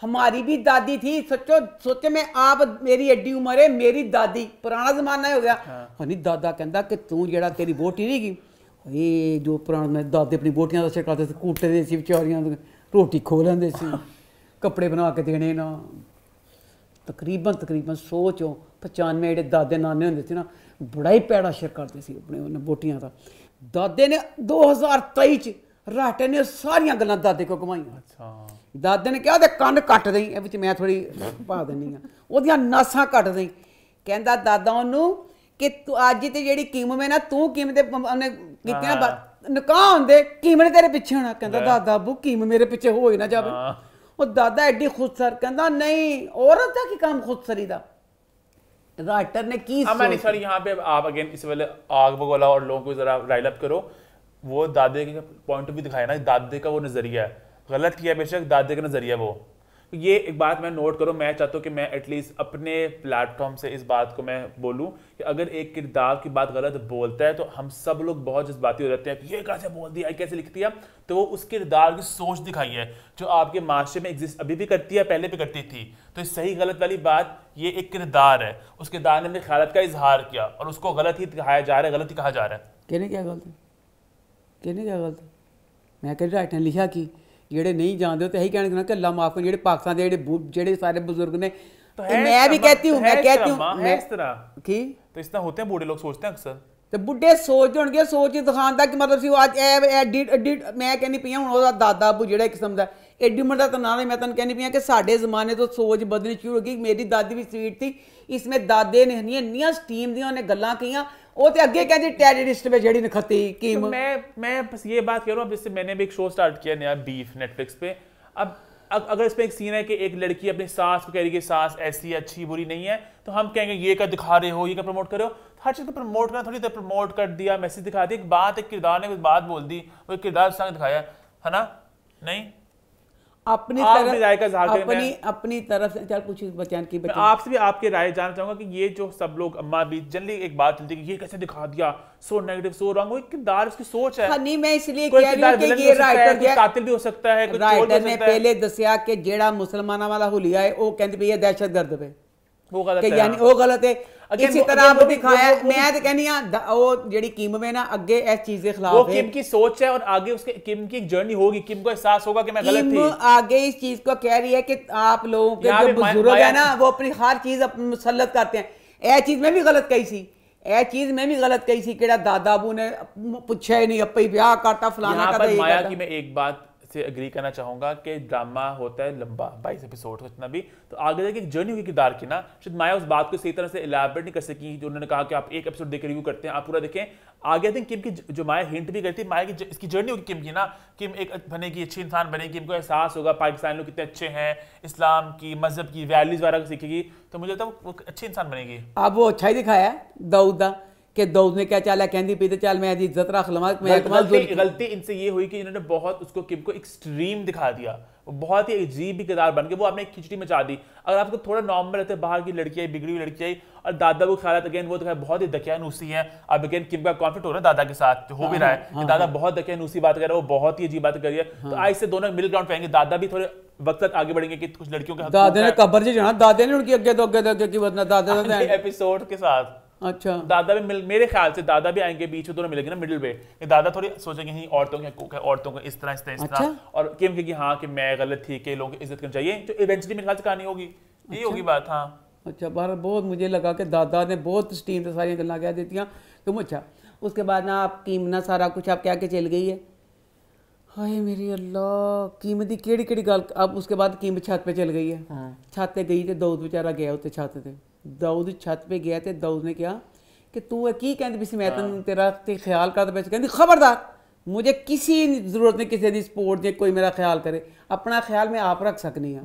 हमारी भी दादी थी सोचो सोचे मैं आप मेरी एड्डी उम्र है मेरी दादी पुराना जमाना हो गया हनी हाँ। दादा कहता कि तू जरा तेरी वोट ही नहीं गई ये जो पुराना दादे अपनी वोटियां दा शिकार करते कूटते सी बेचारियां रोटी खो लेंदे सी कपड़े बना के देने ना ਤਕਰੀਬਨ ਤਕਰੀਬਨ ਸੋਚੋ 95 ਜਿਹੜੇ ਦਾਦੇ ਨਾਨੇ ਹੁੰਦੇ ਸੀ ਨਾ ਬੜਾ ਹੀ ਪੈੜਾ ਸ਼ਿਰ ਕਰਦੇ ਸੀ ਆਪਣੇ ਉਹਨਾਂ ਬੋਟੀਆਂ ਦਾ। ਦਾਦੇ ਨੇ 2023 ਚ ਰਾਟੇ ਨੇ ਸਾਰੀਆਂ ਗੱਲਾਂ ਦਾਦੇ ਕੋ ਕਮਾਈਆਂ ਅੱਛਾ। ਦਾਦੇ ਨੇ ਕਿਹਾ ਉਹਦੇ ਕੰਨ ਕੱਟ ਦੇਈ ਇਹ ਵਿੱਚ ਮੈਂ ਥੋੜੀ ਪਾ ਦਿੰਨੀ ਆ ਉਹਦੀਆਂ ਨਾਸਾਂ ਕੱਟ ਦੇਈ। ਕਹਿੰਦਾ ਦਾਦਾ ਉਹਨੂੰ ਕਿ ਤੂੰ ਅੱਜ ਤੇ ਜਿਹੜੀ ਕੀਮ ਹੈ ਨਾ ਤੂੰ ਕੀਮ ਤੇ ਉਹਨੇ ਕੀਤੀ ਨਾ ਬਾ- ਨਿਕਾਹ ਹੁੰਦੇ ਕੀਮ ਨੇ ਤੇਰੇ ਪਿੱਛੇ ਹੋਣਾ। ਕਹਿੰਦਾ ਦਾਦਾ ਅੱਬੂ ਕੀਮ ਮੇਰੇ ਪਿੱਛੇ ਹੋ ਹੀ ਨਾ ਜਾਵੇ। ਉਹ ਦਾਦਾ ਐਡੀ ਖੁਦਸਰ ਕਹਿੰਦਾ ਨਹੀਂ औरत ਦਾ ਕੀ ਕੰਮ ਖੁਦਸਰੀ ਦਾ ਰਾਈਟਰ ने की हाँ मैंने सोच- सर यहाँ पे आप अगेन इस वाले आग बगोला और लोगों को जरा राइल अप करो वो दादे का पॉइंट भी दिखाया ना दादे का वो नजरिया है गलत किया बेशक दादे का नजरिया है वो ये एक बात मैं नोट करूँ, मैं चाहता हूँ कि मैं एटलीस्ट अपने प्लेटफॉर्म से इस बात को मैं बोलूँ कि अगर एक किरदार की बात गलत बोलता है तो हम सब लोग बहुत जज्बाती हो जाते हैं कि ये कैसे बोल दिया कैसे लिख दिया। तो वो उस किरदार की सोच दिखाई है, जो आपके माशरे में एग्जिस्ट अभी भी करती है, पहले भी करती थी। तो सही गलत वाली बात, ये एक किरदार है। उस किरदार ने अपने ख्याल का इजहार किया, और उसको गलत ही दिखाया जा रहा है, गलत ही कहा जा रहा है। कहने क्या गलत है? कहने क्या गलत है? मैं कह रहा लिखा कि ਜਿਹੜੇ ਨਹੀਂ ਜਾਣਦੇ ਉਹ ਤੇ ਇਹੀ ਕਹਿਣਗੇ ਨਾ ਕਿ ਅੱਲਾ ਮਾਫ ਕਰ ਜਿਹੜੇ ਪਾਕਿਸਤਾਨ ਦੇ ਜਿਹੜੇ ਬੁ- ਜਿਹੜੇ ਸਾਰੇ ਬਜ਼ੁਰਗ ਨੇ तो ਤੇ है ਮੈਂ इस ਵੀ तरह- ਕਹਤੀ ਹੂੰ है ਮੈਂ इस ਕਹਤੀ तरह, ਹੂੰ माँ, है मैं- इस तरह ਕੀ तो इस तरह होते हैं बूढ़े लोग सोचते हैं अक्सर ਤੇ ਬੁੱਢੇ ਸੋਚਦੇ ਹੋਣਗੇ ਸੋਚ ਦਿਖਾਉਣ ਦਾ ਕੀ ਮਤਲਬ ਸੀ ਉਹ ਅੱਜ ਇਹ ਐਡੀ ਐਡੀ ਮੈਂ ਕਹਿੰਦੀ ਪਈ ਹਾਂ ਹੁਣ ਉਹਦਾ ਦਾਦਾ ਅੱਬੂ ਜਿਹੜਾ ਇੱਕ ਕਿਸਮ ਦਾ ਐਡੀ ਉਮਰ ਦਾ ਤਾਂ ਨਾ ਨਹੀਂ ਮੈਂ ਤੁਹਾਨੂੰ ਕਹਿੰਦੀ ਪਈ ਹਾਂ ਕਿ ਸਾਡੇ ਜ਼ਮਾਨੇ ਤੋਂ ਸੋਚ ਬਦਲਣੀ ਸ਼ੁਰੂ ਹੋ ਗਈ ਮੇਰੀ ਦਾਦੀ ਵੀ ਸਵੀਟ ਸੀ ਇਸਮੇ ਦਾਦੇ ਨੇ ਇੰਨੀਆਂ ਇੰਨੀਆਂ ਸਟੀਮ ਦੀਆਂ ਉਹਨੇ ਗੱਲਾਂ ਕਹੀਆਂ ਉਹ ਤੇ ਅੱਗੇ ਕਹਿੰਦੀ ਟੈਰਰਿਸਟ ਵੇ ਜਿਹੜੀ ਨਖਤੀ ਕੀਮ तो मैं मैं बस ये बात कह रहा हूँ अब जैसे मैंने भी एक शो स्टार्ट किया नया बीफ नेटफ्लिक्स पे अब अग- अगर इसमें एक सीन है कि एक लड़की अपनी सास को कह रही है कि सास ऐसी है, अच्छी बुरी नहीं है तो हम कहेंगे ये क्या दिखा रहे हो ये क्या प्रमोट कर रहे हो हर चीज़ को प्रमोट करना थोड़ी देर प्रमोट कर दिया मैसेज दिखा दिया एक बात एक किरदार ने कुछ बात बोल दी वो एक किरदार संग दिखाया है ना नहीं अपनी तरफ़ राय का अपनी अपनी तरफ़ से चल कुछ बचान की बचान आपसे भी आपकी राय जानना चाहूँगा कि ये जो सब लोग अम्मा भी जनरली एक बात चलती है ये कैसे दिखा दिया? सो नेगेटिव सो रॉन्ग वो किरदार उसकी सोच है। नहीं मैं इसलिए कह रही हूँ कि ये राइटर है कातिल भी हो सकता है राइटर ने पहले दसिया कि जेड़ा मुसलमाना वाला हुलिया है वो कहते भैया ये दहशतगर्द पे। वो गलत है यानी वो गलत है। ਤਰ੍ਹਾਂ ਆਪ ਦਿਖਾਇਆ ਮੈਂ ਤੇ ਆ ਉਹ ਜਿਹੜੀ ਕਿਮ ਨਾ ਅੱਗੇ ਇਸ ਚੀਜ਼ ਦੇ ਖਿਲਾਫ ਹੈ कह रही है आप लोगों के ना वो अपनी हर चीज़ मुसलत करते हैं। गलत कही चीज़ में भी गलत कही थी दादा अबू ने पूछा ही नहीं फलाना एक बात से अग्री करना चाहूँगा कि ड्रामा होता है लंबा 22 एपिसोड जितना भी। तो आगे जाके एक जर्नी हुई किरदार की ना, शायद माया उस बात को सही तरह से इलाबरेट नहीं कर सकी, जो उन्होंने कहा कि आप एक एपिसोड देख रिव्यू करते हैं, आप पूरा देखें। आगे थिंक किम की जो माया हिंट भी करती है माया की इसकी जर्नी होगी किम की ना किम एक बनेगी, अच्छी इंसान बनेगी किम को एहसास होगा, पाकिस्तान लोग कितने अच्छे हैं, इस्लाम की, मज़हब की वैल्यूज़ वगैरह सीखेगी तो मुझे लगता है वो अच्छी इंसान बनेगी। आप वो अच्छा ही दिखाया, दाऊद कि दो उसने क्या चाल है कहती पीते चाल मैं इज़्ज़त रख खलमात में गलती, गलती इनसे ये हुई कि इन्होंने बहुत उसको किम को एक्सट्रीम दिखा दिया। बहुत ही अजीब भी किरदार बन के वो आपने खिचड़ी मचा दी। अगर आपको थोड़ा नॉर्मल रहते बाहर की लड़की आई बिगड़ी हुई लड़की आई और दादा को ख्याल अगेन तो वो तो बहुत ही दकियानूसी है। अब अगेन किम का कॉन्फ्लिक्ट हो रहा है दादा के साथ तो हो भी हाँ, रहा है हाँ, कि हाँ, दादा बहुत दकियानूसी बात कर रहा है वो बहुत ही अजीब बात कर रही है। तो आज से दोनों मिल ग्राउंड पाएँगे दादा भी थोड़े वक्त आगे बढ़ेंगे कि कुछ लड़कियों के दादे ने कब्र जी जाना दादे ने उनकी अगे तो अगे तो अगे की बदना दादा एपिसोड के साथ। अच्छा। दादा भी मिल मेरे ख्याल से दादा भी आएँगे बीच में दोनों मिलेंगे ना मिडिल वे दादा थोड़ी सोचेंगे ही औरतों के औरतों को इस तरह इस तरह इस तरह। अच्छा? और क्यों? क्योंकि हाँ कि मैं गलत थी कि लोग इज़्ज़त करनी चाहिए। तो इवेंचुअली मेरे ख्याल से कहानी होगी। अच्छा? यही होगी बात हाँ। अच्छा बार बहुत मुझे लगा कि दादा ने बहुत स्टीम से सारी गल्ला कह देती हैं तुम तो अच्छा उसके बाद ना आप कीम ना सारा कुछ आप क्या के चल गई है। हाय मेरी अल्लाह कीम दी केड़ी केड़ी गल अब उसके बाद कीम छत पे चल गई है। हाँ। छत पे गई तो दोस्त बेचारा गया उत्ते छत से ਦਾਊਦ ਛੱਤ पे ਗਿਆ ਤੇ ਦਾਊਦ ਨੇ ਕਿਹਾ ਕਿ ਤੂੰ ਇਹ ਕੀ ਕਹਿੰਦੀ ਵੀ ਸੀ ਮੈਂ ਤੈਨੂੰ ਤੇਰਾ ਤੇ ਖਿਆਲ ਕਰਦਾ ਪਿਆ ਸੀ ਕਹਿੰਦੀ ਖਬਰਦਾਰ ਮੁਝੇ ਕਿਸੇ ਜ਼ਰੂਰਤ ਨਹੀਂ ਕਿਸੇ ਦੀ ਸਪੋਰਟ ਦੀ ਕੋਈ ਮੇਰਾ ਖਿਆਲ ਕਰੇ ਆਪਣਾ ਖਿਆਲ ਮੈਂ ਆਪ ਰੱਖ ਸਕਨੀ ਹਾਂ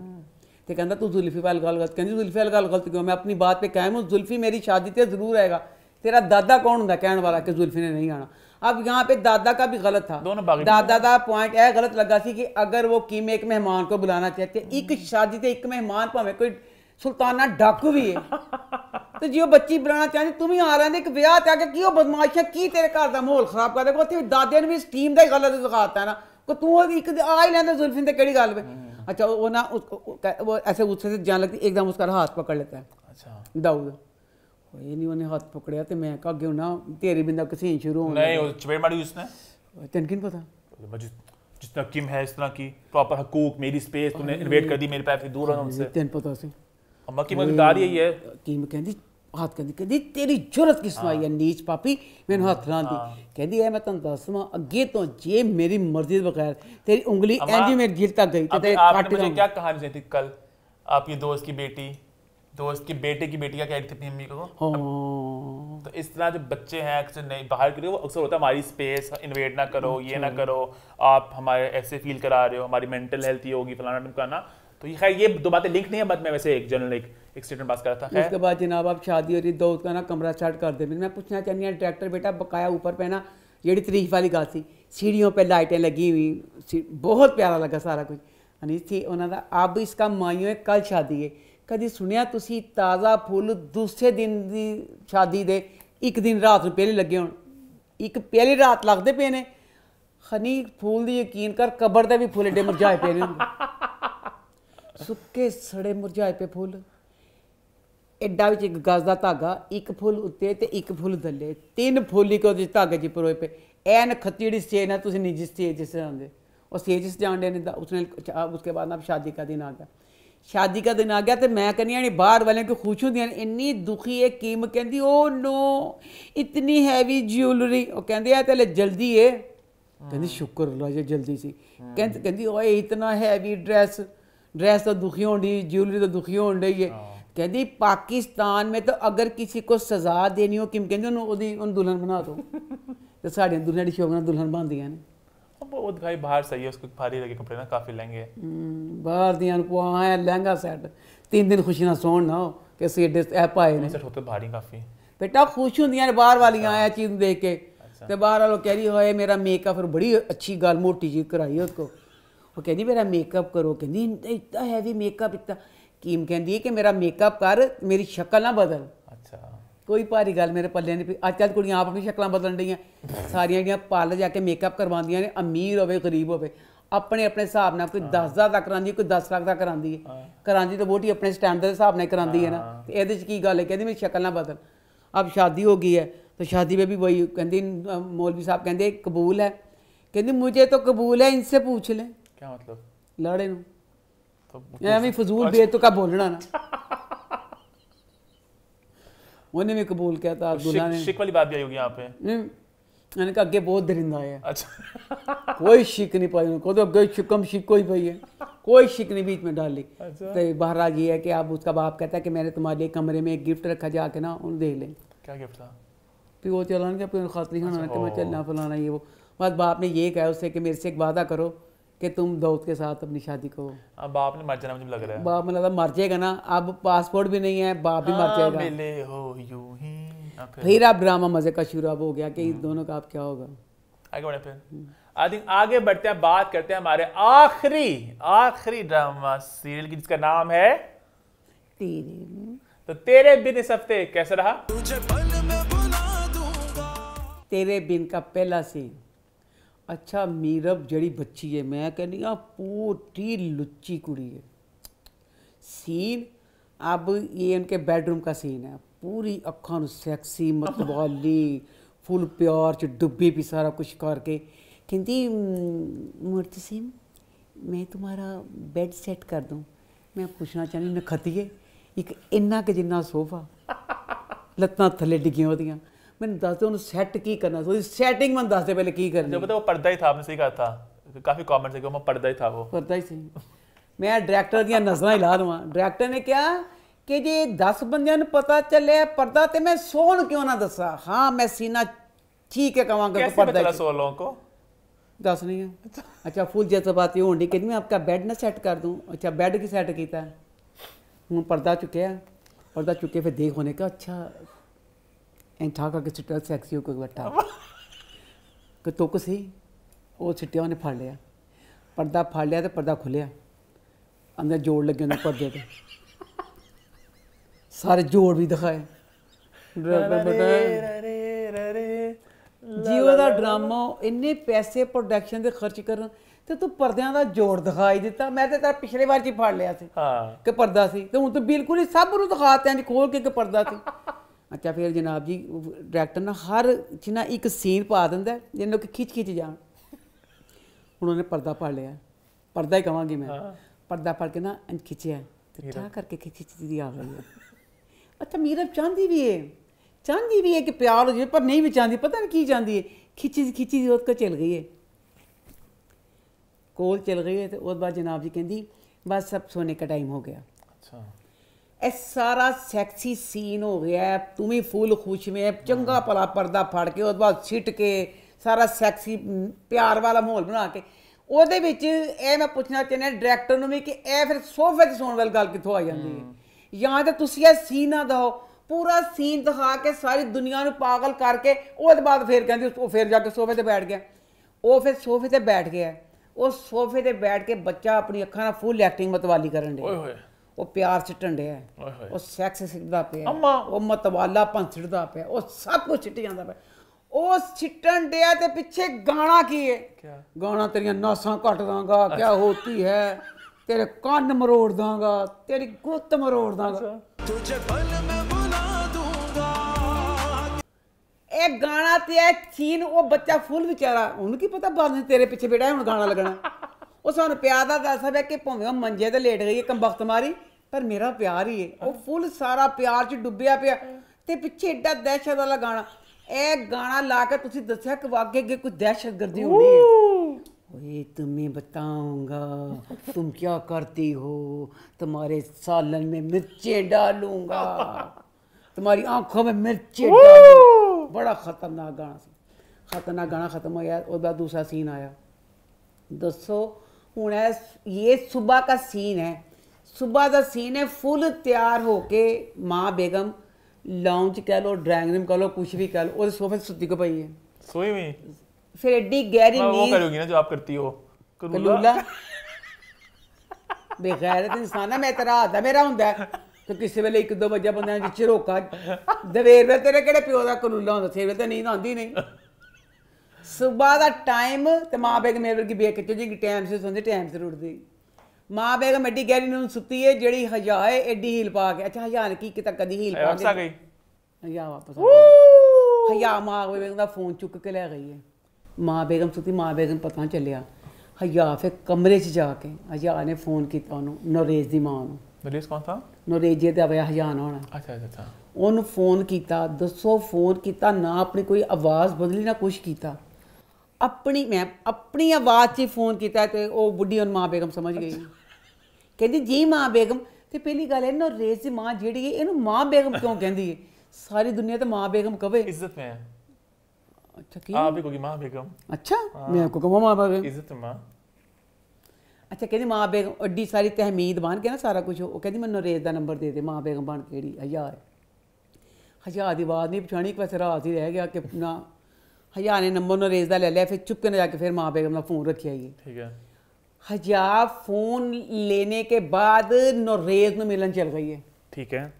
ਤੇ ਕਹਿੰਦਾ ਤੂੰ ਜ਼ੁਲਫੀ ਵਾਲ ਗੱਲ ਗਲਤ ਕਹਿੰਦੀ ਜ਼ੁਲਫੀ ਵਾਲ ਗੱਲ ਗਲਤ ਕਿਉਂ ਮੈਂ ਆਪਣੀ ਬਾਤ पे कायम हूँ जुल्फी मेरी शादी पे जरूर आएगा तेरा दादा कौन होता कहने वाला कि जुल्फी ने नहीं आना अब यहाँ पे दादा का भी गलत था दोनों बागी दादा ਦਾ ਪੁਆਇੰਟ ਇਹ ਗਲਤ ਲੱਗਾ ਸੀ ਕਿ ਅਗਰ ਉਹ ਕੀਮੇ ਇੱਕ ਮਹਿਮਾਨ ਕੋ ਬੁਲਾਣਾ ਚਾਹਤੇ ਇੱਕ ਸ਼ਾਦੀ ਤੇ ਇੱਕ ਮਹਿਮਾਨ ਭਾਵੇਂ ਕੋਈ ਸੁਲਤਾਨਾ ਡਾਕੂ ਵੀ ਹੈ ਤੇ ਜੇ ਉਹ ਬੱਚੀ ਬੁਲਾਣਾ ਚਾਹੁੰਦੀ ਤੂੰ ਵੀ ਆ ਰਹਿੰਦੇ ਇੱਕ ਵਿਆਹ ਤੇ ਆ ਕੇ ਕੀ ਉਹ ਬਦਮਾਸ਼ਾ ਕੀ ਤੇਰੇ ਘਰ ਦਾ ਮਾਹੌਲ ਖਰਾਬ ਕਰ ਦੇਗਾ ਉੱਥੇ ਦਾਦੇ ਨੇ ਵੀ ਇਸ ਟੀਮ ਦਾ ਹੀ ਗਲਤ ਦਿਖਾਤਾ ਹੈ ਨਾ ਕਿ ਤੂੰ ਉਹ ਇੱਕ ਆ ਹੀ ਲੈਂਦਾ जुल्फिन ਤੇ ਕਿਹੜੀ ਗੱਲ ਵੇ अच्छा वो ना उसको वो- वो ऐसे उससे से जान लगती एकदम उसका हाथ पकड़ लेता है अच्छा दाऊद ਇਹ ਨਹੀਂ ਉਹਨੇ ਹੱਥ ਪਕੜਿਆ ਤੇ ਮੈਂ ਕਹਾਂ ਅੱਗੇ ਨਾ ਤੇਰੀ ਬਿੰਦਾ ਕਸੀਨ ਸ਼ੁਰੂ ਹੋਣ नहीं वो चपेट मारी उसने ਲੱਗੀ। ਤੈਨੂੰ ਕਿਨ ਪਤਾ जिस जितना किम है इस तरह की प्रॉपर हकूक मेरी स्पेस तूने इन्वेट कर दी मेरे पैर से दूर रहना उनसे ਤੈਨੂੰ ਪਤਾ ਸੀ अम्मा की मददगार यही है ਕੀ ਮੈਂ ਕਹਿੰਦੀ ਹੱਥ ਕਹਿੰਦੀ ਕਹਿੰਦੀ ਤੇਰੀ ਜੁਰਤ ਕਿਸ ਨੂੰ ਆਈ ਹੈ ਨੀਚ ਪਾਪੀ ਮੈਨੂੰ ਹੱਥ ਲਾਂ ਦੀ ਕਹਿੰਦੀ ਐ ਮੈਂ ਤੁਹਾਨੂੰ ਦੱਸਵਾਂ ਅੱਗੇ ਤੋਂ ਜੇ ਮੇਰੀ ਮਰਜ਼ੀ ਦੇ ਬਗੈਰ ਤੇਰੀ ਉਂਗਲੀ अम्मा, ਇੰਜ ਹੀ ਮੇਰੀ ਜਿਲ ਤੱਕ ਗਈ ਤੇ अभी ਤੇ आपने ਕੱਟ मुझे ਜਾਊਂਗੀ। क्या कहानी सुनाई थी कल आपकी दोस्त की बेटी दोस्त के बेटे की बेटी का कह रही थी अपनी अम्मी को ਹਾਂ तो इस तरह जो बच्चे हैं अक्सर नहीं बाहर के लिए वो अक्सर होता है हमारी स्पेस इन्वेट ना करो ये ना करो आप हमारे ऐसे फील करा रहे हो हमारी मेंटल हेल्थ ये होगी फलाना ढिमकाना तो ये खैर ये दो बातें लिंक नहीं है बट मैं वैसे एक जनरल एक एक स्टेटमेंट पास करा था खैर। उसके बाद जनाब आप शादी और दो का ना कमरा स्टार्ट कर दे मैं पूछना चाहनी हूँ ट्रैक्टर बेटा बकाया ऊपर पे ना ये तरीफ वाली गल सी सीढ़ियों पे लाइटें लगी हुई बहुत प्यारा लगा सारा कुछ। अनीत थी उन्होंने अब इसका माइयों कल शादी है। कभी सुने तुम ताज़ा फुल दूसरे दिन की शादी दे एक दिन रात में पहले लगे हो एक पहली रात लगते पे ने। खनी फूल यकीन कर कबर के भी फुल एडे मुरझाए पे ਸੁੱਕੇ ਸੜੇ ਮੁਰਝਾਏ ਪਏ ਫੁੱਲ ਐਡਾ ਵਿੱਚ ਇੱਕ ਗਜ਼ ਦਾ ਧਾਗਾ ਇੱਕ ਫੁੱਲ ਉੱਤੇ ਤੇ ਇੱਕ ਫੁੱਲ ਥੱਲੇ ਤਿੰਨ ਫੁੱਲ ਇੱਕ ਉਹਦੇ ਧਾਗੇ 'ਚ ਪਰੋਏ ਪਏ ਐਨ ਖੱਤੀ ਜਿਹੜੀ ਸਟੇਜ ਨਾ ਤੁਸੀਂ ਨਿੱਜੀ ਸਟੇਜ ਜਿਸ ਤਰ੍ਹਾਂ ਹੁੰਦੇ ਉਹ ਸਟੇਜ 'ਤੇ ਜਾਣ ਦੇ ਨੇ ਤਾਂ ਉਸਨੇ ਉਸਕੇ ਬਾਅਦ ਨਾ ਸ਼ਾਦੀ का दिन आ गया ਸ਼ਾਦੀ का दिन आ गया ਤੇ ਮੈਂ ਕਹਿੰਦੀ ਨਹੀਂ ਬਾਹਰ ਵਾਲਿਆਂ ਕੋ ਖੁਸ਼ ਹੁੰਦੀਆਂ ਨੇ ਇੰਨੀ ਦੁਖੀ ਹੈ ਕੀਮ ਕਹਿੰਦੀ ਓ ਨੋ ਇਤਨੀ ਹੈਵੀ ਜਿਊਲਰੀ ਉਹ ਕਹਿੰਦੇ ਆ ਤੇ ਲੈ ਜਲਦੀ ਏ ਕਹਿੰਦੀ ਸ਼ੁਕਰ ਅੱਲਾ ਜੇ ਜਲਦੀ ਸੀ ਕਹਿੰਦੀ ਕਹਿੰਦੀ ਓਏ ਇਤਨਾ ਹੈਵੀ ਡਰੈਸ ड्रेस तो दुखी होनी ज्वेलरी तो दुखी होने रही है कहती पाकिस्तान में तो अगर किसी को सजा देनी हो किम कहते ਉਹਨੂੰ ਉਹਦੀ ਉਹਨੂੰ ਦੁਲਹਨ ਬਣਾ ਦਿਓ ਤੇ ਸਾਡੀਆਂ ਦੁਲਹਨ ਦੀ ਸ਼ੌਕ ਨਾਲ ਦੁਲਹਨ ਬਣਦੀਆਂ ਨੇ अब वो भाई बाहर सही है उसको भारी लगे कपड़े ना काफी लहंगे ਹਮ, ਬਾਹਰ ਦੀਆਂ ਨੂੰ ਪਵਾ ਹੈ ਲਹਿੰਗਾ ਸੈੱਟ ਤਿੰਨ ਦਿਨ ਖੁਸ਼ੀ ਨਾਲ ਸੌਣ ਨਾ ਹੋ ਕਿ ਅਸੀਂ ਏਡੇ ਐ ਪਾਏ ਨੇ सेट होते भारी काफी ਬੇਟਾ ਖੁਸ਼ ਹੁੰਦੀਆਂ ਨੇ ਬਾਹਰ ਵਾਲੀਆਂ ਇਹ ਚੀਜ਼ ਨੂੰ ਦੇਖ ਕੇ ਤੇ ਬਾਹਰ ਵਾਲੋ ਕਹਿ ਰਹੀ ਹੋਏ ਮੇਰਾ ਮੇਕਅਪ ਫਿਰ ਬੜੀ ਅੱਛੀ ਗੱਲ ਮੋਟੀ ਜੀ ਕਰਾਈ ਉਸ ਕੋ ਉਹ ਕਹਿੰਦੀ ਮੇਰਾ ਮੇਕਅਪ ਕਰੋ ਕਹਿੰਦੀ ਇतना ਹੈਵੀ ਮੇਕਅਪ ਇतना ਕੀਮ ਕਹਿੰਦੀ ਕਿ ਮੇਰਾ ਮੇਕਅਪ ਕਰ ਮੇਰੀ ਸ਼ਕਲ ਨਾ ਬਦਲ ਅੱਛਾ ਕੋਈ ਭਾਰੀ ਗੱਲ ਮੇਰੇ ਪੱਲੇ ਨਹੀਂ ਅੱਜ ਕੱਲ ਕੁੜੀਆਂ ਆਪ ਆਪਣੀ ਸ਼ਕਲਾਂ ਬਦਲਣ ਡਈਆਂ ਸਾਰੀਆਂ ਜਿਹੜੀਆਂ ਪਾਰਲਰ ਜਾ ਕੇ ਮੇਕਅਪ ਕਰਵਾਉਂਦੀਆਂ ਨੇ ਅਮੀਰ ਹੋਵੇ ਗਰੀਬ ਹੋਵੇ ਆਪਣੇ ਆਪਣੇ ਹਿਸਾਬ ਨਾਲ ਕੋਈ 10000 ਦਾ ਕਰਾਉਂਦੀ ਕੋਈ 10 ਲੱਖ ਦਾ ਕਰਾਉਂਦੀ ਹੈ ਕਰਾਉਂਦੀ ਤਾਂ ਬੋਟੀ ਆਪਣੇ ਸਟੈਂਡਰਡ ਦੇ ਹਿਸਾਬ ਨਾਲ ਕਰਾਉਂਦੀ ਹੈ ਨਾ ਤੇ ਇਹਦੇ 'ਚ ਕੀ ਗੱਲ ਹੈ ਕਹਿੰਦੀ ਮੇਰੀ ਸ਼ਕਲ ਨਾ ਬਦਲ ਅਬ ਸ਼ਾਦੀ ਹੋ ਗਈ ਹੈ तो शादी में भी वही कहती मौलवी साहब कहते कबूल है कहती मुझे तो कबूल है इनसे पूछ लें क्या मतलब? लड़े नु। तो मैं भी फजूल अच्छा। बे तो का बोलना ना। ਨਾ ਉਹਨੇ कबूल ਕਬੂਲ ਕੀਤਾ तो अब्दुल्ला ने। शिक वाली बात भी आई होगी यहाँ पे। मैंने कहा अगे बहुत दरिंदा है। अच्छा। कोई शिक नहीं पाई को तो अब गई शिकम शिक कोई पाई है। कोई शिक नहीं बीच में डाली। अच्छा। तो आ गई है कि आप उसका बाप कहता है कि मैंने तुम्हारे लिए कमरे में एक गिफ्ट रखा जाके ना उन देख लें। क्या गिफ्ट था? फिर वो चलाना क्या फिर खातरी अच्छा, खाना कि मैं चलना फलाना ये वो। बस बाप ने ये कहा उससे कि मेरे से एक वादा करो। कि तुम दाऊद के साथ अपनी शादी करो। अब बाप ने मर जाना मुझे लग रहा है। बाप मतलब मर जाएगा ना अब पासपोर्ट भी नहीं है बाप भी मर हाँ, जाएगा। मिले हो यूँ ही। फिर? फिर अब ड्रामा मज़े का शुरू अब हो गया कि इन दोनों का अब क्या होगा। आगे बढ़े फिर। आई थिंक आगे बढ़ते हैं बात करते हैं हमारे आखिरी आखिरी ड्रामा सीरियल की जिसका नाम है तेरे तो तेरे बिन इस हफ़्ते कैसा रहा? तेरे बिन का पहला सीन अच्छा मीरब जड़ी बच्ची है मैं कहनी आ पूरी लुच्ची कुड़ी है सीन अब ये उनके बेडरूम का सीन है पूरी अखा ਨੂੰ ਸੈਕਸੀ ਮਤਵਾਲੀ ਫੁੱਲ ਪਿਆਰ ਚ ਡੁੱਬੀ ਵੀ ਸਾਰਾ ਕੁਝ ਕਰਕੇ ਕਹਿੰਦੀ ਮੁਰਤਸਿਮ ਮੈਂ ਤੁਹਾਡਾ ਬੈੱਡ ਸੈੱਟ ਕਰ ਦੂੰ ਮੈਂ ਪੁੱਛਣਾ ਚਾਹੁੰਦੀ ਨਖਤੀਏ ਇੱਕ ਇੰਨਾ ਕਿ ਜਿੰਨਾ ਸੋਫਾ ਲੱਤਾਂ ਥੱਲੇ ਡਿੱਗੀਆਂ ਉਹਦੀਆਂ ਮੈਨੂੰ ਦੱਸ ਦਿਓ ਉਹਨੂੰ ਸੈੱਟ ਕੀ ਕਰਨਾ ਸੀ ਉਹਦੀ ਸੈਟਿੰਗ ਮੈਨੂੰ ਦੱਸ ਦੇ ਪਹਿਲੇ ਕੀ ਕਰਨੀ। ਜੋ ਪਤਾ ਉਹ ਪਰਦਾ ਹੀ ਥਾ ਆਪਨੇ ਸਹੀ ਕਹਾ ਕਾਫੀ ਕਮੈਂਟਸ ਹੈ ਕਿ ਉਹ ਪਰਦਾ ਹੀ ਥਾ ਉਹ ਪਰਦਾ ਹੀ ਸੀ ਮੈਂ ਡਾਇਰੈਕਟਰ ਦੀਆਂ ਨਜ਼ਰਾਂ ਹੀ ਲਾ ਦਵਾਂ। ਡਾਇਰੈਕਟਰ ਨੇ ਕਿਹਾ ਕਿ ਜੇ 10 ਬੰਦਿਆਂ ਨੂੰ ਪਤਾ ਚੱਲਿਆ ਪਰਦਾ ਤੇ ਮੈਂ ਸੋਣ ਕਿਉਂ ਨਾ ਦੱਸਾਂ? ਹਾਂ ਮੈਂ ਸੀਨਾ ਠੀਕ ਹੈ ਕਵਾਂਗਾ ਕਿ ਪਰਦਾ ਕਿਵੇਂ ਸੋ ਲੋਗों ਕੋ? ਦੱਸ ਨਹੀਂ ਹੈ। ਅੱਛਾ ਫੁੱਲ ਜੈਸਾ ਬਾਤ ਇਹ ਹੋਣੀ ਕਿ ਮੈਂ ਆਪਕਾ ਬੈੱਡ ਨਾ ਸੈੱਟ ਕਰ ਦੂੰ। ਅੱਛਾ ਬੈੱਡ ਕੀ ਸੈੱਟ ਕੀਤਾ? ਹੁਣ ਪਰਦਾ ਚੁੱਕਿਆ। ਪਰਦਾ ਚੁੱਕੇ ਫਿਰ ਦੇਖ ਹੋਣੇ ਕਾ ਅੱਛਾ 엔타가 그 스타 섹시요 그 같아. 그 ਤੁਕ ਸੀ ਉਹ ਸਿੱਟਿਆ ਉਹਨੇ ਫੜ ਲਿਆ। ਪਰਦਾ ਫੜ ਲਿਆ ਤੇ ਪਰਦਾ ਖੁੱਲਿਆ ਅੰਦਰ ਜੋੜ ਲੱਗੇ ਉਹਨੇ ਪਰਦੇ ਤੇ। ਸਾਰੇ ਜੋੜ ਵੀ ਦਿਖਾਏ। ਜੀਓ ਦਾ ਡਰਾਮਾ ਇੰਨੇ ਪੈਸੇ ਪ੍ਰੋਡਕਸ਼ਨ ਦੇ ਖਰਚ ਕਰਨ ਤੇ ਤੂੰ ਪਰਦਿਆਂ ਦਾ ਜੋੜ ਦਿਖਾਈ ਦਿੱਤਾ। ਮੈਂ ਤੇ ਤੇਰਾ ਪਿਛਲੇ ਵਾਰ ਚ ਫੜ ਲਿਆ ਸੀ ਹਾਂ। ਕਿ ਪਰਦਾ ਸੀ। ਤੇ ਹੁਣ ਤੂੰ ਬਿਲਕੁਲ ਹੀ ਸਭ ਨੂੰ ਦਿਖਾਤਿਆਂ ਜੀ ਖੋਲ ਕੇ ਕਿ ਪਰਦਾ ਸੀ। ਅੱਛਾ ਫਿਰ ਜਨਾਬ ਜੀ ਡਾਇਰੈਕਟਰ ਨਾ ਹਰ ਜਿਨਾ ਇੱਕ ਸੀਨ ਪਾ ਦਿੰਦਾ ਜਿਹਨੂੰ ਕਿ ਖਿੱਚ ਖਿੱਚ ਜਾਣ। ਹੁਣ ਉਹਨੇ ਪਰਦਾ ਪੜ ਲਿਆ। ਪਰਦਾ ਹੀ ਕਵਾਂਗੀ ਮੈਂ। ਪਰਦਾ ਪੜ ਕੇ ਨਾ ਅੰਜ ਖਿੱਚਿਆ ਤੇ ਠਾ ਕਰਕੇ ਖਿੱਚੀ ਦੀ ਆ ਗਈ ਅੱਛਾ ਮੀਰਾ ਚਾਹੁੰਦੀ ਵੀ ਏ ਚਾਹੁੰਦੀ ਵੀ ਏ ਕਿ ਪਿਆਰ ਹੋ ਜੇ ਪਰ ਨਹੀਂ ਵੀ ਚਾਹੁੰਦੀ। ਪਤਾ ਨਹੀਂ ਕੀ ਚਾਹੁੰਦੀ ਏ ਖਿੱਚੀ ਖਿੱਚੀ ਦੀ ਉਹ ਕੋ ਚਲ ਗਈ ਏ ਕੋਲ ਚਲ ਗਈ ਏ ਤੇ ਉਹਦੇ ਬਾਅਦ ਜਨਾਬ ਜੀ ਕਹਿੰਦੀ ਬਸ ਸਭ ਸੋਨੇ ਦਾ ਟਾਈਮ ਹੋ ਗਿਆ। ਅੱਛਾ। ਇਹ ਸਾਰਾ ਸੈਕਸੀ ਸੀਨ ਹੋ ਗਿਆ ਤੂੰ ਵੀ ਫੁੱਲ ਖੁਸ਼ ਮੇ। ਚੰਗਾ ਭਲਾ ਪਰਦਾ ਫੜ ਕੇ ਉਹਦੇ ਬਾਅਦ ਛਿੱਟ ਕੇ ਸਾਰਾ ਸੈਕਸੀ ਪਿਆਰ ਵਾਲਾ ਮਾਹੌਲ ਬਣਾ ਕੇ। ਉਹਦੇ ਵਿੱਚ ਇਹ ਮੈਂ ਪੁੱਛਣਾ ਚਾਹੁੰਦਾ ਡਾਇਰੈਕਟਰ ਨੂੰ ਵੀ ਕਿ ਇਹ ਫਿਰ ਸੋਫੇ ਤੇ ਸੌਣ ਵਾਲੀ ਗੱਲ ਕਿੱਥੋਂ ਆ ਜਾਂਦੀ ਹੈ? ਜਾਂ ਤਾਂ ਤੁਸੀਂ ਇਹ ਸੀਨ ਨਾ ਦਿਓ ਪੂਰਾ ਸੀਨ ਦਿਖਾ ਕੇ ਸਾਰੀ ਦੁਨੀਆ ਨੂੰ ਪਾਗਲ ਕਰਕੇ ਉਹਦੇ ਬਾਅਦ ਫਿਰ ਕਹਿੰਦੀ ਉਹ ਫਿਰ ਜਾ ਕੇ ਸੋਫੇ ਤੇ ਬੈਠ ਗਿਆ। ਉਹ ਫਿਰ ਸੋਫੇ ਤੇ ਬੈਠ ਗਿਆ। ਉਹ ਸੋਫੇ ਤੇ ਬੈਠ ਕੇ ਬੱਚਾ ਆਪਣੀ ਅੱਖਾਂ ਨਾਲ ਫੁੱਲ ਐਕਟਿੰਗ ਮਤਵਾਲੀ ਕਰਨ ਦੇ ਓਏ ਹੋਏ। ਉਹ ਪਿਆਰ ਚ ਟੰਡਿਆ ਉਹ ਸੈਕਸ ਸਿੱਖਦਾ ਪਿਆ। ਉਹ ਮਤਵਾਲਾ ਪੰਛੜਦਾ ਪਿਆ। ਉਹ ਸਭ ਕੁਝ ਛਿੱਟ ਜਾਂਦਾ ਪਿਆ। ਉਸ ਛਿੱਟਣ ਡਿਆ ਤੇ ਪਿੱਛੇ ਗਾਣਾ ਕੀ ਏ? ਗਾਣਾ ਤੇਰੀਆਂ ਨਾਸਾਂ ਕੱਟ ਦਾਂਗਾ ਕਿਆ ਹੋਤੀ ਹੈ? ਤੇਰੇ ਕੰਨ ਮਰੋੜ ਦਾਂਗਾ ਤੇਰੀ ਗੁੱਤ ਮਰੋੜ ਦਾਂਗਾ ਤੁਝੇ ਪਲ ਮੈਂ ਬੁਲਾ ਦੂੰਗਾ। ਇਹ ਗਾਣਾ ਤੇ ਇਹ ਚੀਨ ਉਹ ਬੱਚਾ ਫੁੱਲ ਵਿਚਾਰਾ ਉਹਨੂੰ ਕੀ ਪਤਾ ਬਾਦ ਤੇਰੇ ਪਿੱਛੇ ਬੇੜਾ ਹੁਣ ਗਾਣਾ ਲੱਗਣਾ। ਉਹ ਸਾਨੂੰ ਪਿਆਰ ਦਾ ਦੱਸਦਾ ਪਿਆ ਕਿ ਭਾਵੇਂ ਉਹ ਮੰਜੇ ਤੇ ਲੇਟ ਗਈ ਹੈ ਕੰਬਖਤ ਮਾਰੀ ਪਰ ਮੇਰਾ ਪਿਆਰ ਹੀ ਹੈ ਉਹ ਫੁੱਲ ਸਾਰਾ ਪਿਆਰ 'ਚ ਡੁੱਬਿਆ ਪਿਆ ਤੇ ਪਿੱਛੇ ਏਡਾ ਦਹਿਸ਼ਤ ਵਾਲਾ ਗਾਣਾ ਇਹ ਗਾਣਾ ਲਾ ਕੇ ਤੁਸੀਂ ਦੱਸਿਆ ਕਿ ਵਾਕਈ ਅੱਗੇ ਕੋਈ ਦਹਿਸ਼ਤਗਰਦੀ ਹੋਣੀ ਹੈ ओए तुम्हें बताऊंगा तुम क्या करती हो तुम्हारे सालन में मिर्चें डालूंगा तुम्हारी आंखों में मिर्चें डालूंगा बड़ा खतरनाक गाना ਸੀ ਖਤਰਨਾਕ ਗਾਣਾ ਖਤਮ ਹੋਇਆ ਉਹਦਾ ਦੂਸਰਾ ਸੀਨ ਆਇਆ ਦੱਸੋ ਹੁਣ ਇਹ ਇਹ ਸਵੇਰ ਦਾ ਸੀਨ ਹੈ ਸਵੇਰ ਦਾ ਸੀਨ ਹੈ ਫੁੱਲ ਤਿਆਰ ਹੋ ਕੇ ਮਾਂ ਬੇਗਮ ਲਾਉਂਜ ਕਹ ਲੋ ਡਰਾਇੰਗ ਰੂਮ ਕਹ ਲੋ ਕੁਝ ਵੀ ਕਹ ਲੋ ਉਹਦੇ ਸੋਫੇ ਤੇ ਸੁੱਤੀ ਕੋ ਪਈ ਹੈ सोई हुई ਫਿਰ ਐਡੀ ਗਹਿਰੀ मैं वो ਨੀਂਦ करूंगी ना जो आप करती हो ਕਲੂਲਾ ਬੇਗੈਰਤ ਇਨਸਾਨ ਹੈ ਮੈਂ ਤੇਰਾ ਆਦਾ ਮੇਰਾ ਹੁੰਦਾ ਹੈ। ਤੇ ਕਿਸੇ ਵੇਲੇ ਇੱਕ ਦੋ ਵਜੇ ਬੰਦਿਆਂ ਵਿੱਚ ਝਰੋਕਾ ਦਵੇਰ ਵੇ ਤੇਰੇ ਕਿਹੜੇ ਪਿਓ ਦਾ ਕਲੂਲਾ ਹੁੰਦਾ ਸੇਵੇ ਤੇ ਨੀਂਦ ਆਉਂਦੀ ਨਹੀਂ ਸਵੇਰ ਦਾ ਟਾਈਮ ਤੇ ਮਾਂ ਬੇਗਮ ਮੇਰੇ ਵਰਗੀ ਬੇਕਿੱਤੇ ਜੀ ਟਾਈਮ ਸੇ ਸੌਂਦੀ ਟਾਈਮ ਸੇ ਉੱਠਦੀ। ਮਾਂ ਬੇਗਮ ਐਡੀ ਗਹਿਰੀ ਨੂੰ ਸੁੱਤੀ ਏ ਜਿਹੜੀ ਹਜਾਏ ਐਡੀ ਹੀਲ ਪਾ ਕੇ। ਅੱਛਾ ਹਜਾਨ ਕੀ ਕਿਤਾ? ਕਦੀ ਹੀਲ ਪਾ ਕੇ ਹਜਾ ਵਾਪਸ ਹਜਾ ਮਾਂ ਬੇਗਮ ਦਾ ਫੋਨ ਚੁੱਕ ਕੇ ਲੈ ਗਈ ਏ। ਮਾਂ ਬੇਗਮ ਸੁੱਤੀ ਮਾਂ ਬੇਗਮ ਪਤਾ ਚੱਲਿਆ। ਹਜਾ ਫਿਰ ਕਮਰੇ 'ਚ ਜਾ ਕੇ ਹਜਾ ਨੇ ਫੋਨ ਕੀਤਾ ਉਹਨੂੰ ਨਰੇਸ਼ ਦੀ ਮਾਂ ਨੂੰ। ਨਰੇਸ਼ ਕੌਣ ਥਾ? ਨਰੇਸ਼ ਦਾ ਵਿਆਹ ਹਜਾਨ ਹੋਣਾ। ਅੱਛਾ ਅੱਛਾ ਉਹਨੂੰ ਫੋਨ ਕੀਤਾ ਦੱਸੋ ਫੋਨ ਕੀਤਾ ਨਾ ਆਪਣੀ ਕੋਈ ਆਵਾਜ਼ ਬਦਲੀ ਨਾ ਕੁਝ ਕੀਤਾ। ਆਪਣੀ ਮੈਂ ਆਪਣੀ ਆਵਾਜ਼ 'ਚ ਹੀ ਫੋਨ ਕੀਤਾ ਤੇ ਉਹ ਬੁੱਢੀ ਉਹਨ ਮਾਂ ਬੇਗਮ ਸਮਝ ਗਈ ਕਹਿੰਦੀ ਜੀ ਮਾਂ ਬੇਗਮ ਤੇ ਪਹਿਲੀ ਗੱਲ ਇਹ ਨਰੇਸ਼ ਦੀ ਮਾਂ ਜਿਹੜੀ ਹੈ ਇਹਨੂੰ ਮਾਂ ਬੇਗਮ ਕਿਉਂ ਕਹਿੰਦੀ ਹੈ ਸਾਰੀ ਦੁਨੀਆ ਤੇ ਮਾਂ ਬੇਗਮ ਕਵੇ इज्जत में है ਅੱਛਾ ਕੀ आप भी कोगी माँ बेगम ਅੱਛਾ ਮੈਂ ਕੋ ਕਮਾ ਮਾਂ ਬੇਗਮ इज्जत में माँ ਅੱਛਾ ਕਹਿੰਦੀ ਮਾਂ ਬੇਗਮ ਅੱਡੀ ਸਾਰੀ ਤਹਿਮੀਦ ਬਣ ਕੇ ਨਾ ਸਾਰਾ ਕੁਝ ਉਹ ਕਹਿੰਦੀ ਮੈਨੂੰ ਨਰੇਸ਼ ਦਾ ਨੰਬਰ ਦੇ ਦੇ ਮਾਂ ਬੇਗਮ ਬਣ ਕੇ ਜਿਹੜੀ ਹਜ਼ਾਰ ਹਜ਼ਾਰ ਦੀ ਆਵਾਜ਼ ਨਹੀਂ ਪਛਾਣੀ ਇੱਕ ਪਾਸੇ ਰਾਤ ਹੀ ਰਹਿ ਗਿਆ ਕਿ ਨਾ ਹਯਾਨੇ ਨੰਬਰ ਨੂੰ ਰੇਜ਼ ਦਾ ਲੈ ਲਿਆ ਫਿਰ ਚੁੱਪ ਕੇ ਜਾ ਕੇ ਫਿਰ ਮਾਂ ਬੇਗਮ ਨਾਲ ਫੋਨ ਰੱਖਿਆ ਹੀ ਠੀਕ ਹੈ। ਹਜਾ ਫੋਨ ਲੈਣੇ ਕੇ ਬਾਅਦ ਨੋਰੇਜ਼ ਨੂੰ ਮਿਲਣ ਚਲ ਗਈ ਹੈ। ਠੀਕ ਹੈ।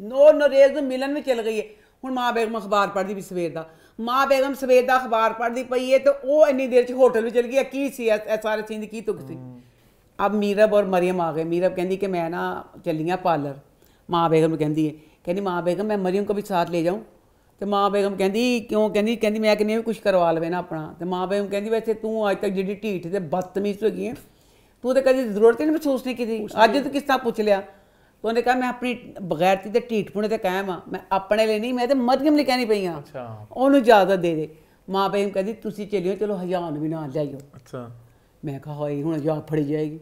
ਨੋ ਨੋਰੇਜ਼ ਨੂੰ ਮਿਲਣ ਵੀ ਚਲ ਗਈ ਹੈ। ਹੁਣ ਮਾਂ ਬੇਗਮ ਅਖਬਾਰ ਪੜ੍ਹਦੀ ਵੀ ਸਵੇਰ ਦਾ। ਮਾਂ ਬੇਗਮ ਸਵੇਰ ਦਾ ਅਖਬਾਰ ਪੜ੍ਹਦੀ ਪਈ ਹੈ ਤੇ ਉਹ ਇੰਨੀ ਦੇਰ ਚ ਹੋਟਲ ਵਿੱਚ ਚਲ ਗਈ ਹੈ। ਕੀ ਸੀ ਇਹ ਸਾਰੇ ਸੀਨ ਦੀ ਕੀ ਤੁਕ ਸੀ। ਅਬ ਮੀਰਬ ਔਰ ਮਰੀਮ ਆ ਗਏ। ਮੀਰਬ ਕਹਿੰਦੀ ਕਿ ਮੈਂ ਨਾ ਚੱਲੀਆਂ ਪਾਰਲਰ। ਮਾਂ ਬੇਗਮ ਨੂੰ ਕਹਿੰਦੀ ਹੈ। ਕਹਿੰਦੀ ਮਾਂ ਬੇਗਮ ਮੈਂ ਮਰੀਮ ਕੋ ਵੀ ਸਾਥ ਲੈ ਜਾਉਂ ਤੇ ਮਾਂ ਬੇਗਮ ਕਹਿੰਦੀ ਕਿਉਂ ਕਹਿੰਦੀ ਕਹਿੰਦੀ ਮੈਂ ਕਿਨੇ ਵੀ ਕੁਝ ਕਰਵਾ ਲਵੇ ਨਾ ਆਪਣਾ। ਤੇ ਮਾਂ ਬੇਗਮ ਕਹਿੰਦੀ ਵੈਸੇ ਤੂੰ ਅੱਜ ਤੱਕ ਜਿਹੜੀ ਢੀਠ ਤੇ ਬਦਤਮੀਜ਼ ਹੋ ਗਈ ਹੈ ਤੂੰ ਤਾਂ ਕਦੀ ਜ਼ਰੂਰਤ ਹੀ ਨਹੀਂ ਮਹਿਸੂਸ ਨਹੀਂ ਕੀਤੀ। ਅੱਜ ਤੂੰ ਕਿਸ ਤਰ੍ਹਾਂ ਪੁੱਛ ਲਿਆ? ਤੂੰ ਉਹਨੇ ਕਿਹਾ ਮੈਂ ਆਪਣੀ ਬਗੈਰਤੀ ਤੇ ਢੀਠਪੁਣੇ ਤੇ ਕਾਇਮ ਆ। ਮੈਂ ਆਪਣੇ ਲਈ ਨਹੀਂ ਮੈਂ ਤੇ ਮਧਿਅਮ ਲਈ ਕਹਿਣੀ ਪਈ ਆ। ਅੱਛਾ। ਉਹਨੂੰ ਇਜਾਜ਼ਤ ਦੇ ਦੇ। ਮਾਂ ਬੇਗਮ ਕਹਿੰਦੀ ਤੁਸੀਂ ਚੱਲਿਓ ਚਲੋ ਹਜ਼ਾਨ ਵੀ ਨਾਲ ਜਾਈਓ ਅੱਛਾ। ਮੈਂ ਕਿਹਾ ਹੋਈ ਹੁਣ ਜਾ ਫੜੀ ਜਾਏਗੀ।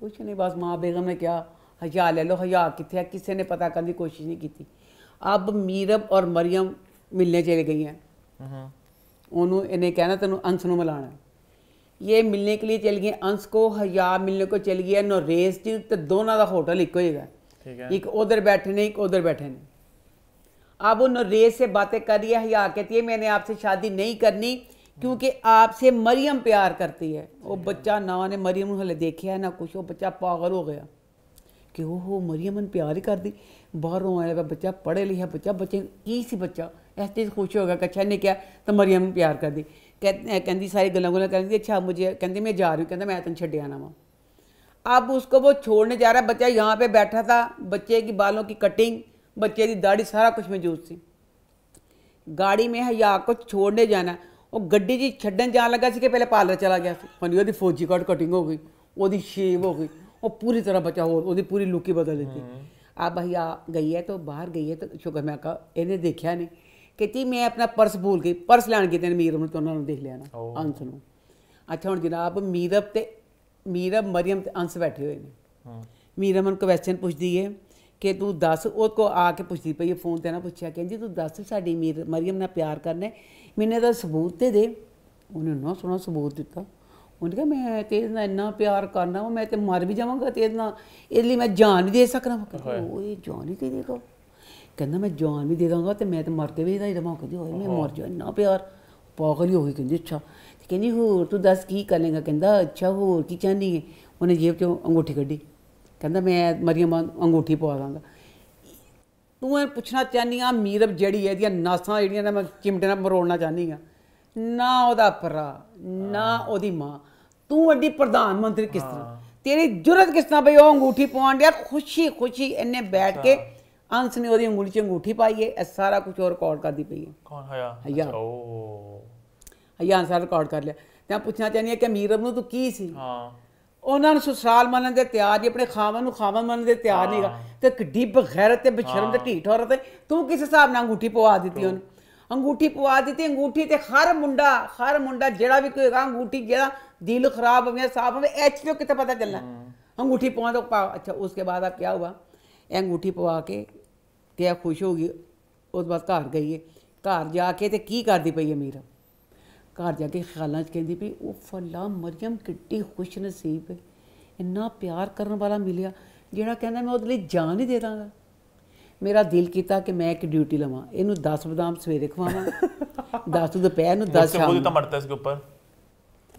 ਕੁਛ ਨਹੀਂ ਬਸ ਮਾਂ ਬੇਗਮ ਨੇ ਕਿਹਾ ਹਜ਼ਾ ਲੈ ਲਓ ਹਜ਼ਾ ਕਿੱਥੇ ਆ? ਕਿਸੇ ਨੇ ਪਤਾ ਕਰਨ ਦੀ ਕੋਸ਼ਿਸ਼ ਨਹੀਂ ਕੀਤੀ। ਅਬ ਮੀਰਬ ਔਰ ਮਰੀਮ मरियम मिलने चली गई हैं ਉਹਨੂੰ ਇਹਨੇ ਕਹਿਣਾ ਤੈਨੂੰ ਅੰਸ਼ ਨੂੰ ਮਿਲਾਣਾ ਹੈ। ਇਹ ਮਿਲਣੇ ਕੇ ਲਈ ਚਲ ਗਏ ਅੰਸ਼ ਕੋ ਹਯਾ ਮਿਲਣੇ ਕੋ ਚਲ ਗਈ ਹੈ ਨੋਰੇਸ ਚ ਤੇ ਦੋਨਾਂ ਦਾ ਹੋਟਲ ਇੱਕੋ ਹੀ ਹੈਗਾ ठीक है एक उधर बैठे नहीं एक उधर बैठे नहीं अब वो नरेश से बातें कर रही है हया कहती है मैंने आपसे शादी नहीं करनी क्योंकि आपसे मरियम प्यार करती है वो बच्चा ना ने मरियम ਨੂੰ ਹਲੇ ਦੇਖਿਆ ਨਾ ਕੁਛ ਉਹ ਬੱਚਾ ਪਾਗਲ ਹੋ ਗਿਆ ਕਿ ਉਹ ਮਰੀਮ ਨੂੰ ਪਿਆਰ ਹੀ ਕਰਦੀ ਬਾਹਰੋਂ ਆਇਆ ਵਾ ਬੱਚਾ ਪੜ੍ਹੇ ਲਿਖਿਆ ਬੱਚਾ ਬੱਚੇ ਨੂੰ ਕੀ ਸੀ ਬੱਚਾ इस चीज़ खुश होगा कि अच्छा नहीं क्या तो मरियम प्यार कर दी कहती सारी गलों गुला कहती अच्छा मुझे कहती मैं जा रही हूँ कहें मैं तेन छे आना वहाँ अब उसको वो छोड़ने जा रहा बच्चा यहाँ पे बैठा था बच्चे की बालों की कटिंग बच्चे की दाढ़ी सारा कुछ मौजूद थी गाड़ी में हया को छोड़ने जाना वो गड्डी जी छड़न जान लगा सी कि पहले पार्लर चला गया वो फौजी कट कटिंग हो गई वो शेव हो गई वो पूरी तरह बचा हो वो पूरी लुक ही बदल दी अब भैया गई है तो बाहर गई है तो शुक्र मैं कहा इन्हें देखा नहीं ਕਹਿੰਦੀ ਮੈਂ ਆਪਣਾ ਪਰਸ ਭੁੱਲ ਗਈ। ਪਰਸ ਲੈਣ ਗਈ ਤੇ ਮੀਰਬ ਨੂੰ ਤਾਂ ਉਹਨਾਂ ਨੂੰ ਦੇਖ ਲਿਆ ਨਾ ਅੰਸ ਨੂੰ। ਅੱਛਾ ਹੁਣ ਜਨਾਬ ਮੀਰਬ ਤੇ ਮੀਰਬ ਮਰੀਮ ਤੇ ਅੰਸ ਬੈਠੇ ਹੋਏ ਨੇ। ਮੀਰਮ ਨੂੰ ਕੁਐਸਚਨ ਪੁੱਛਦੀ ਹੈ ਕਿ ਤੂੰ ਦੱਸ ਉਹ ਕੋ ਆ ਕੇ ਪੁੱਛਦੀ ਪਈ ਫੋਨ ਤੇ ਨਾ ਪੁੱਛਿਆ ਕਹਿੰਦੀ ਤੂੰ ਦੱਸ ਸਾਡੀ ਮੀਰ ਮਰੀਮ ਨਾਲ ਪਿਆਰ ਕਰਨਾ ਮੈਨੂੰ ਇਹਦਾ ਸਬੂਤ ਤੇ ਦੇ। ਉਹਨੇ ਨਾ ਸੋਹਣਾ ਸਬੂਤ ਦਿੱਤਾ। ਉਹਨੇ ਕਿਹਾ ਮੈਂ ਤੇ ਇਹਦੇ ਨਾਲ ਇੰਨਾ ਪਿਆਰ ਕਰਨਾ ਮੈਂ ਤੇ ਮਰ ਵੀ ਜਾਵਾਂਗਾ ਤੇ ਇਹਦੇ ਨਾਲ ਇਹਦੇ ਲਈ ਮੈਂ ਜਾਨ ਵੀ ਦੇ ਕਹਿੰਦਾ ਓਏ ਜਾਨ ਹੀ ਦੇ ਦੇਗਾ। ਕਹਿੰਦਾ ਮੈਂ ਜਾਨ ਵੀ ਦੇ ਦਾਂਗਾ ਤੇ ਮੈਂ ਤੇ ਮਰ ਕੇ ਵੀ ਇਹਦਾ ਹੀ ਰਵਾਂ। ਕਹਿੰਦੀ ਓਏ ਮੈਂ ਮਰ ਜਾ ਇੰਨਾ ਪਿਆਰ। ਪਾਗਲ ਹੀ ਹੋ ਗਈ ਕਹਿੰਦੀ ਅੱਛਾ। ਤੇ ਕਹਿੰਦੀ ਹੋਰ ਤੂੰ ਦੱਸ ਕੀ ਕਰੇਂਗਾ? ਕਹਿੰਦਾ ਅੱਛਾ ਹੋਰ ਕੀ ਚਾਹਨੀ ਹੈ ਉਹਨੇ ਜੇਬ ਚੋਂ ਅੰਗੂਠੀ ਕੱਢੀ। ਕਹਿੰਦਾ ਮੈਂ ਮਰੀਮ ਅੰਗੂਠੀ ਪਵਾ ਦਾਂਗਾ। ਤੂੰ ਇਹ ਪੁੱਛਣਾ ਚਾਹਨੀ ਆ ਮੀਰਬ ਜਿਹੜੀ ਹੈ ਇਹਦੀਆਂ ਨਾਸਾਂ ਜਿਹੜੀਆਂ ਨੇ ਮੈਂ ਚਿਮਟੇ ਨਾਲ ਮਰੋੜਨਾ ਚਾਹਨੀ ਆ। ਨਾ ਉਹਦਾ ਭਰਾ ਨਾ ਉਹਦੀ ਮਾਂ। ਤੂੰ ਵੱਡੀ ਪ੍ਰਧਾਨ ਮੰਤਰੀ ਕਿਸ ਤਰ੍ਹਾਂ? ਤੇਰੀ ਜੁਰਤ ਕਿਸ ਤਰ੍ਹਾਂ ਬਈ ਉਹ ਅੰਗੂਠੀ ਪਵਾਉਣ ਡਿਆ? ਖੁਸ਼ੀ ਖੁਸ਼ੀ ਇਹਨੇ ਬੈਠ ਕੇ ਅੰਸ ਨੇ ਉਹਦੀ ਉਂਗਲੀ 'ਚ ਅੰਗੂਠੀ ਪਾਈ ਹੈ ਇਹ ਸਾਰਾ ਕੁਝ ਉਹ ਰਿਕਾਰਡ ਕਰਦੀ ਪਈ ਹੈ। ਕੌਣ? ਹਯਾ ਹਯਾ ਓ। ਹਯਾ ਅੰਸਾਰ ਰਿਕਾਰਡ ਕਰ ਲਿਆ। ਤਾਂ ਪੁੱਛਣਾ ਚਾਹੁੰਦੀ ਹੈ ਕਿ ਮੀਰਬ ਨੂੰ ਤੂੰ ਕੀ ਸੀ? ਹਾਂ। ਉਹਨਾਂ ਨੂੰ ਸੁਸਰਾਲ ਮੰਨਣ ਦੇ ਤਿਆਰ ਨਹੀਂ ਆਪਣੇ ਖਾਵਨ ਨੂੰ ਖਾਵਨ ਮੰਨਣ ਦੇ ਤਿਆਰ ਨਹੀਂਗਾ ਤੇ ਕਿੱਡੀ ਬਗੈਰਤ ਤੇ ਬਸ਼ਰਮ ਤੇ ਢੀਠ ਔਰਤ ਹੈ। ਤੂੰ ਕਿਸ ਹਿਸਾਬ ਨਾਲ ਅੰਗੂਠੀ ਪਵਾ ਦਿੱਤੀ ਉਹਨੂੰ? ਅੰਗੂਠੀ ਪਵਾ ਦਿੱਤੀ ਅੰਗੂਠੀ ਤੇ ਹਰ ਮੁੰਡਾ ਹਰ ਮੁੰਡਾ ਜਿਹੜਾ ਵੀ ਕੋਈ ਅੰਗੂਠੀ ਜਿਹੜਾ ਦਿਲ ਖਰਾਬ ਹੋਵੇ ਸਾਫ਼ ਹੋਵੇ ਐਚ ਤੋਂ ਕਿਤੇ ਪਤਾ ਚੱਲਣਾ? ਅੰਗੂਠੀ ਪਵਾ ਦੋ ਅੱਛਾ ਉਸਕੇ ਬਾਅਦ ਆ ਕੀ ਹੁਆ ਇਹ ਅੰਗੂਠੀ ਪਵਾ ਕੇ ਤੇ ਆ ਖੁਸ਼ ਹੋ ਗਈ ਉਸ ਬਾਅਦ ਘਰ ਗਈਏ ਘਰ ਜਾ ਕੇ ਤੇ ਕੀ ਕਰਦੀ ਪਈ ਅਮੀਰ ਘਰ ਜਾ ਕੇ ਖਿਆਲਾਂ 'ਚ ਕਹਿੰਦੀ ਪਈ ਉਹ ਫੱਲਾ ਮਰੀਮ ਕਿੱਡੀ ਖੁਸ਼ ਨਸੀਬ ਹੈ। ਇੰਨਾ ਪਿਆਰ ਕਰਨ ਵਾਲਾ ਮਿਲਿਆ ਜਿਹੜਾ ਕਹਿੰਦਾ ਮੈਂ ਉਹਦੇ ਲਈ ਜਾਨ ਹੀ ਦੇ ਦਾਂਗਾ। ਮੇਰਾ ਦਿਲ ਕੀਤਾ ਕਿ ਮੈਂ ਇੱਕ ਡਿਊਟੀ ਲਵਾਂ ਇਹਨੂੰ 10 ਬਦਾਮ ਸਵੇਰੇ ਖਵਾਵਾਂ। 10 ਦੁਪਹਿਰ ਨੂੰ 10 ਸ਼ਾਮ ਨੂੰ ਤਾਂ ਮਰਦਾ ਇਸ ਉੱਪਰ।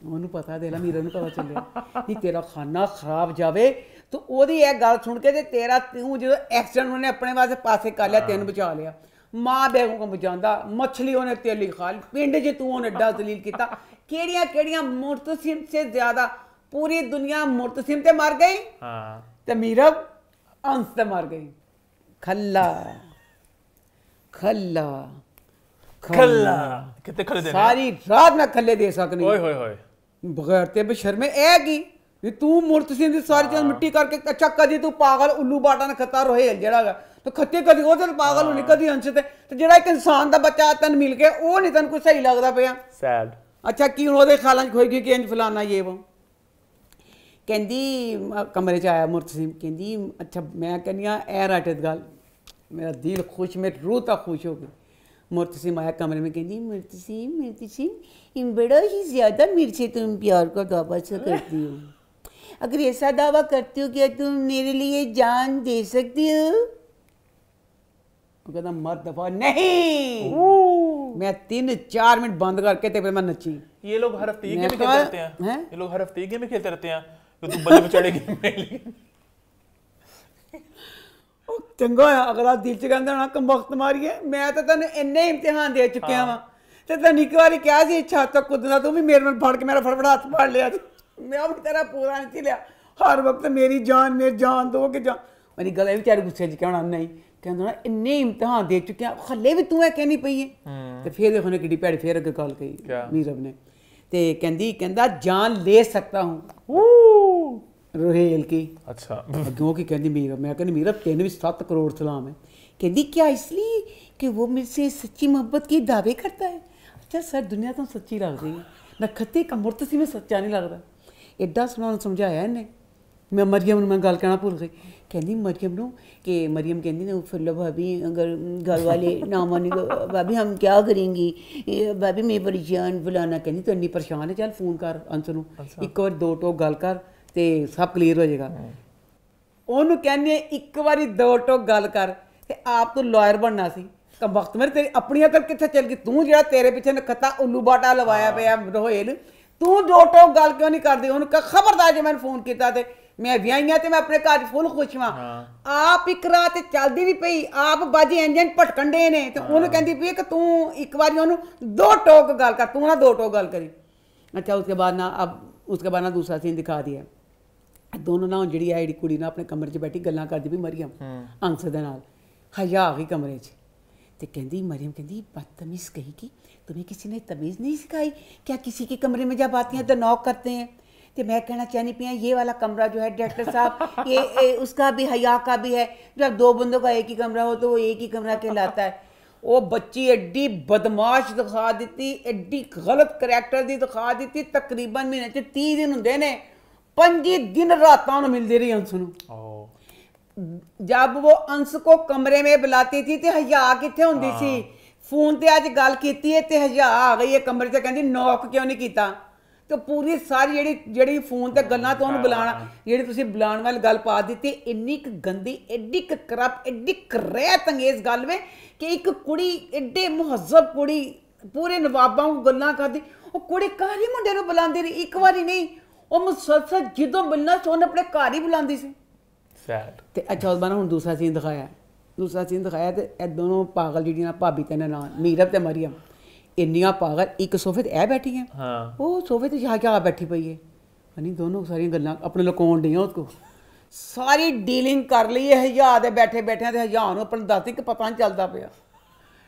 ਉਹਨੂੰ ਪਤਾ ਦੇ ਲਾ ਮੀਰਾ ਨੂੰ ਪਤਾ ਚੱਲਿਆ ਨਹੀਂ ਤੇਰਾ ਖਾਣਾ ਖਰਾਬ ਜਾਵੇ ਤਾਂ ਉਹਦੀ ਇਹ ਗੱਲ ਸੁਣ ਕੇ ਤੇ ਤੇਰਾ ਤੂੰ ਜਦੋਂ ਐਕਸੀਡੈਂਟ ਉਹਨੇ ਆਪਣੇ ਵਾਸਤੇ ਪਾਸੇ ਕਰ ਲਿਆ ਤੈਨੂੰ ਬਚਾ ਲਿਆ। ਮਾਂ ਬੇਗਮ ਬਚਾਉਂਦਾ ਮੱਛਲੀ ਉਹਨੇ ਤੇਲੀ ਖਾ ਲਈ। ਪਿੰਡ 'ਚ ਤੂੰ ਉਹਨੇ ਡਸ ਦਲੀਲ ਕੀਤਾ। ਕਿਹੜੀਆਂ ਕਿਹੜੀਆਂ ਮੁਰਤਸਿਮ ਸੇ ਜ਼ਿਆਦਾ ਪੂਰੀ ਦੁਨੀਆ ਮੁਰਤਸਿਮ ਤੇ ਮਰ ਗਈ? ਹਾਂ। ਤੇ ਮੀਰਬ ਅੰਸ ਤੇ ਮਰ ਗਈ। ਖੱਲਾ। ਖੱਲਾ। ਖੱਲਾ। ਕਿਤੇ ਖੱਲੇ ਦੇ ਸਾਰੀ ਰਾਤ ਮੈਂ ਖੱਲੇ ਦੇ ਸਕਨੀ ਓਏ ਹੋਏ ਹੋਏ। ਬਗੈਰ ਤੇ ਬਸ਼ਰਮੇ ਇਹ ਕੀ? ਵੀ ਤੂੰ ਮੁਰਤ ਸਿੰਘ ਦੀ ਸਾਰੀ ਚੀਜ਼ ਮਿੱਟੀ ਕਰਕੇ ਅੱਛਾ ਕਦੀ ਤੂੰ ਪਾਗਲ ਉੱਲੂ ਬਾਟਾ ਨੇ ਖੱਤਾ ਰੋਹੇਲ ਜਿਹੜਾ ਹੈਗਾ ਤੇ ਖੱਤੇ ਕਦੀ ਉਹਦੇ ਨਾਲ ਪਾਗਲ ਹੋਣੀ ਕਦੀ ਅੰਸ਼ ਤੇ ਤੇ ਜਿਹੜਾ ਇੱਕ ਇਨਸਾਨ ਦਾ ਬੱਚਾ ਤਨ ਮਿਲ ਕੇ ਉਹ ਨਹੀਂ ਤੈਨੂੰ ਕੋਈ ਸਹੀ ਲੱਗਦਾ ਪਿਆ सैड ਅੱਛਾ ਕੀ ਹੁਣ ਉਹਦੇ ਖਾਲਾਂ 'ਚ ਖੋਈ ਗਈ ਕਿ ਇੰਜ ਫਲਾਨਾ ਇਹ ਉਹ ਕਹਿੰਦੀ ਮ- ਕਮਰੇ 'ਚ ਆਇਆ ਮੁਰਤਸਿਮ ਕਹਿੰਦੀ ਅੱਛਾ ਮੈਂ ਕਹਿੰਦੀ ਆ ਇਹ ਰਾਟਤ ਗੱਲ ਮੇਰਾ ਦਿਲ ਖੁਸ਼ ਮੇਰੀ ਰੂਹ ਤਾਂ ਖੁਸ਼ ਹੋ ਗਈ मुर्तसिम आया कमरे में कहती मुर्तसिम मुर्तसिम इन बड़ा ही ज़्यादा मेरे से तुम प्यार का दावा सा करती हो अगर ऐसा दावा करती हो क्या तुम मेरे लिए जान दे सकती हो ਉਹ ਕਹਿੰਦਾ ਮਰ ਦਫਾ ਨਹੀਂ ਮੈਂ 3 4 ਮਿੰਟ ਬੰਦ ਕਰਕੇ ਤੇ ਫਿਰ ਮੈਂ ਨੱਚੀ ये लोग हर हफ्ते ये मैं गेम कहा- खेलते रहते हैं हैं? ये लोग हर हफ्ते ये गेम खेलते रहते हैं तो तू बल्ले पे चढ़ेगी मैं लेकिन ਉਹ ਚੰਗਾ ਹੋਇਆ ਅਗਲਾ ਦਿਲ ਚ ਕਹਿੰਦਾ ਹੋਣਾ ਕੰਬਖਤ ਮਾਰੀਏ ਮੈਂ ਤਾਂ ਤੈਨੂੰ ਇੰਨੇ ਇਮਤਿਹਾਨ ਦੇ ਚੁੱਕਿਆ ਵਾਂ ਤੇ ਤੈਨੂੰ ਇੱਕ ਵਾਰੀ ਕਿਹਾ ਸੀ ਛੱਤ ਤੱਕ ਕੁੱਦਣਾ ਤੂੰ ਵੀ ਮੇਰੇ ਨਾਲ ਫੜ ਕੇ ਮੇਰਾ ਫੜਫੜ ਹੱਥ ਫੜ ਲਿਆ ਸੀ। ਮੈਂ ਉਹ ਤੇਰਾ ਪੂਰਾ ਨਹੀਂ ਸੀ ਲਿਆ ਹਰ ਵਕਤ ਮੇਰੀ ਜਾਨ ਮੇਰੀ ਜਾਨ ਦੋ ਕਿ ਜਾਨ ਮੇਰੀ ਗਲੇ ਵਿਚਾਰੇ ਗੁੱਸੇ ਚ ਕਹਿਣਾ ਨਹੀਂ ਕਹਿੰਦਾ ਨਾ ਇੰਨੇ ਇਮਤਿਹਾਨ ਦੇ ਚੁੱਕਿਆ ਹੱਲੇ ਵੀ ਤੂੰ ਇਹ ਕਹਿਣੀ ਪਈ ਹੈ ਤੇ ਫਿਰ ਦੇਖੋ ਨੇ ਕਿੱਡੀ ਭੈੜੀ ਫੇਰ ਅੱਗੇ ਗੱਲ ਕਹੀ ਕਿਆ? ਮੀਰਬ ਨੇ ਤੇ ਕਹਿੰਦੀ ਕਹਿੰਦਾ ਜਾਨ ਲੈ ਸਕਤਾ ਹੂੰ ਰੋਹੇਲ ਕੀ अच्छा ਅੱਗੋਂ ਕੀ ਕਹਿੰਦੀ ਮੀਰਾ ਮੈਂ ਕਹਿੰਦੀ ਮੀਰਾ ਤੈਨੂੰ ਵੀ 7 ਕਰੋੜ ਸਲਾਮ ਹੈ ਕਹਿੰਦੀ क्या इसलिए कि वो मेरे से सच्ची मोहब्बत के दावे करता है अच्छा सर दुनिया तो सच्ची लग रही है नखत्ते का मुर्तसी में सच्चा नहीं लगता ਇੱਦਾਂ ਸਮਝਾਉਣ ਸਮਝਾਇਆ ਇਹਨੇ। ਮੈਂ ਮਰੀਮ ਨੂੰ ਮੈਂ ਗੱਲ ਕਹਿਣਾ ਭੁੱਲ ਗਈ। ਕਹਿੰਦੀ ਮਰੀਮ ਨੂੰ ਕਿ ਮਰੀਮ ਕਹਿੰਦੀ ਨਾ ਫੁੱਲਾ ਭਾਬੀ ਅਗਰ ਘਰ ਵਾਲੇ ਨਾ ਮੰਨੇ ਭਾਬੀ ਹਮ ਕੀ ਕਰਾਂਗੇ? ਭਾਬੀ ਮੈਂ ਜਾਨ ਬੁਲਾਣਾ। ਕਹਿੰਦੀ ਤੂੰ ਇੰਨੀ ਪਰੇਸ਼ਾਨ ਹੈ ਚੱਲ ਫੋਨ ਕਰ ਅੰਸ਼ ਨੂੰ। ਇੱਕ ਵਾਰ ਦੋ ਟੋਕ ਗੱਲ ਕਰ ਤੇ ਸਭ ਕਲੀਅਰ ਹੋ ਜਾਏਗਾ। ਉਹਨੂੰ ਕਹਿੰਦੇ ਇੱਕ ਵਾਰੀ ਦੋ ਟੋਕ ਗੱਲ ਕਰ ਤੇ ਆਪ ਤੂੰ ਲਾਇਰ ਬਣਨਾ ਸੀ। ਤਾਂ ਵਕਤ ਮੇਰੇ ਤੇਰੀ ਆਪਣੀ ਅਕਲ ਕਿੱਥੇ ਚਲ ਗਈ? ਤੂੰ ਜਿਹੜਾ ਤੇਰੇ ਪਿੱਛੇ ਨਖਤਾ ਉੱਲੂ ਬਾਟਾ ਲਵਾਇਆ ਪਿਆ ਰੋਹੇਲ ਤੂੰ ਦੋ ਟੋਕ ਗੱਲ ਕਿਉਂ ਨਹੀਂ ਕਰਦੀ? ਉਹਨੂੰ ਕਹ ਖਬਰਦਾਰ ਜੇ ਮੈਨੂੰ ਫੋਨ ਕੀਤਾ ਤੇ ਮੈਂ ਵਿਆਹੀਆਂ ਤੇ ਮੈਂ ਆਪਣੇ ਘਰ ਫੁੱਲ ਖੁਸ਼ ਹਾਂ। ਆਪ ਇੱਕ ਰਾਤ ਚੱਲਦੀ ਵੀ ਪਈ ਆਪ ਬਾਜੀ ਇੰਜਨ ਭਟਕਣ ਦੇ ਨੇ ਤੇ ਉਹਨੂੰ ਕਹਿੰਦੀ ਪਈ ਕਿ ਤੂੰ ਇੱਕ ਵਾਰੀ ਉਹਨੂੰ ਦੋ ਟੋਕ ਗੱਲ ਕਰ ਤੂੰ ਨਾ ਦੋ ਟੋਕ ਗੱਲ ਕਰੀ। ਅੱਛਾ ਉਸਕੇ ਬਾਅਦ ਨਾ ਅਬ ਉਸਕੇ ਬਾਅਦ ਨਾ ਦੂਸਰਾ ਸੀਨ ਦਿਖਾ ਦਿਆ। ਦੋਨੋਂ ਨਾ ਹੁਣ ਜਿਹੜੀ ਆ ਜਿਹੜੀ ਕੁੜੀ ਨਾ ਆਪਣੇ ਕਮਰੇ 'ਚ ਬੈਠੀ ਗੱਲਾਂ ਕਰਦੀ ਵੀ ਮਰੀਮ ਅੰਸ ਦੇ ਨਾਲ ਹਯਾ ਆ ਗਈ ਕਮਰੇ 'ਚ। तो कहती मरियम कहती बदतमीज़ कहेगी तुम्हें किसी ने तमीज़ नहीं सिखाई? क्या किसी के कमरे में जब आती हैं तो नॉक करते हैं? तो मैं कहना चाहनी पिया ये वाला कमरा जो है डायरेक्टर साहब ये, ये उसका भी हया का भी है। जब दो बंदों का एक ही कमरा हो तो वो एक ही कमरा कहलाता है। वो बच्ची एड्डी बदमाश दिखा दी एड्डी गलत करैक्टर की दिखा दी तकरीबन महीने तीह दिन होंगे ने पंजी दिन रात मिलती रही सुनो ਜਦ ਉਹ ਅੰਸ ਕੋ ਕਮਰੇ ਮੇ ਬੁਲਾਤੀ ਥੀ ਤੇ ਹਯਾ ਕਿੱਥੇ ਹੁੰਦੀ ਸੀ? ਫੋਨ ਤੇ ਅੱਜ ਗੱਲ ਕੀਤੀ ਹੈ ਤੇ ਹਯਾ ਆ ਗਈ ਹੈ ਕਮਰੇ 'ਚ ਕਹਿੰਦੀ ਨੌਕ ਕਿਉਂ ਨਹੀਂ ਕੀਤਾ? ਤੇ ਪੂਰੀ ਸਾਰੀ ਜਿਹੜੀ ਜਿਹੜੀ ਫੋਨ ਤੇ ਗੱਲਾਂ ਤੋਂ ਉਹਨੂੰ ਬੁਲਾਣਾ ਜਿਹੜੀ ਤੁਸੀਂ ਬੁਲਾਉਣ ਵਾਲੀ ਗੱਲ ਪਾ ਦਿੱਤੀ ਇੰਨੀ ਕੁ ਗੰਦੀ ਐਡੀ ਕੁ ਕਰਪ ਐਡੀ ਕਰੈਤ ਅੰਗੇਜ਼ ਗੱਲ ਵੇ ਕਿ ਇੱਕ ਕੁੜੀ ਐਡੇ ਮੁਹੱਜ਼ਬ ਕੁੜੀ ਪੂਰੇ ਨਵਾਬਾਂ ਨੂੰ ਗੱਲਾਂ ਕਰਦੀ ਉਹ ਕੁੜੀ ਕਾਹਲੀ ਮੁੰਡੇ ਨੂੰ ਬੁਲਾਉਂਦੀ ਰਹੀ ਇੱਕ ਵਾਰੀ ਨਹੀਂ। ਉਹ ਮੁਸਲਸਲ ਜਦੋਂ ਮਿਲਣਾ ਸੀ ਉਹਨੇ ਆਪਣੇ ਘਰ ਹੀ ਬੁਲਾਉਂਦੀ ਸੀ। ਸੈਡ ਤੇ ਅੱਛਾ ਉਸ ਬਾਰੇ ਹੁਣ ਦੂਸਰਾ ਸੀਨ ਦਿਖਾਇਆ। ਦੂਸਰਾ ਸੀਨ ਦਿਖਾਇਆ ਤੇ ਇਹ ਦੋਨੋਂ ਪਾਗਲ ਜਿਹੜੀਆਂ ਭਾਬੀ ਤੇ ਨਾਂ ਮੀਰਬ ਤੇ ਮਰੀਮ ਇੰਨੀਆਂ ਪਾਗਲ ਇੱਕ ਸੋਫੇ ਤੇ ਐ ਬੈਠੀ ਹੈ ਹਾਂ। ਉਹ ਸੋਫੇ ਤੇ ਜਾ ਕੇ ਆ ਬੈਠੀ ਪਈ ਹੈ ਹਨੀ ਦੋਨੋਂ ਸਾਰੀਆਂ ਗੱਲਾਂ ਆਪਣੇ ਲੁਕਾਉਣ ਡੀਆਂ ਉਸਕੋ ਸਾਰੀ ਡੀਲਿੰਗ ਕਰ ਲਈ ਹੈ ਹਯਾ ਦੇ ਬੈਠੇ ਬੈਠਿਆਂ ਤੇ ਹਜ਼ਾਰ ਨੂੰ ਆਪਣੇ ਦੱਸਦੇ ਕਿ ਪਤਾ ਨਹੀਂ ਚੱਲਦਾ ਪਿਆ।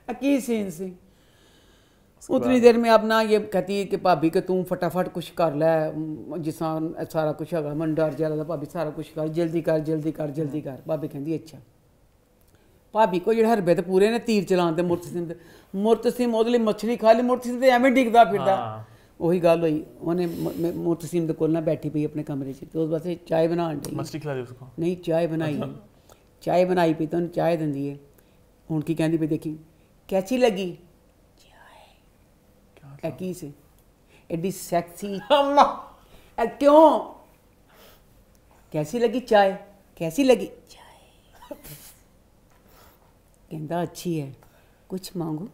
ਆ ਕੀ ਸੀਨ ਸੀ? उतनी देर में अब ना ये कहती है कि भाभी कि तू फटाफट कुछ कर ले जिस सारा कुछ है मन डर जा भाभी सारा कुछ कर जल्दी कर जल्दी कर जल्दी कर भाभी ਅੱਛਾ। ਭਾਬੀ ਕੋ ਜਿਹੜਾ ਹਰਬੇ ਤੇ ਪੂਰੇ ਨੇ ਤੀਰ ਚਲਾਉਣ ਤੇ ਮੁਰਤ ਸਿੰਘ ਮੁਰਤ ਸਿੰਘ ਉਹਦੇ ਲਈ ਮੱਛਲੀ ਖਾ ਲਈ ਮੁਰਤ ਸਿੰਘ ਤੇ ਐਵੇਂ ਡਿੱਗਦਾ ਫਿਰਦਾ। ਉਹੀ ਗੱਲ ਹੋਈ। ਉਹਨੇ ਮੁਰਤ ਸਿੰਘ ਦੇ ਕੋਲ ਨਾ ਬੈਠੀ ਪਈ ਆਪਣੇ ਕਮਰੇ 'ਚ। ਤੇ ਉਸ ਵਾਸਤੇ ਚਾਹ ਬਣਾਉਣ ਦੀ ਮੱਛਲੀ ਖਿਲਾ ਦੇ ਉਸਕੋ। ਨਹੀਂ ਚਾਹ ਬਣਾਈ। ਚਾਹ ਬਣਾਈ ਪਈ ਤਾਂ ਚਾਹ ਦਿੰਦੀ ਏ ਹੁਣ ਕੀ ਕਹਿੰਦੀ ਪਈ ਦੇਖੀ। ਕੈਚੀ ਲੱਗੀ? ਟੈਕੀ ਸੀ ਐਡੀ ਸੈਕਸੀ अम्मा। अ, क्यों? कैसी लगी चाय? कैसी लगी? चाय। कहता अच्छी है। कुछ मांगो?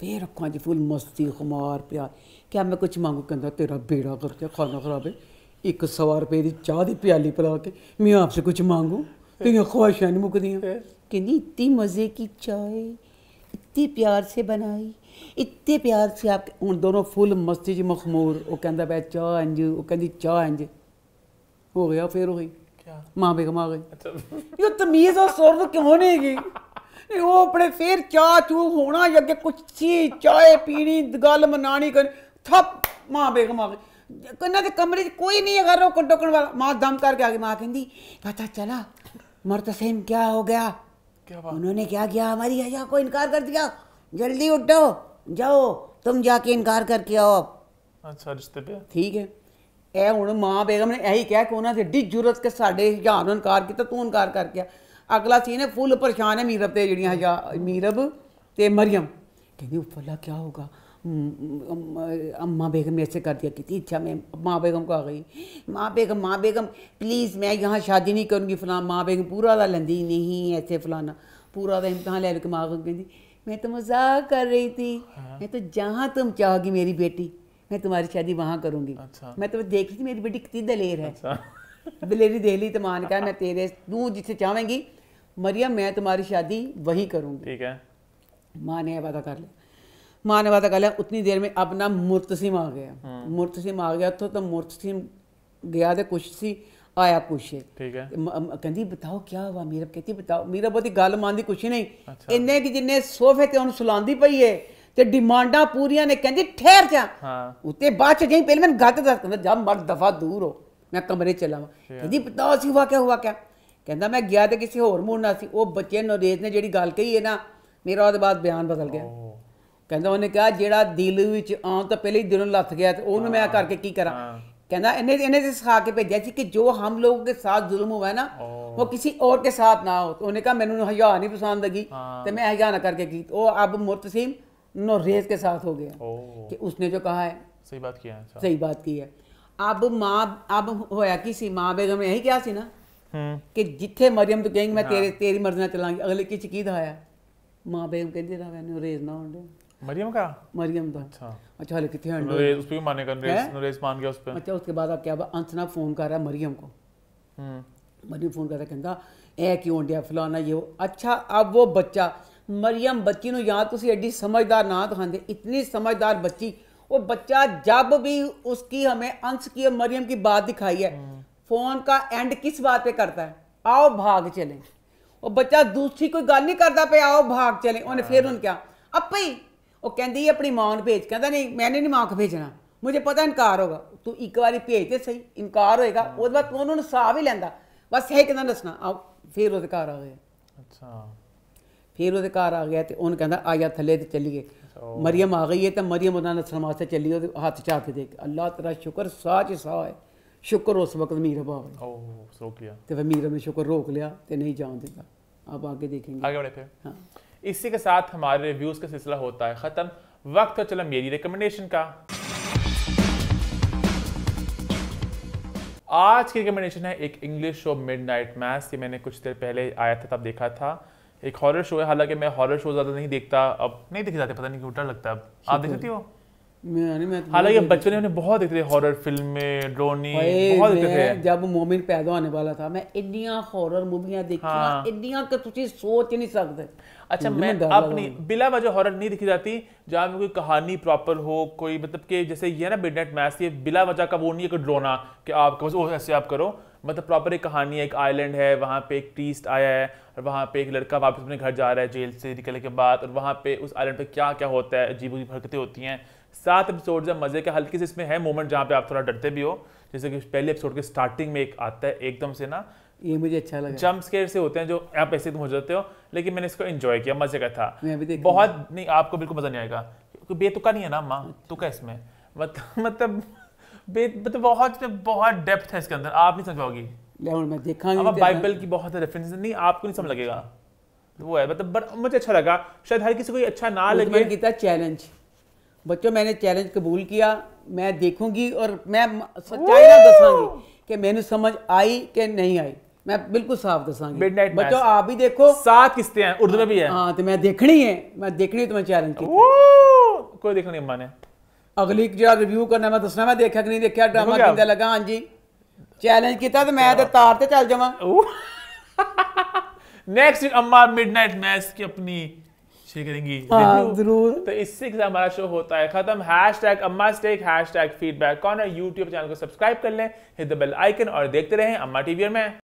फिर अखा जी फुल मस्ती खुमार प्यार। क्या मैं कुछ मांगू? कहता तेरा बेड़ा करके खाना खराब है। एक सवा रुपए की चाह की प्याली पिला के। मैं आपसे कुछ मांगू? तेरिया ख्वाहिशां नहीं मुकदियाँ। कहती इतनी मज़े की चाय इतनी प्यार से बनाई। इतने प्यार से आप ਹੁਣ ਦੋਨੋਂ ਫੁੱਲ ਮਸਤੀ 'ਚ ਮਖਮੂਰ ਉਹ ਕਹਿੰਦਾ ਪਿਆ ਚਾਹ ਇੰਜ ਉਹ ਕਹਿੰਦੀ ਚਾਹ ਇੰਜ ਹੋ ਗਿਆ ਫਿਰ ਉਹ क्या ਮਾਂ ਬੇਗਮ ਆ ਗਈ अच्छा ਇਹ ਤਮੀਜ਼ ਔਰ ਸੁਰਤ ਕਿਉਂ ਨਹੀਂ ਗਈ ਇਹ ਉਹ ਆਪਣੇ ਫੇਰ ਚਾਹ ਚੂ ਹੋਣਾ ਜਾਂ ਅੱਗੇ ਕੁਛ ਸੀ ਚਾਹ ਪੀਣੀ ਗੱਲ ਮਨਾਣੀ ਕਰ ਥੱਪ ਮਾਂ ਬੇਗਮ ਆ ਗਈ ਕੰਨਾਂ ਦੇ ਕਮਰੇ 'ਚ ਕੋਈ ਨਹੀਂ ਹੈਗਾ ਰੋਕਣ ਟੋਕਣ ਵਾਲਾ ਮਾਂ ਦਮ ਕਰਕੇ ਆ ਗਈ ਮਾਂ ਕਹਿੰਦੀ ਪਤਾ चला मुर्तसिम क्या हो गया क्या बात उन्होंने क्या किया हमारी हया को इनकार कर दिया जल्दी उठो जाओ तुम जाके इनकार करके आओ अब अच्छा रिश्ते पे ਠੀਕ ਹੈ ਇਹ ਹੁਣ ਮਾਂ ਬੇਗਮ ਨੇ ਇਹੀ ਕਿਹਾ ਕਿ ਉਹਨਾਂ ਦੀ ਏਡੀ ਜ਼ਰੂਰਤ ਕਿ ਸਾਡੇ ਹਜ਼ਾਰ ਨੂੰ ਇਨਕਾਰ ਕੀਤਾ ਤੂੰ ਇਨਕਾਰ ਕਰ ਗਿਆ ਅਗਲਾ ਸੀਨ ਹੈ ਫੁੱਲ ਪਰੇਸ਼ਾਨ ਹੈ ਮੀਰਬ ਤੇ ਜਿਹੜੀਆਂ ਹਜ਼ਾਰ ਮੀਰਬ ਤੇ ਮਰੀਮ ਕਹਿੰਦੀ ਉਫਲਾ क्या होगा अम्मा बेगम ने ऐसे कर दिया कितनी अच्छा मैं माँ बेगम को आ गई माँ बेगम माँ बेगम प्लीज़ मैं यहाँ शादी नहीं करूँगी फलां माँ बेगम पूरा दा लेंदी नहीं ऐसे फलाना पूरा दा इम्तहान ले के माँ बेगम कहती मैं तो मज़ाक कर रही थी। हाँ। मैं तो जहाँ तुम चाहोगी मेरी बेटी मैं तुम्हारी शादी वहाँ करूँगी। अच्छा। मैं तो देख रही थी मेरी बेटी कितनी दलेर है। अच्छा। दलेरी दे ली तो माँ ने कहा मैं तेरे तू जिसे चाहेंगी मरियम मैं तुम्हारी शादी वही करूँगी। ठीक है। माँ ने वादा कर लिया। माँ ने वादा कर लिया उतनी देर में अपना मुर्तसिम आ गया। मुर्तसिम आ गया तो तो मुर्तसिम गया तो कुछ सी ਆਇਆ ਕੁਛ। ਠੀਕ ਹੈ। ਕਹਿੰਦੀ ਬਤਾਓ ਕੀ ਹੋਇਆ ਮੀਰਾ ਕਹਿੰਦੀ ਬਤਾਓ। ਮੀਰਾ ਬਹੁਤੀ ਗੱਲ ਮੰਨਦੀ ਕੁਛ ਨਹੀਂ। ਇੰਨੇ ਕਿ ਜਿੰਨੇ ਸੋਫੇ ਤੇ ਉਹਨੂੰ ਸੁਲਾਉਂਦੀ ਪਈ ਏ ਤੇ ਡਿਮਾਂਡਾਂ ਪੂਰੀਆਂ ਨੇ ਕਹਿੰਦੀ ਠਹਿਰ ਜਾ। ਹਾਂ। ਉੱਤੇ ਬਾਅਦ ਚ ਜਾਈ ਪਹਿਲੇ ਮੈਨੂੰ ਗੱਤ ਦੱਸ ਕਹਿੰਦਾ ਜਾ ਮਰ ਦਫਾ ਦੂਰ ਹੋ। ਮੈਂ ਕਮਰੇ ਚ ਲਾਵਾਂ। ਕਹਿੰਦੀ ਬਤਾਓ ਸੀ ਹੁਆ ਕਿਆ ਹੁਆ ਕਿਆ? ਕਹਿੰਦਾ ਮੈਂ ਗਿਆ ਤੇ ਕਿਸੇ ਹੋਰ ਮੂਡ ਨਾਲ ਸੀ। ਉਹ ਬੱਚੇ ਨਰੇਜ ਨੇ ਜਿਹੜੀ ਗੱਲ ਕਹੀ ਹੈ ਨਾ ਮੇਰਾ ਉਹਦੇ ਬਾਅਦ ਬਿਆਨ ਬਦਲ ਗਿਆ। ਕਹਿੰਦਾ ਉਹਨੇ ਕਿਹਾ ਜਿਹੜਾ ਦਿਲ ਵਿੱਚ ਆਉਣ ਤਾਂ ਪਹਿਲੇ ਹੀ ਦਿਲੋਂ ਲੱਥ ਗਿਆ ਤੇ ਉਹਨੂੰ ਮੈਂ ਕਰਕੇ ਕੀ ਕਰਾਂ? कहना इन्हें इन्हें सिखा के भेजा कि जो हम लोगों के साथ जुल्म हुआ है ना वो किसी और के साथ ना हो। तो उन्हें कहा मैंने हया नहीं पसंद लगी। हाँ। तो मैं हया ना करके की। तो अब मुर्तसीम नोरेज के साथ हो गया कि उसने जो कहा है। सही बात किया है अच्छा। सही बात की है। अब माँ अब होया कि सी? माँ बेगम यही क्या सी ना? हम्म। कि जिथे मरियम तो कहेंगी मैं हाँ। तेरे तेरी मर्ज़ी ना चलांगी। अगले किसी की दहाया तो माँ बेगम कहती रहा नोरेज ना हो मरियम का? मरियम था अच्छा। अच्छा हालाँकि थे नरेश उस पे भी माने कर रहे हैं? नरेश मान गया उस पे। अच्छा उसके बाद आप क्या अंश अंशना फ़ोन कर रहा है मरियम को। हम्म। मरियम फ़ोन कर रहा है कहता ए क्यों डिया फलाना ये अच्छा अब वो बच्चा ਮਰੀਮ ਬੱਚੀ ਨੂੰ ਜਾਂ ਤੁਸੀਂ ਐਡੀ ਸਮਝਦਾਰ ਨਾ ਦਿਖਾਉਂਦੇ इतनी समझदार बच्ची वो बच्चा जब भी उसकी हमें अंश की और मरियम की बात दिखाई है हम्म। फ़ोन का एंड किस बात पे करता है? आओ भाग चले। वो बच्चा दूसरी कोई गल नहीं करता पे आओ भाग चले। उन्हें हाँ। फिर उन क्या अपे ही ਉਹ ਕਹਿੰਦੀ ਆਪਣੀ ਮਾਂ ਨੂੰ ਭੇਜ ਕਹਿੰਦਾ ਨਹੀਂ ਮੈਨੇ ਨਹੀਂ ਮਾਂ ਕੋ ਭੇਜਣਾ। ਮੈਨੂੰ ਪਤਾ ਇਨਕਾਰ ਹੋਗਾ। ਤੂੰ ਇੱਕ ਵਾਰੀ ਭੇਜ ਤੇ ਸਹੀ ਇਨਕਾਰ ਹੋਏਗਾ। ਉਹਦੇ ਬਾਅਦ ਉਹਨਾਂ ਨੂੰ ਸਾਹ ਵੀ ਲੈਂਦਾ। ਬਸ ਇਹ ਕਿਦਾਂ ਦੱਸਣਾ ਆ ਫਿਰ ਉਹਦੇ ਘਰ ਆ ਗਏ ਅੱਛਾ। ਫਿਰ ਉਹਦੇ ਘਰ ਆ ਗਿਆ ਤੇ ਉਹਨ ਕਹਿੰਦਾ ਆਇਆ ਥੱਲੇ ਤੇ ਚੱਲੀਏ। ਮਰੀਮ ਆ ਗਈ ਤੇ ਮਰੀਮ ਉਹਨਾਂ ਨਾਲ ਸਨਮਾਸ ਤੇ ਚੱਲੀ ਉਹਦੇ ਹੱਥ ਚਾ ਕੇ। ਦੇਖ ਅੱਲਾਹ ਤੇਰਾ ਸ਼ੁਕਰ ਸਾਚ ਸਾਹ ਹੈ। ਸ਼ੁਕਰ ਉਸ ਵਕਤ ਮੀਰ ਬਾਬ ਨੇ। ਓ ਤੇ ਫਿਰ ਮੀਰ ਨੇ ਸ਼ੁਕਰ ਰੋਕ ਲਿਆ ਤੇ ਨਹੀਂ ਜਾਣ ਦਿੱਤਾ। ਆਪ ਅੱਗੇ ਦੇਖेंगे ਆਗੇ ਬੜੇ ਫਿਰ। ਹਾਂ। इसी के साथ हमारे रिव्यूज़ का सिलसिला होता है खत्म। वक्त तो चला मेरी रिकमेंडेशन का। आज की रिकमेंडेशन है एक English show Midnight Mass ये मैंने कुछ देर पहले आया था तब देखा था। एक हॉरर शो है हालाँकि मैं हॉरर शो ज़्यादा नहीं देखता अब नहीं देखे जाते पता नहीं क्यों डर लगता है। अब आप देखती हो? हालाँकि बचपन में बहुत देखते थे हॉरर फ़िल्में ड्रोनी बहुत देखते थे। जब मोमिन पैदा होने वाला था मैं हॉरर मूवियाँ देखी हाँ। के तुझे सोच ही नहीं सकते अच्छा मैं अपनी बिला वजह हॉरर नहीं जाती जहाँ में कोई कहानी प्रॉपर हो कोई मतलब जैसे ये ना ये बिला वजह का वो नहीं है कि ड्रोना कि आप बस वो ऐसे आप करो। मतलब प्रॉपर एक कहानी है एक आइलैंड है वहाँ पे एक टीस्ट आया है और वहाँ पे एक लड़का वापस अपने घर जा रहा है जेल से निकलने के बाद और वहाँ पे उस आइलैंड पे क्या क्या होता है अजीब अजीब हरकतें होती हैं। सात एपिसोड है मज़े के हल्की से इसमें है मोमेंट जहाँ पे आप थोड़ा डरते भी हो। जैसे कि पहले एपिसोड के स्टार्टिंग में एक आता है एकदम से ना ये मुझे अच्छा लगा। जंप स्केयर से होते हैं जो आप ऐसे तुम हो जाते हो लेकिन मैंने इसको एंजॉय किया मज़े का था। बहुत नहीं आपको बिल्कुल मज़ा नहीं आएगा। क्योंकि बेतुका नहीं है ना माँ तुका इसमें। मतलब मतलब बे मतलब बहुत बहुत डेप्थ है इसके अंदर आप नहीं समझ पाओगी। मैं देखा अब बाइबल की बहुत रेफरेंस नहीं आपको नहीं समझ लगेगा। वो है मतलब मुझे अच्छा लगा। शायद हर किसी को अच्छा ना लगे। किया चैलेंज बच्चों मैंने चैलेंज कबूल किया मैं देखूँगी और मैं सच्चाई ना दसांगी कि मैंने समझ आई कि नहीं आई। मैं बिल्कुल साफ़ दसांगी। मिडनाइट बच्चों आप भी देखो। सात किस्ते हैं उर्दू में भी है। हाँ तो मैं देखनी है मैं देखनी तुम्हें तो चैलेंज की। कोई देखना नहीं माने। अगली जो रिव्यू करना मैं दसना मैं देखा कि नहीं देखा ड्रामा किंदा लगा? हाँ जी। चैलेंज किया तो मैं तो तार ते चल जावा। नेक्स्ट अम्मा मिडनाइट मैच की अपनी शेयर करेंगी। हाँ ज़रूर। तो इससे हमारा शो होता है। खत्म। हैश टैग अम्मा stake hashtag feedback corner YouTube channel को सब्सक्राइब कर लें? हिट द बेल आइकन और देखते रहें अम्मा टीवी में।